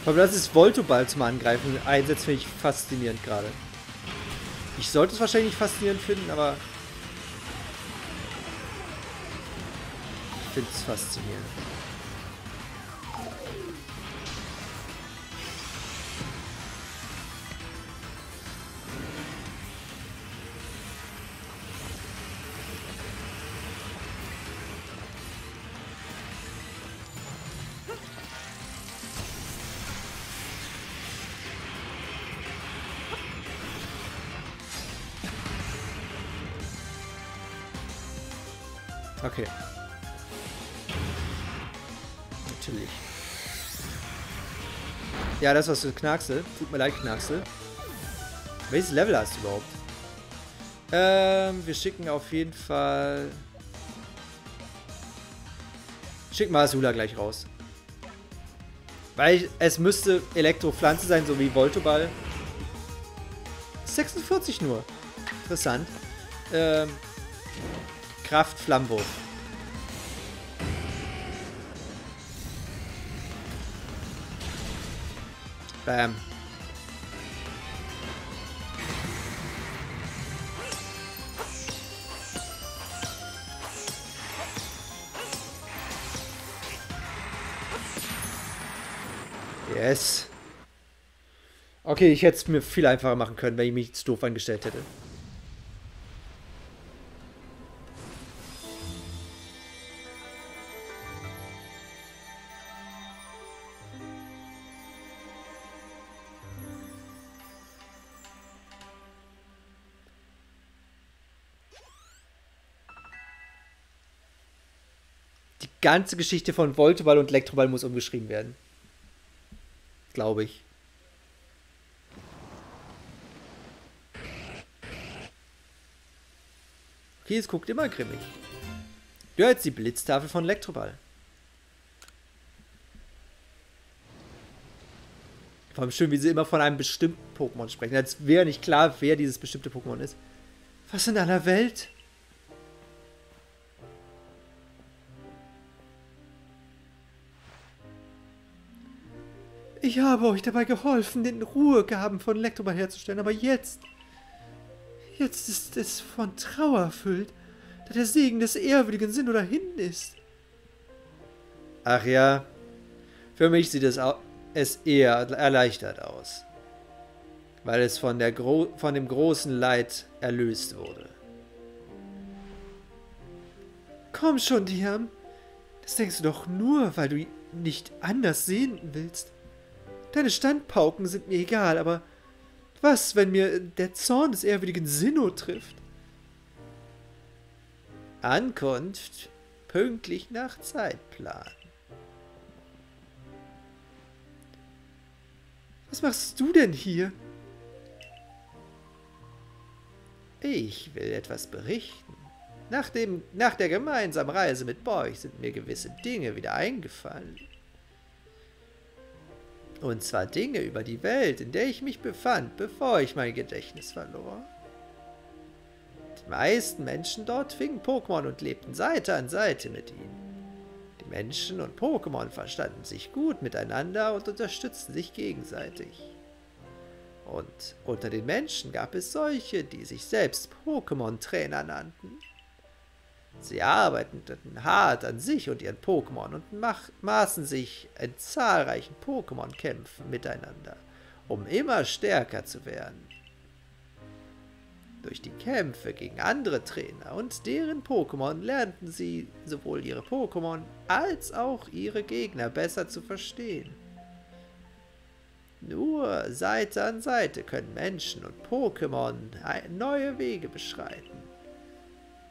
Aber das ist Voltoball zum Angreifen einsetzt, finde ich faszinierend gerade. Ich sollte es wahrscheinlich nicht faszinierend finden, aber ich finde es faszinierend. Ja, das was du Knacksel. Tut mir leid, Knacksel. Welches Level hast du überhaupt? Ähm, wir schicken auf jeden Fall... Schicken mal Azula gleich raus. Weil ich, es müsste Elektropflanze sein, so wie Voltoball. 46 nur. Interessant. Ähm, Kraft Flammwurf. Bam. Yes. Okay, ich hätte es mir viel einfacher machen können, wenn ich mich zu doof angestellt hätte. Ganze Geschichte von Voltoball und Elektroball muss umgeschrieben werden. Glaube ich. Okay, es guckt immer grimmig. Du hörst die Blitztafel von Elektroball. Vor allem schön, wie sie immer von einem bestimmten Pokémon sprechen, als wäre nicht klar, wer dieses bestimmte Pokémon ist. Was in aller Welt? Ich habe euch dabei geholfen, den Ruhegaben von Elektroball herzustellen, aber jetzt... Jetzt ist es von Trauer erfüllt, da der Segen des ehrwürdigen Sinn dahin ist. Ach ja, für mich sieht es, es eher erleichtert aus, weil es von, der Gro von dem großen Leid erlöst wurde. Komm schon, Diam. Das denkst du doch nur, weil du nicht anders sehen willst. Deine Standpauken sind mir egal, aber was, wenn mir der Zorn des ehrwürdigen Sinnoh trifft? Ankunft pünktlich nach Zeitplan. Was machst du denn hier? Ich will etwas berichten. Nach, dem, nach der gemeinsamen Reise mit Borch sind mir gewisse Dinge wieder eingefallen. Und zwar Dinge über die Welt, in der ich mich befand, bevor ich mein Gedächtnis verlor. Die meisten Menschen dort fingen Pokémon und lebten Seite an Seite mit ihnen. Die Menschen und Pokémon verstanden sich gut miteinander und unterstützten sich gegenseitig. Und unter den Menschen gab es solche, die sich selbst Pokémon-Trainer nannten. Sie arbeiteten hart an sich und ihren Pokémon und maßen sich in zahlreichen Pokémon-Kämpfen miteinander, um immer stärker zu werden. Durch die Kämpfe gegen andere Trainer und deren Pokémon lernten sie sowohl ihre Pokémon als auch ihre Gegner besser zu verstehen. Nur Seite an Seite können Menschen und Pokémon neue Wege beschreiten.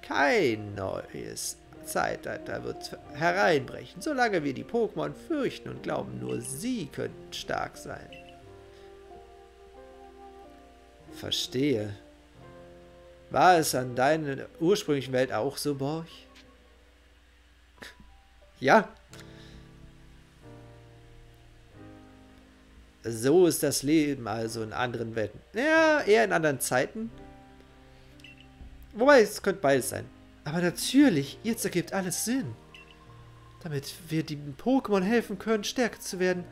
Kein neues Zeitalter wird hereinbrechen, solange wir die Pokémon fürchten und glauben, nur sie könnten stark sein. Verstehe. War es an deiner ursprünglichen Welt auch so, Borch? Ja. So ist das Leben also in anderen Welten. Ja, eher in anderen Zeiten. Wobei, es könnte beides sein. Aber natürlich, jetzt ergibt alles Sinn. Damit wir den Pokémon helfen können, stärker zu werden,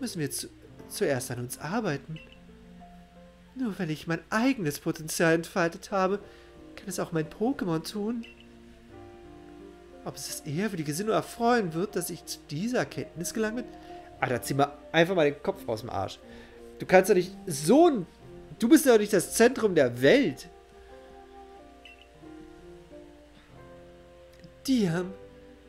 müssen wir zu, zuerst an uns arbeiten. Nur wenn ich mein eigenes Potenzial entfaltet habe, kann es auch mein Pokémon tun. Ob es das ehrwürdige Sinnoh erfreuen wird, dass ich zu dieser Erkenntnis gelangt bin? Alter, zieh mal einfach mal den Kopf aus dem Arsch. Du kannst doch nicht so ein... Du bist doch nicht das Zentrum der Welt. Diam,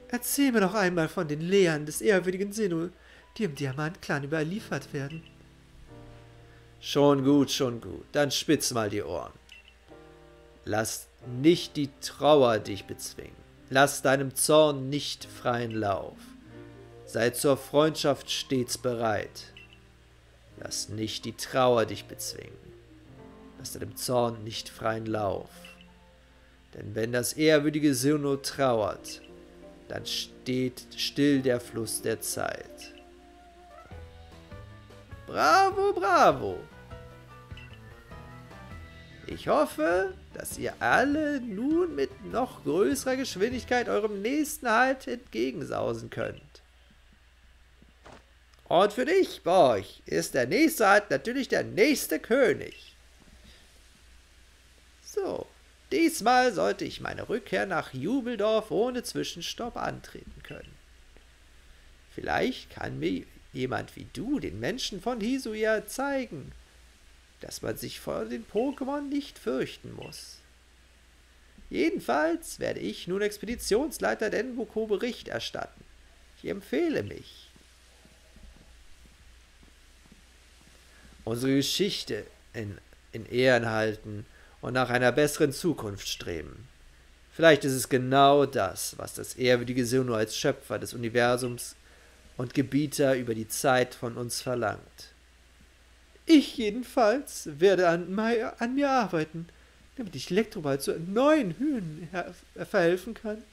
erzähl mir doch einmal von den Lehren des ehrwürdigen Sinnoh, die im Diamant-Clan überliefert werden. Schon gut, schon gut. Dann spitz mal die Ohren. Lass nicht die Trauer dich bezwingen. Lass deinem Zorn nicht freien Lauf. Sei zur Freundschaft stets bereit. Lass nicht die Trauer dich bezwingen. Lass deinem Zorn nicht freien Lauf. Denn wenn das ehrwürdige Sinnoh trauert, dann steht still der Fluss der Zeit. Bravo, bravo! Ich hoffe, dass ihr alle nun mit noch größerer Geschwindigkeit eurem nächsten Halt entgegensausen könnt. Und für dich, Borch, ist der nächste Halt natürlich der nächste König. So, diesmal sollte ich meine Rückkehr nach Jubeldorf ohne Zwischenstopp antreten können. Vielleicht kann mir jemand wie du den Menschen von Hisuia zeigen, dass man sich vor den Pokémon nicht fürchten muss. Jedenfalls werde ich nun Expeditionsleiter Denbuko Bericht erstatten. Ich empfehle mich. Unsere Geschichte in, in Ehren halten und nach einer besseren Zukunft streben. Vielleicht ist es genau das, was das ehrwürdige Sinnoh als Schöpfer des Universums und Gebieter über die Zeit von uns verlangt. Ich jedenfalls werde an, an mir arbeiten, damit ich Elektroball zu neuen Höhen verhelfen kann.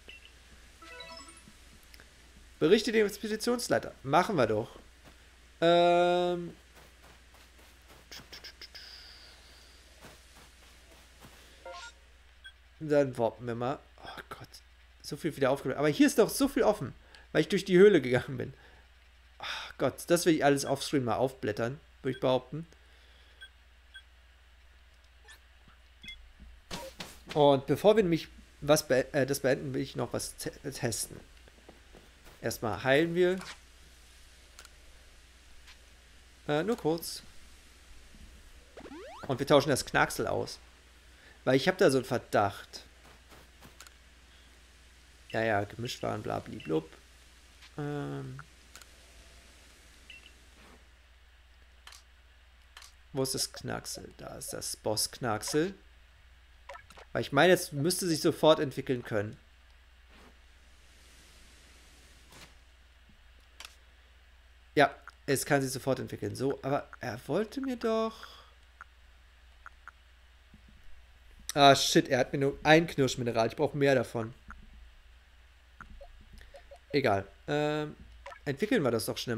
Berichte dem Expeditionsleiter. Machen wir doch. Ähm. Dann warten wir mal. Oh Gott. So viel wieder aufgenommen. Aber hier ist doch so viel offen, weil ich durch die Höhle gegangen bin. Ach Gott, das will ich alles offscreen mal aufblättern würde ich behaupten. Und bevor wir nämlich was be äh, das beenden, will ich noch was te testen. Erstmal heilen wir. Äh, nur kurz. Und wir tauschen das Knacksel aus. Weil ich habe da so einen Verdacht. Ja, ja, gemischt waren, bla, blub. Ähm, Wo ist das Knacksel? Da ist das Boss-Knacksel. Weil ich meine, jetzt müsste sich sofort entwickeln können. Ja, es kann sich sofort entwickeln. So, aber er wollte mir doch... Ah, shit, er hat mir nur ein Knirschmineral. Ich brauche mehr davon. Egal. Ähm, entwickeln wir das doch schnell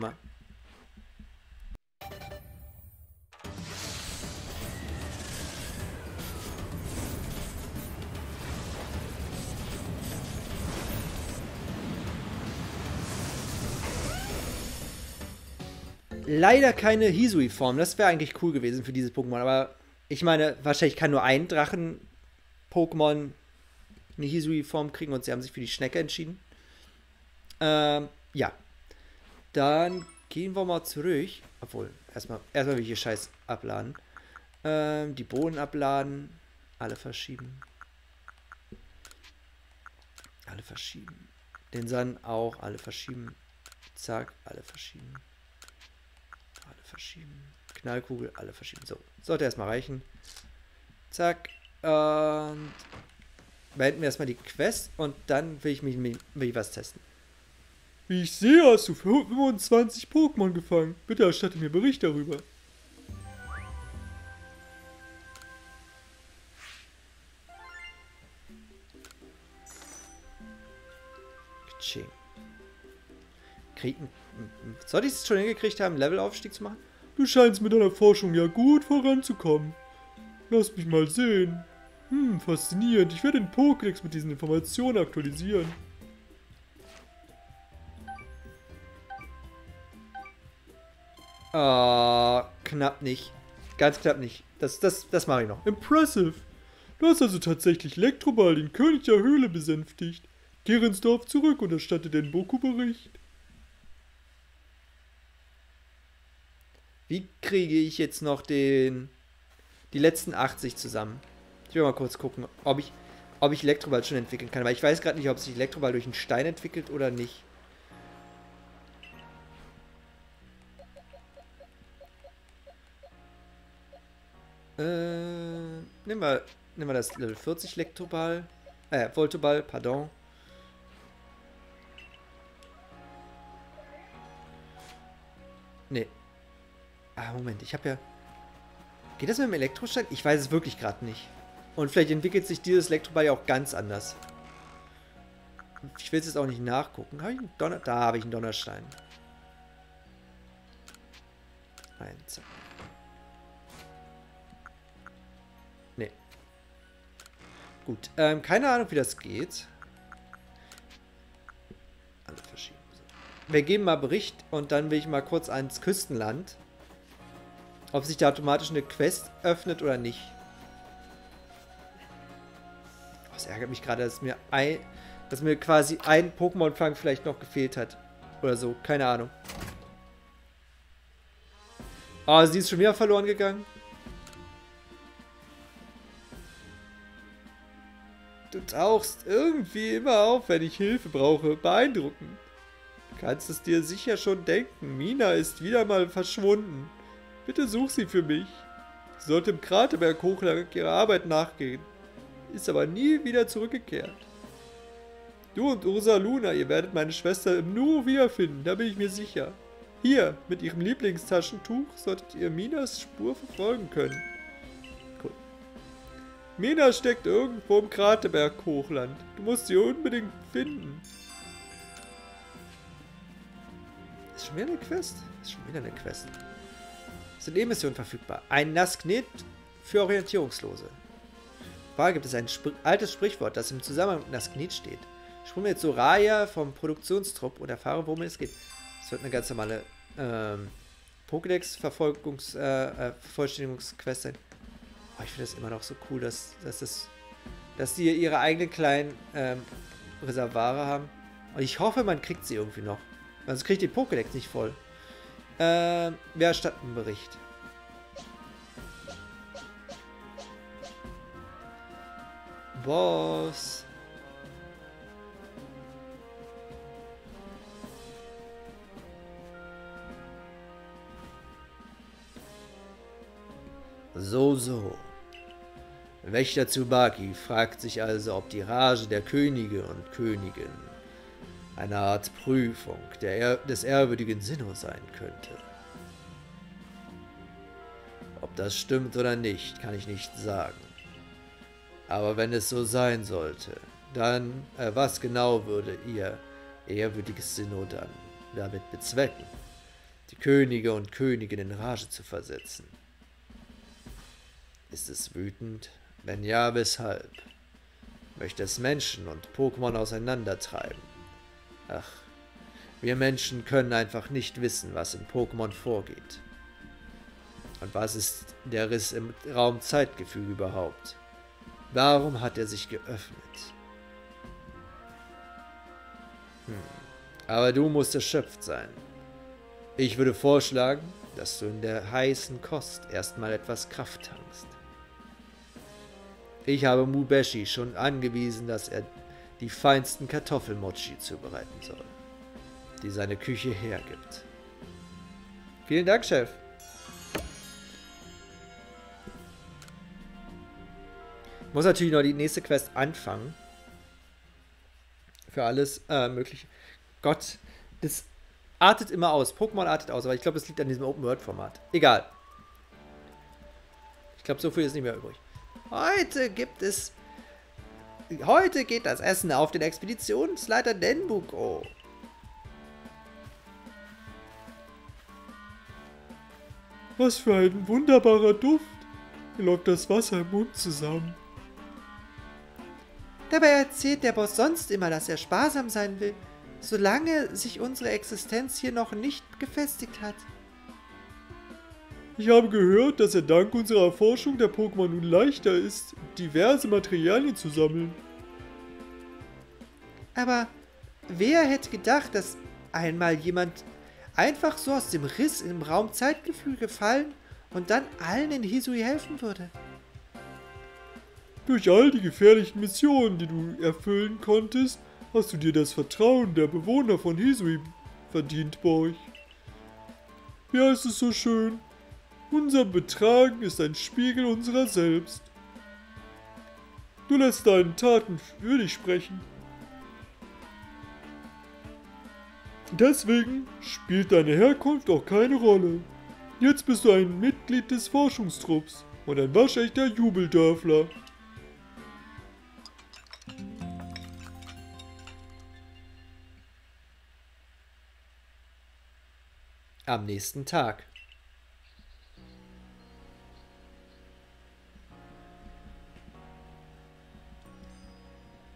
leider keine Hisui-Form. Das wäre eigentlich cool gewesen für dieses Pokémon. Aber ich meine, wahrscheinlich kann nur ein Drachen-Pokémon eine Hisui-Form kriegen und sie haben sich für die Schnecke entschieden. Ähm, ja. Dann gehen wir mal zurück. Obwohl, erstmal, erstmal will ich hier Scheiß abladen. Ähm, die Bohnen abladen. Alle verschieben. Alle verschieben. Den Sand auch. Alle verschieben. Zack. Alle verschieben. Alle verschieben. Knallkugel. Alle verschieben. So. Sollte erstmal reichen. Zack. Und beenden wir erstmal die Quest und dann will ich mich will ich was testen. Wie ich sehe, hast du 25 Pokémon gefangen. Bitte erstatte mir Bericht darüber. Kriegen. Soll ich es schon hingekriegt haben, Levelaufstieg zu machen? Du scheinst mit deiner Forschung ja gut voranzukommen. Lass mich mal sehen. Hm, faszinierend. Ich werde den Pokédex mit diesen Informationen aktualisieren. Oh, knapp nicht. Ganz knapp nicht. Das, das, das mache ich noch. Impressive. Du hast also tatsächlich Elektroball, den König der Höhle, besänftigt. Kehre ins Dorf zurück und erstatte den Boku-Bericht. Wie kriege ich jetzt noch den die letzten 80 zusammen? Ich will mal kurz gucken, ob ich, ob ich Elektroball schon entwickeln kann, weil ich weiß gerade nicht, ob sich Elektroball durch einen Stein entwickelt oder nicht. Äh, nehmen wir, nehmen wir das Level 40 Elektroball. Äh, Voltoball, pardon. Nee. Ah, Moment, ich habe ja... Geht das mit dem Elektrostein? Ich weiß es wirklich gerade nicht. Und vielleicht entwickelt sich dieses Elektroball ja auch ganz anders. Ich will es jetzt auch nicht nachgucken. Hab ich einen Donner da habe ich einen Donnerstein. Eins. Nee. Gut. Ähm, keine Ahnung, wie das geht. Alle verschieben. Wir geben mal Bericht und dann will ich mal kurz ans Küstenland. Ob sich da automatisch eine Quest öffnet oder nicht. Es ärgert mich gerade, dass mir ein, dass mir quasi ein Pokémon-Fang vielleicht noch gefehlt hat. Oder so, keine Ahnung. Oh, sie ist schon wieder verloren gegangen. Du tauchst irgendwie immer auf, wenn ich Hilfe brauche. Beeindruckend. Du kannst es dir sicher schon denken. Mina ist wieder mal verschwunden. Bitte such sie für mich. Sie sollte im Kraterberg hochlang ihrer Arbeit nachgehen. Ist aber nie wieder zurückgekehrt. Du und Ursa Luna, ihr werdet meine Schwester im Nu wiederfinden, da bin ich mir sicher. Hier, mit ihrem Lieblingstaschentuch, solltet ihr Minas Spur verfolgen können. Cool. Mina steckt irgendwo im Kraterberg Hochland. Du musst sie unbedingt finden. Ist schon wieder eine Quest? Ist schon wieder eine Quest sind E-Missionen verfügbar. Ein Nasknet für Orientierungslose. Wahl gibt es ein Spr altes Sprichwort, das im Zusammenhang mit Nasknet steht. Sprung mir zu Raya vom Produktionstrupp und erfahre, worum es geht. Es wird eine ganz normale ähm, Pokédex-Vervollständigungsquest äh, äh, sein. Oh, ich finde das immer noch so cool, dass, dass, das, dass die ihre eigenen kleinen ähm, Reservare haben. Und ich hoffe, man kriegt sie irgendwie noch. Sonst kriegt den Pokédex nicht voll. Äh, wir erstatten einen Bericht. Boss. So, so. Wächter Tsubaki fragt sich also, ob die Rage der Könige und Königinnen eine Art Prüfung er des ehrwürdigen Sinnoh sein könnte. Ob das stimmt oder nicht, kann ich nicht sagen. Aber wenn es so sein sollte, dann, äh, was genau würde ihr ehrwürdiges Sinnoh dann damit bezwecken? Die Könige und Königinnen in Rage zu versetzen. Ist es wütend? Wenn ja, weshalb? Möchte es Menschen und Pokémon auseinandertreiben? Ach, Wir Menschen können einfach nicht wissen, was in Pokémon vorgeht. Und was ist der Riss im Raum-Zeitgefühl überhaupt? Warum hat er sich geöffnet? Hm. Aber du musst erschöpft sein. Ich würde vorschlagen, dass du in der heißen Kost erstmal etwas Kraft tankst. Ich habe Mubeshi schon angewiesen, dass er die feinsten Kartoffelmochi zubereiten soll, die seine Küche hergibt. Vielen Dank, Chef. Muss natürlich noch die nächste Quest anfangen. Für alles äh, Mögliche. Gott, das artet immer aus. Pokémon artet aus, aber ich glaube, es liegt an diesem Open-World-Format. Egal. Ich glaube, so viel ist nicht mehr übrig. Heute gibt es. Heute geht das Essen auf den Expeditionsleiter Denbuko. Was für ein wunderbarer Duft. Mir läuft das Wasser im Mund zusammen. Dabei erzählt der Boss sonst immer, dass er sparsam sein will, solange sich unsere Existenz hier noch nicht gefestigt hat. Ich habe gehört, dass er dank unserer Erforschung der Pokémon nun leichter ist, diverse Materialien zu sammeln. Aber wer hätte gedacht, dass einmal jemand einfach so aus dem Riss im Raum Zeitgefühl gefallen und dann allen in Hisui helfen würde? Durch all die gefährlichen Missionen, die du erfüllen konntest, hast du dir das Vertrauen der Bewohner von Hisui verdient, Borch. Wie heißt es so schön? Unser Betragen ist ein Spiegel unserer selbst. Du lässt deinen Taten würdig sprechen. Deswegen spielt deine Herkunft auch keine Rolle. Jetzt bist du ein Mitglied des Forschungstrupps und ein waschechter Jubeldörfler. Am nächsten Tag.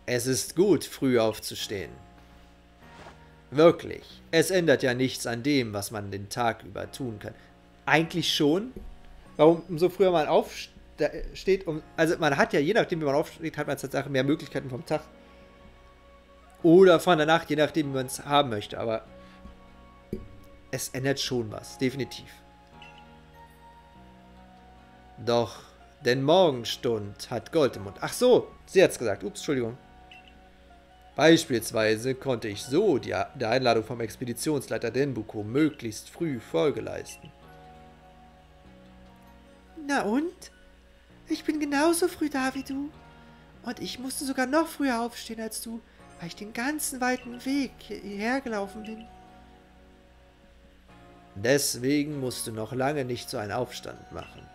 Es ist gut, früh aufzustehen. Wirklich. Es ändert ja nichts an dem, was man den Tag über tun kann. Eigentlich schon. Warum umso früher man aufsteht, um, also man hat ja, je nachdem, wie man aufsteht, hat man tatsächlich mehr Möglichkeiten vom Tag. Oder von der Nacht, je nachdem, wie man es haben möchte. Aber es ändert schon was, definitiv. Doch, denn Morgenstund hat Gold im Mund. Ach so, sie hat's gesagt. Ups, Entschuldigung. Beispielsweise konnte ich so die, der Einladung vom Expeditionsleiter Denbuko möglichst früh Folge leisten. Na und? Ich bin genauso früh da wie du. Und ich musste sogar noch früher aufstehen als du, weil ich den ganzen weiten Weg hierher gelaufen bin. Deswegen musst du noch lange nicht so einen Aufstand machen.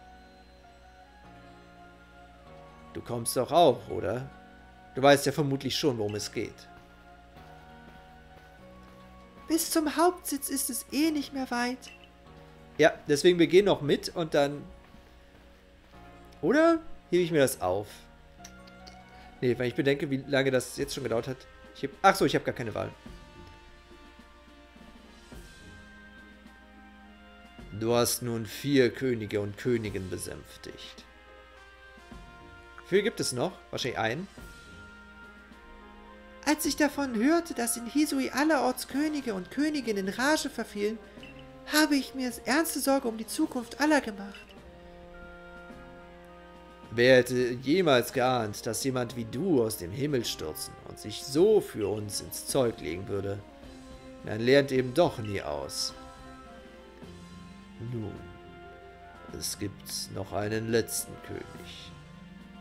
Du kommst doch auch, oder? Du weißt ja vermutlich schon, worum es geht. Bis zum Hauptsitz ist es eh nicht mehr weit. Ja, deswegen wir gehen noch mit und dann... Oder hebe ich mir das auf? Nee, weil ich bedenke, wie lange das jetzt schon gedauert hat. Ich heb, ach so, ich habe gar keine Wahl. Du hast nun vier Könige und Königen besänftigt. Wie viel gibt es noch? Wahrscheinlich einen. Als ich davon hörte, dass in Hisui allerorts Könige und Königinnen in Rage verfielen, habe ich mir ernste Sorge um die Zukunft aller gemacht. Wer hätte jemals geahnt, dass jemand wie du aus dem Himmel stürzen und sich so für uns ins Zeug legen würde? Man lernt eben doch nie aus. Nun, es gibt noch einen letzten König,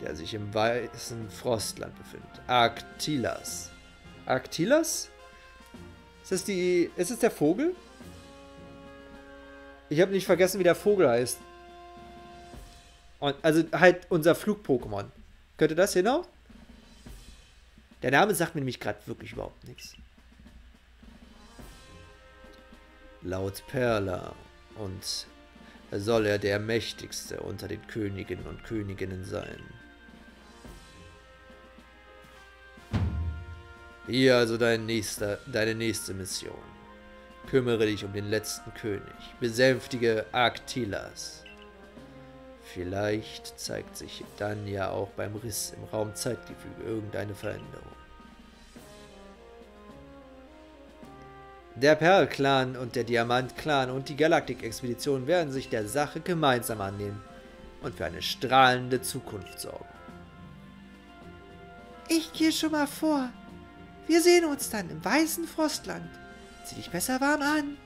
der sich im weißen Frostland befindet. Arctilas. Arctilas? Ist das die. Ist es der Vogel? Ich habe nicht vergessen, wie der Vogel heißt. Und, also halt unser Flug-Pokémon. Könnte das hinaus? Der Name sagt mir nämlich gerade wirklich überhaupt nichts. Laut Perla und soll er der mächtigste unter den Königen und Königinnen sein. Hier also dein nächster, deine nächste Mission. Kümmere dich um den letzten König. Besänftige Arktilas. Vielleicht zeigt sich dann ja auch beim Riss im Raumzeitgefüge irgendeine Veränderung. Der Perl-Clan und der Diamant-Clan und die Galaktik-Expedition werden sich der Sache gemeinsam annehmen und für eine strahlende Zukunft sorgen. Ich gehe schon mal vor. Wir sehen uns dann im weißen Frostland. Zieh dich besser warm an.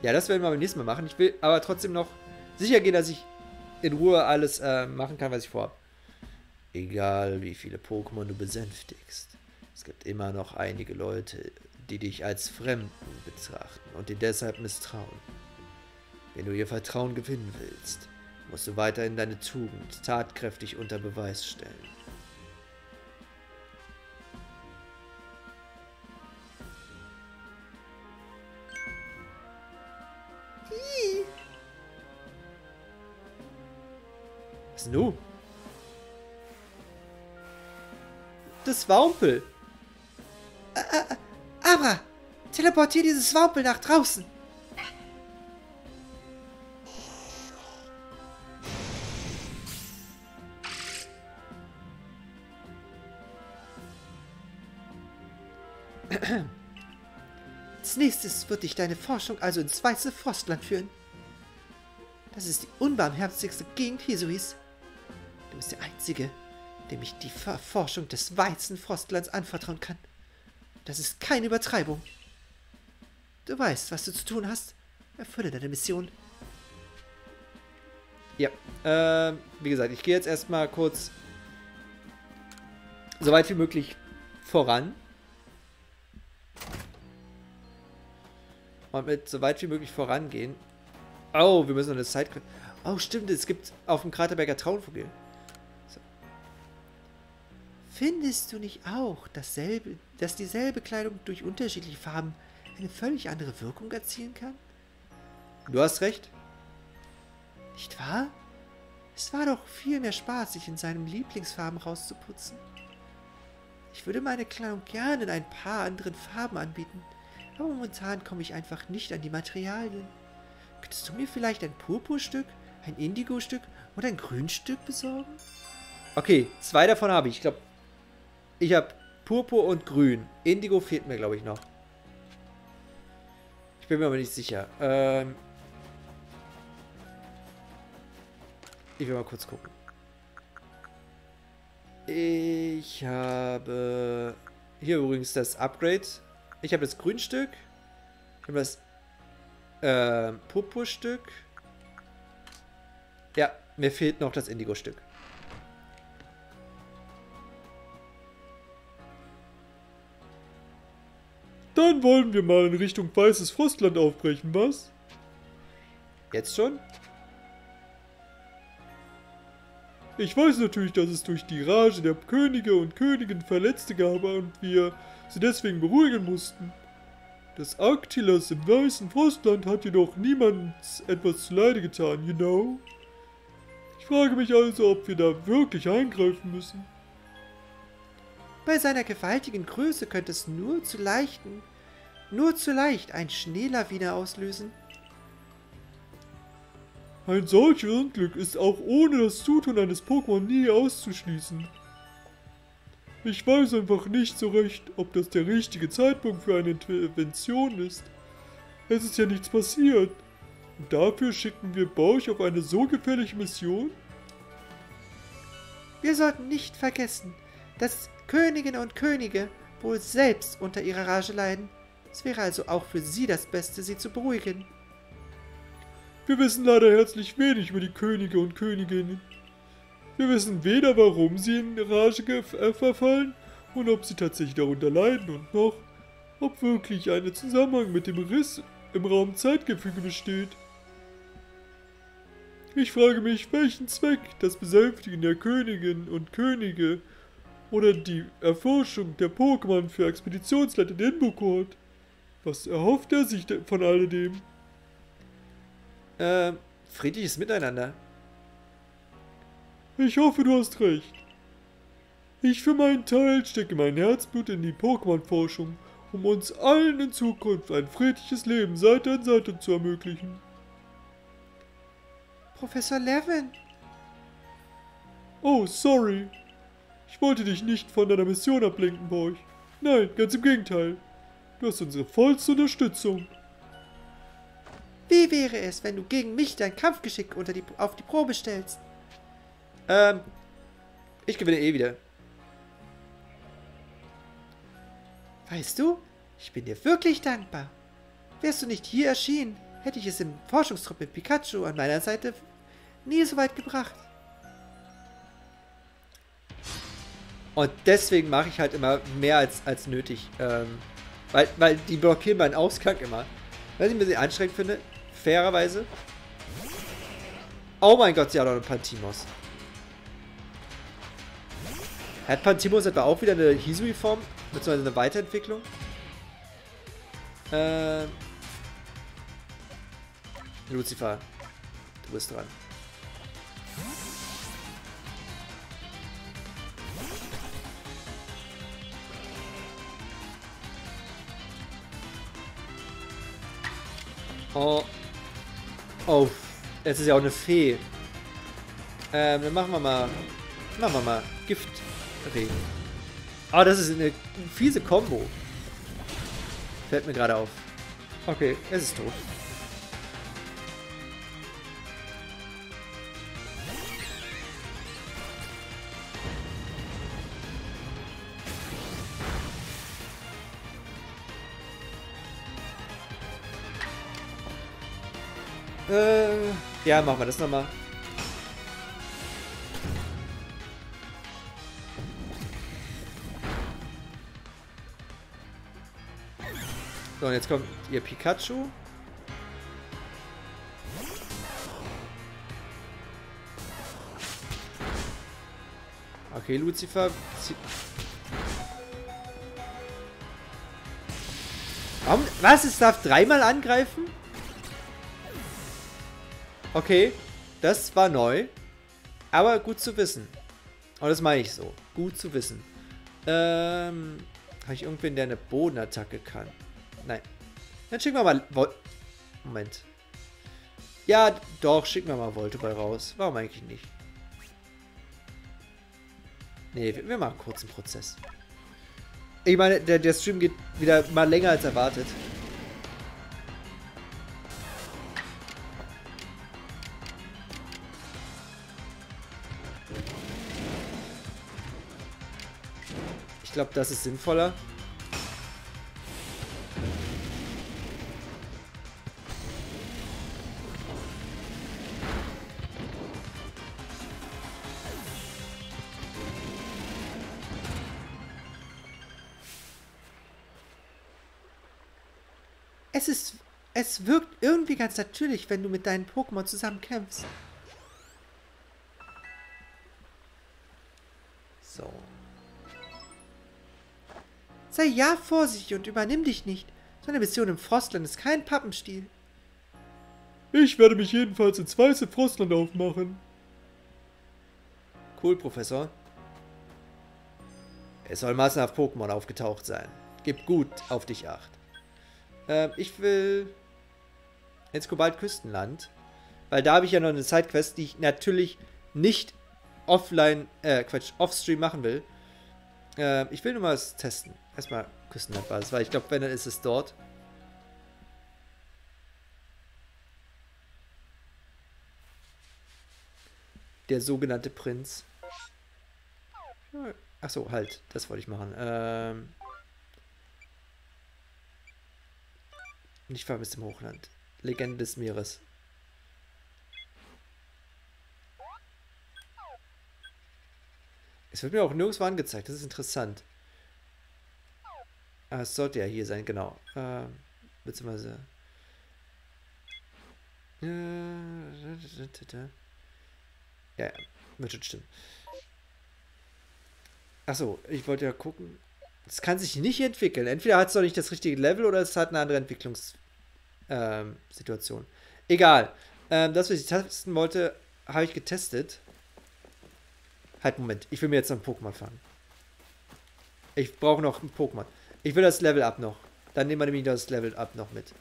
Ja, das werden wir beim nächsten Mal machen. Ich will aber trotzdem noch sicher gehen, dass ich in Ruhe alles äh, machen kann, was ich vorhabe. Egal, wie viele Pokémon du besänftigst. Es gibt immer noch einige Leute, die dich als Fremden betrachten und dir deshalb misstrauen. Wenn du ihr Vertrauen gewinnen willst, musst du weiterhin deine Tugend tatkräftig unter Beweis stellen. Was nu? Das Wampel. Aber teleportier dieses Wampel nach draußen. Als nächstes wird dich deine Forschung also ins weiße Frostland führen. Das ist die unbarmherzigste Gegend Hisuis. Du bist der Einzige, dem ich die Erforschung des weißen Frostlands anvertrauen kann. Das ist keine Übertreibung. Du weißt, was du zu tun hast. Erfülle deine Mission. Ja, äh, wie gesagt, ich gehe jetzt erstmal kurz so weit wie möglich voran. Und mit so weit wie möglich vorangehen. Oh, wir müssen eine Zeit. Oh, stimmt, es gibt auf dem Kraterberger Traunvogel. Findest du nicht auch, dasselbe, dass dieselbe Kleidung durch unterschiedliche Farben eine völlig andere Wirkung erzielen kann? Du hast recht. Nicht wahr? Es war doch viel mehr Spaß, sich in seinem Lieblingsfarben rauszuputzen. Ich würde meine Kleidung gerne in ein paar anderen Farben anbieten, aber momentan komme ich einfach nicht an die Materialien. Könntest du mir vielleicht ein Purpurstück, ein Indigo-Stück oder ein Grünstück besorgen? Okay, zwei davon habe ich. Ich glaube, ich habe Purpur und Grün. Indigo fehlt mir, glaube ich, noch. Ich bin mir aber nicht sicher. Ähm ich will mal kurz gucken. Ich habe hier übrigens das Upgrade. Ich habe das Grünstück. Ich habe das äh, Purpurstück. Ja, mir fehlt noch das Indigo-Stück. Dann wollen wir mal in Richtung weißes Frostland aufbrechen, was? Jetzt schon? Ich weiß natürlich, dass es durch die Rage der Könige und Königinnen Verletzte gab und wir sie deswegen beruhigen mussten. Das Arktilas im weißen Frostland hat jedoch niemands etwas zuleide getan, you know? Ich frage mich also, ob wir da wirklich eingreifen müssen. Bei seiner gewaltigen Größe könnte es nur zu leichten, nur zu leicht ein Schneelawine auslösen. Ein solches Unglück ist auch ohne das Zutun eines Pokémon nie auszuschließen. Ich weiß einfach nicht so recht, ob das der richtige Zeitpunkt für eine Intervention ist. Es ist ja nichts passiert. Und dafür schicken wir Bauch auf eine so gefährliche Mission? Wir sollten nicht vergessen, dass Königinnen und Könige wohl selbst unter ihrer Rage leiden. Es wäre also auch für sie das Beste, sie zu beruhigen. Wir wissen leider herzlich wenig über die Könige und Königinnen. Wir wissen weder, warum sie in Rage äh, verfallen und ob sie tatsächlich darunter leiden und noch, ob wirklich ein Zusammenhang mit dem Riss im Raum Zeitgefüge besteht. Ich frage mich, welchen Zweck das Besänftigen der Königinnen und Könige oder die Erforschung der Pokémon für Expeditionsleiter Denboko hat. Was erhofft er sich von alledem? Äh, friedliches Miteinander. Ich hoffe, du hast recht. Ich für meinen Teil stecke mein Herzblut in die Pokémon-Forschung, um uns allen in Zukunft ein friedliches Leben Seite an Seite zu ermöglichen. Professor Levin, Oh, sorry. Ich wollte dich nicht von deiner Mission ablenken, Borch. Nein, ganz im Gegenteil. Du hast unsere vollste Unterstützung. wie wäre es, wenn du gegen mich dein Kampfgeschick unter die, auf die Probe stellst? Ähm, ich gewinne eh wieder. Weißt du, ich bin dir wirklich dankbar. Wärst du nicht hier erschienen, hätte ich es im Forschungstrupp mit Pikachu an meiner Seite nie so weit gebracht. Und deswegen mache ich halt immer mehr als, als nötig. Ähm, weil, weil die blockieren meinen Ausgang immer. Weil ich ein bisschen anstrengend finde. Fairerweise. Oh mein Gott, sie hat auch einen Pantimos. Hat Pantimos etwa auch wieder eine Hisui-Form? Beziehungsweise eine Weiterentwicklung? Ähm. Lucifer, du bist dran. Oh. Oh. Es ist ja auch eine Fee. Ähm, dann machen wir mal. Machen wir mal. Giftregen. Ah, das ist eine fiese Combo. Fällt mir gerade auf. Okay, es ist tot. Äh, ja, machen wir das nochmal. So, und jetzt kommt ihr Pikachu. Okay, Lucifer. Warum? Was? Es darf dreimal angreifen? Okay, das war neu. Aber gut zu wissen. Und das meine ich so. Gut zu wissen. Ähm, habe ich irgendwen, der eine Bodenattacke kann? Nein. Dann schicken wir mal... Vol Moment. Ja, doch, schicken wir mal Volteball raus. Warum eigentlich nicht? Nee, wir, wir machen einen kurzen Prozess. Ich meine, der, der Stream geht wieder mal länger als erwartet. Glaube, das ist sinnvoller. Es ist. Es wirkt irgendwie ganz natürlich, wenn du mit deinen Pokémon zusammen kämpfst. Sei ja vorsichtig und übernimm dich nicht. So eine Mission im Frostland ist kein Pappenstiel. Ich werde mich jedenfalls ins weiße Frostland aufmachen. Cool, Professor. Es soll massenhaft Pokémon aufgetaucht sein. Gib gut auf dich acht. Ähm, ich will ins Kobaltküstenland. Weil da habe ich ja noch eine Sidequest, die ich natürlich nicht offline, äh, Quatsch, offstream machen will. Ähm, ich will nur mal was testen. Erstmal Küstenlandbasis, weil ich glaube, wenn, dann ist es dort. Der sogenannte Prinz. Achso, halt, das wollte ich machen. Ähm, nicht vermisst im Hochland. Legende des Meeres. Es wird mir auch nirgendwo angezeigt, das ist interessant. Ah, es sollte ja hier sein, genau. Ähm, beziehungsweise. Ja, ja, wird schon stimmen. Achso, ich wollte ja gucken. Es kann sich nicht entwickeln. Entweder hat es noch nicht das richtige Level oder es hat eine andere Entwicklungssituation. Egal. Ähm, das, was ich testen wollte, habe ich getestet. Halt, Moment. Ich will mir jetzt noch ein Pokémon fangen. Ich brauche noch ein Pokémon. Ich will das Level Up noch. Dann nehmen wir nämlich das Level Up noch mit.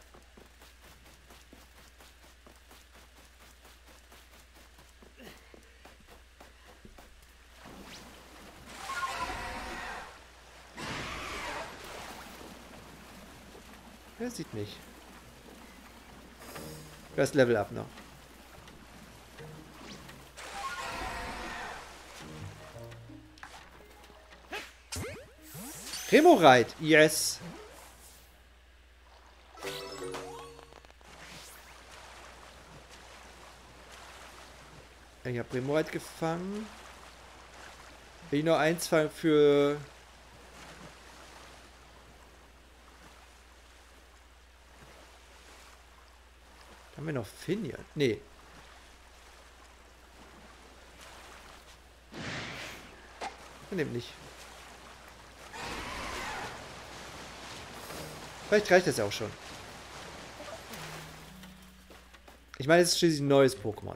Wer sieht mich? Das Level Up noch. Remorite, yes. Ich habe Remorite gefangen. Will ich noch eins fangen für... Haben wir noch Finja? Nee. Nimmt nicht. Vielleicht reicht das ja auch schon. Ich meine, es ist schließlich ein neues Pokémon.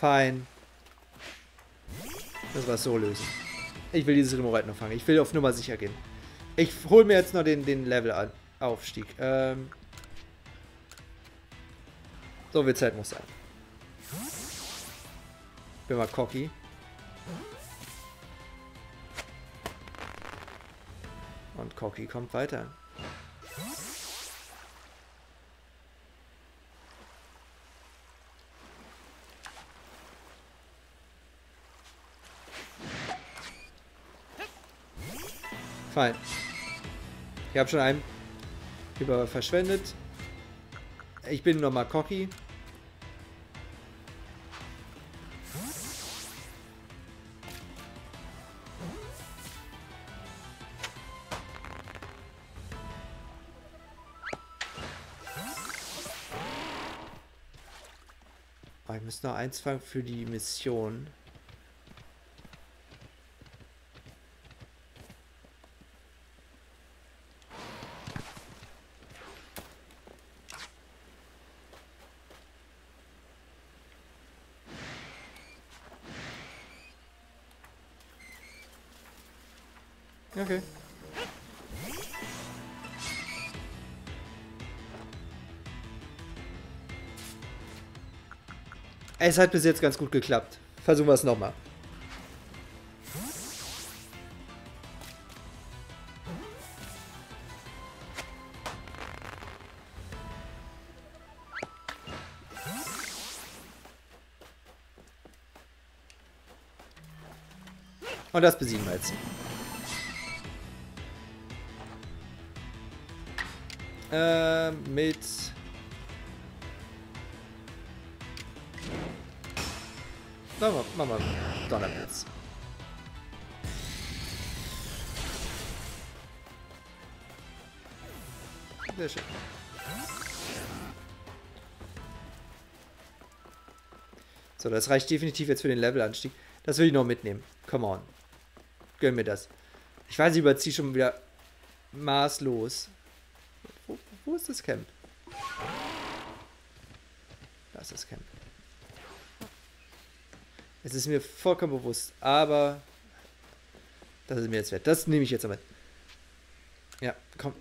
Fein. Das war so lösen. Ich will dieses Remote noch fangen. Ich will auf Nummer sicher gehen. Ich hole mir jetzt noch den, den Level-Aufstieg. Ähm so viel Zeit muss sein. Bin mal cocky. Und Cocky kommt weiter. Fein. Ich habe schon einen über verschwendet. Ich bin nochmal cocky. Oh, ich muss noch eins fangen für die Mission. Es hat bis jetzt ganz gut geklappt. Versuchen wir es nochmal. Und das besiegen wir jetzt. Äh, mit... Machen wir, machen wir Donnerblitz. Sehr schön. So, das reicht definitiv jetzt für den Levelanstieg. Das will ich noch mitnehmen. Come on. Gönn mir das. Ich weiß, ich überziehe schon wieder maßlos. Wo, wo ist das Camp? Da ist das Camp. Es ist mir vollkommen bewusst, aber das ist mir jetzt wert. Das nehme ich jetzt damit. Ja, komm.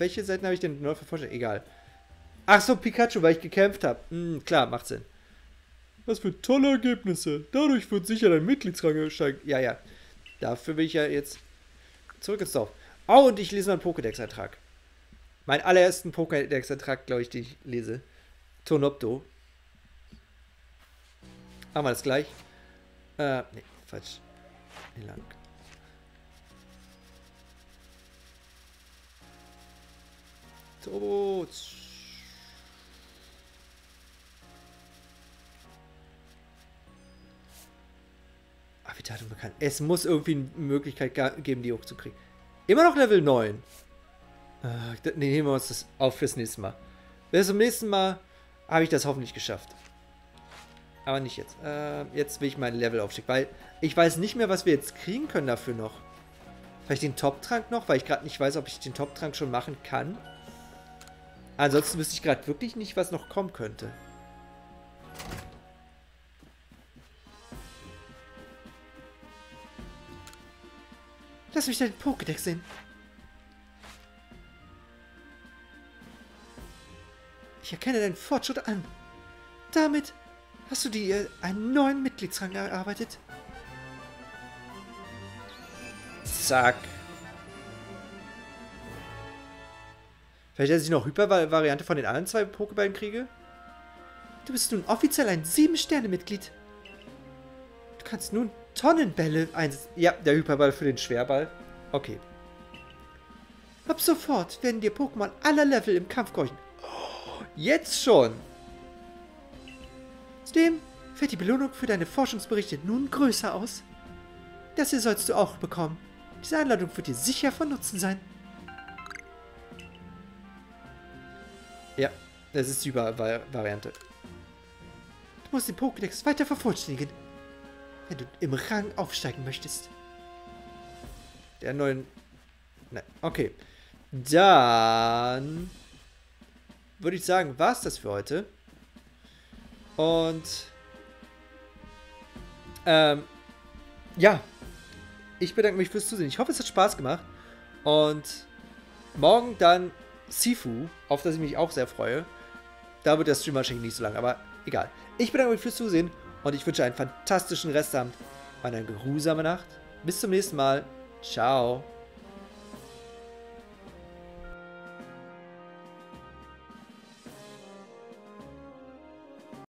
Welche Seiten habe ich denn neu verforscht? Egal. Ach so, Pikachu, weil ich gekämpft habe. Hm, klar, macht Sinn. Was für tolle Ergebnisse. Dadurch wird sicher dein Mitgliedsrang steigen. Ja, ja. Dafür will ich ja jetzt zurück ins Dorf. Oh, und ich lese noch einen Pokédex-Eintrag. Meinen allerersten Pokédex-Eintrag, glaube ich, den ich lese. Tonopto. Machen wir das gleich. Äh, nee, falsch. Hier lang. Turbo. Ah, wie dachte bekannt. Es muss irgendwie eine Möglichkeit geben, die hochzukriegen. Immer noch Level 9. Äh, d- nee, nehmen wir uns das auf fürs nächste Mal. Bis zum nächsten Mal habe ich das hoffentlich geschafft. Aber nicht jetzt. Äh, jetzt will ich meinen Level aufsteigen, weil ich weiß nicht mehr, was wir jetzt kriegen können dafür noch. Vielleicht den Top-Trank noch, weil ich gerade nicht weiß, ob ich den Top-Trank schon machen kann. Ansonsten wüsste ich gerade wirklich nicht, was noch kommen könnte. Lass mich deinen Pokédex sehen. Ich erkenne deinen Fortschritt an. Damit hast du dir einen neuen Mitgliedsrang erarbeitet. Zack. Vielleicht, dass ich noch Hyper-Variante von den anderen zwei Pokéballen kriege? Du bist nun offiziell ein 7-Sterne-Mitglied. Du kannst nun Tonnenbälle einsetzen. Ja, der Hyperball für den Schwerball. Okay. Ab sofort werden dir Pokémon aller Level im Kampf gehorchen. Oh, jetzt schon. Zudem fällt die Belohnung für deine Forschungsberichte nun größer aus. Das hier sollst du auch bekommen. Diese Einladung wird dir sicher von Nutzen sein. Ja, das ist die Über-Variante. Du musst den Pokédex weiter vervollständigen, wenn du im Rang aufsteigen möchtest. Der neuen... Nein, okay. Dann würde ich sagen, war es das für heute. Und ähm, ja, ich bedanke mich fürs Zusehen. Ich hoffe, es hat Spaß gemacht. Und morgen dann Sifu, auf das ich mich auch sehr freue. Da wird der Stream wahrscheinlich nicht so lang, aber egal. Ich bedanke mich fürs Zusehen und ich wünsche einen fantastischen Restabend und eine geruhsame Nacht. Bis zum nächsten Mal. Ciao.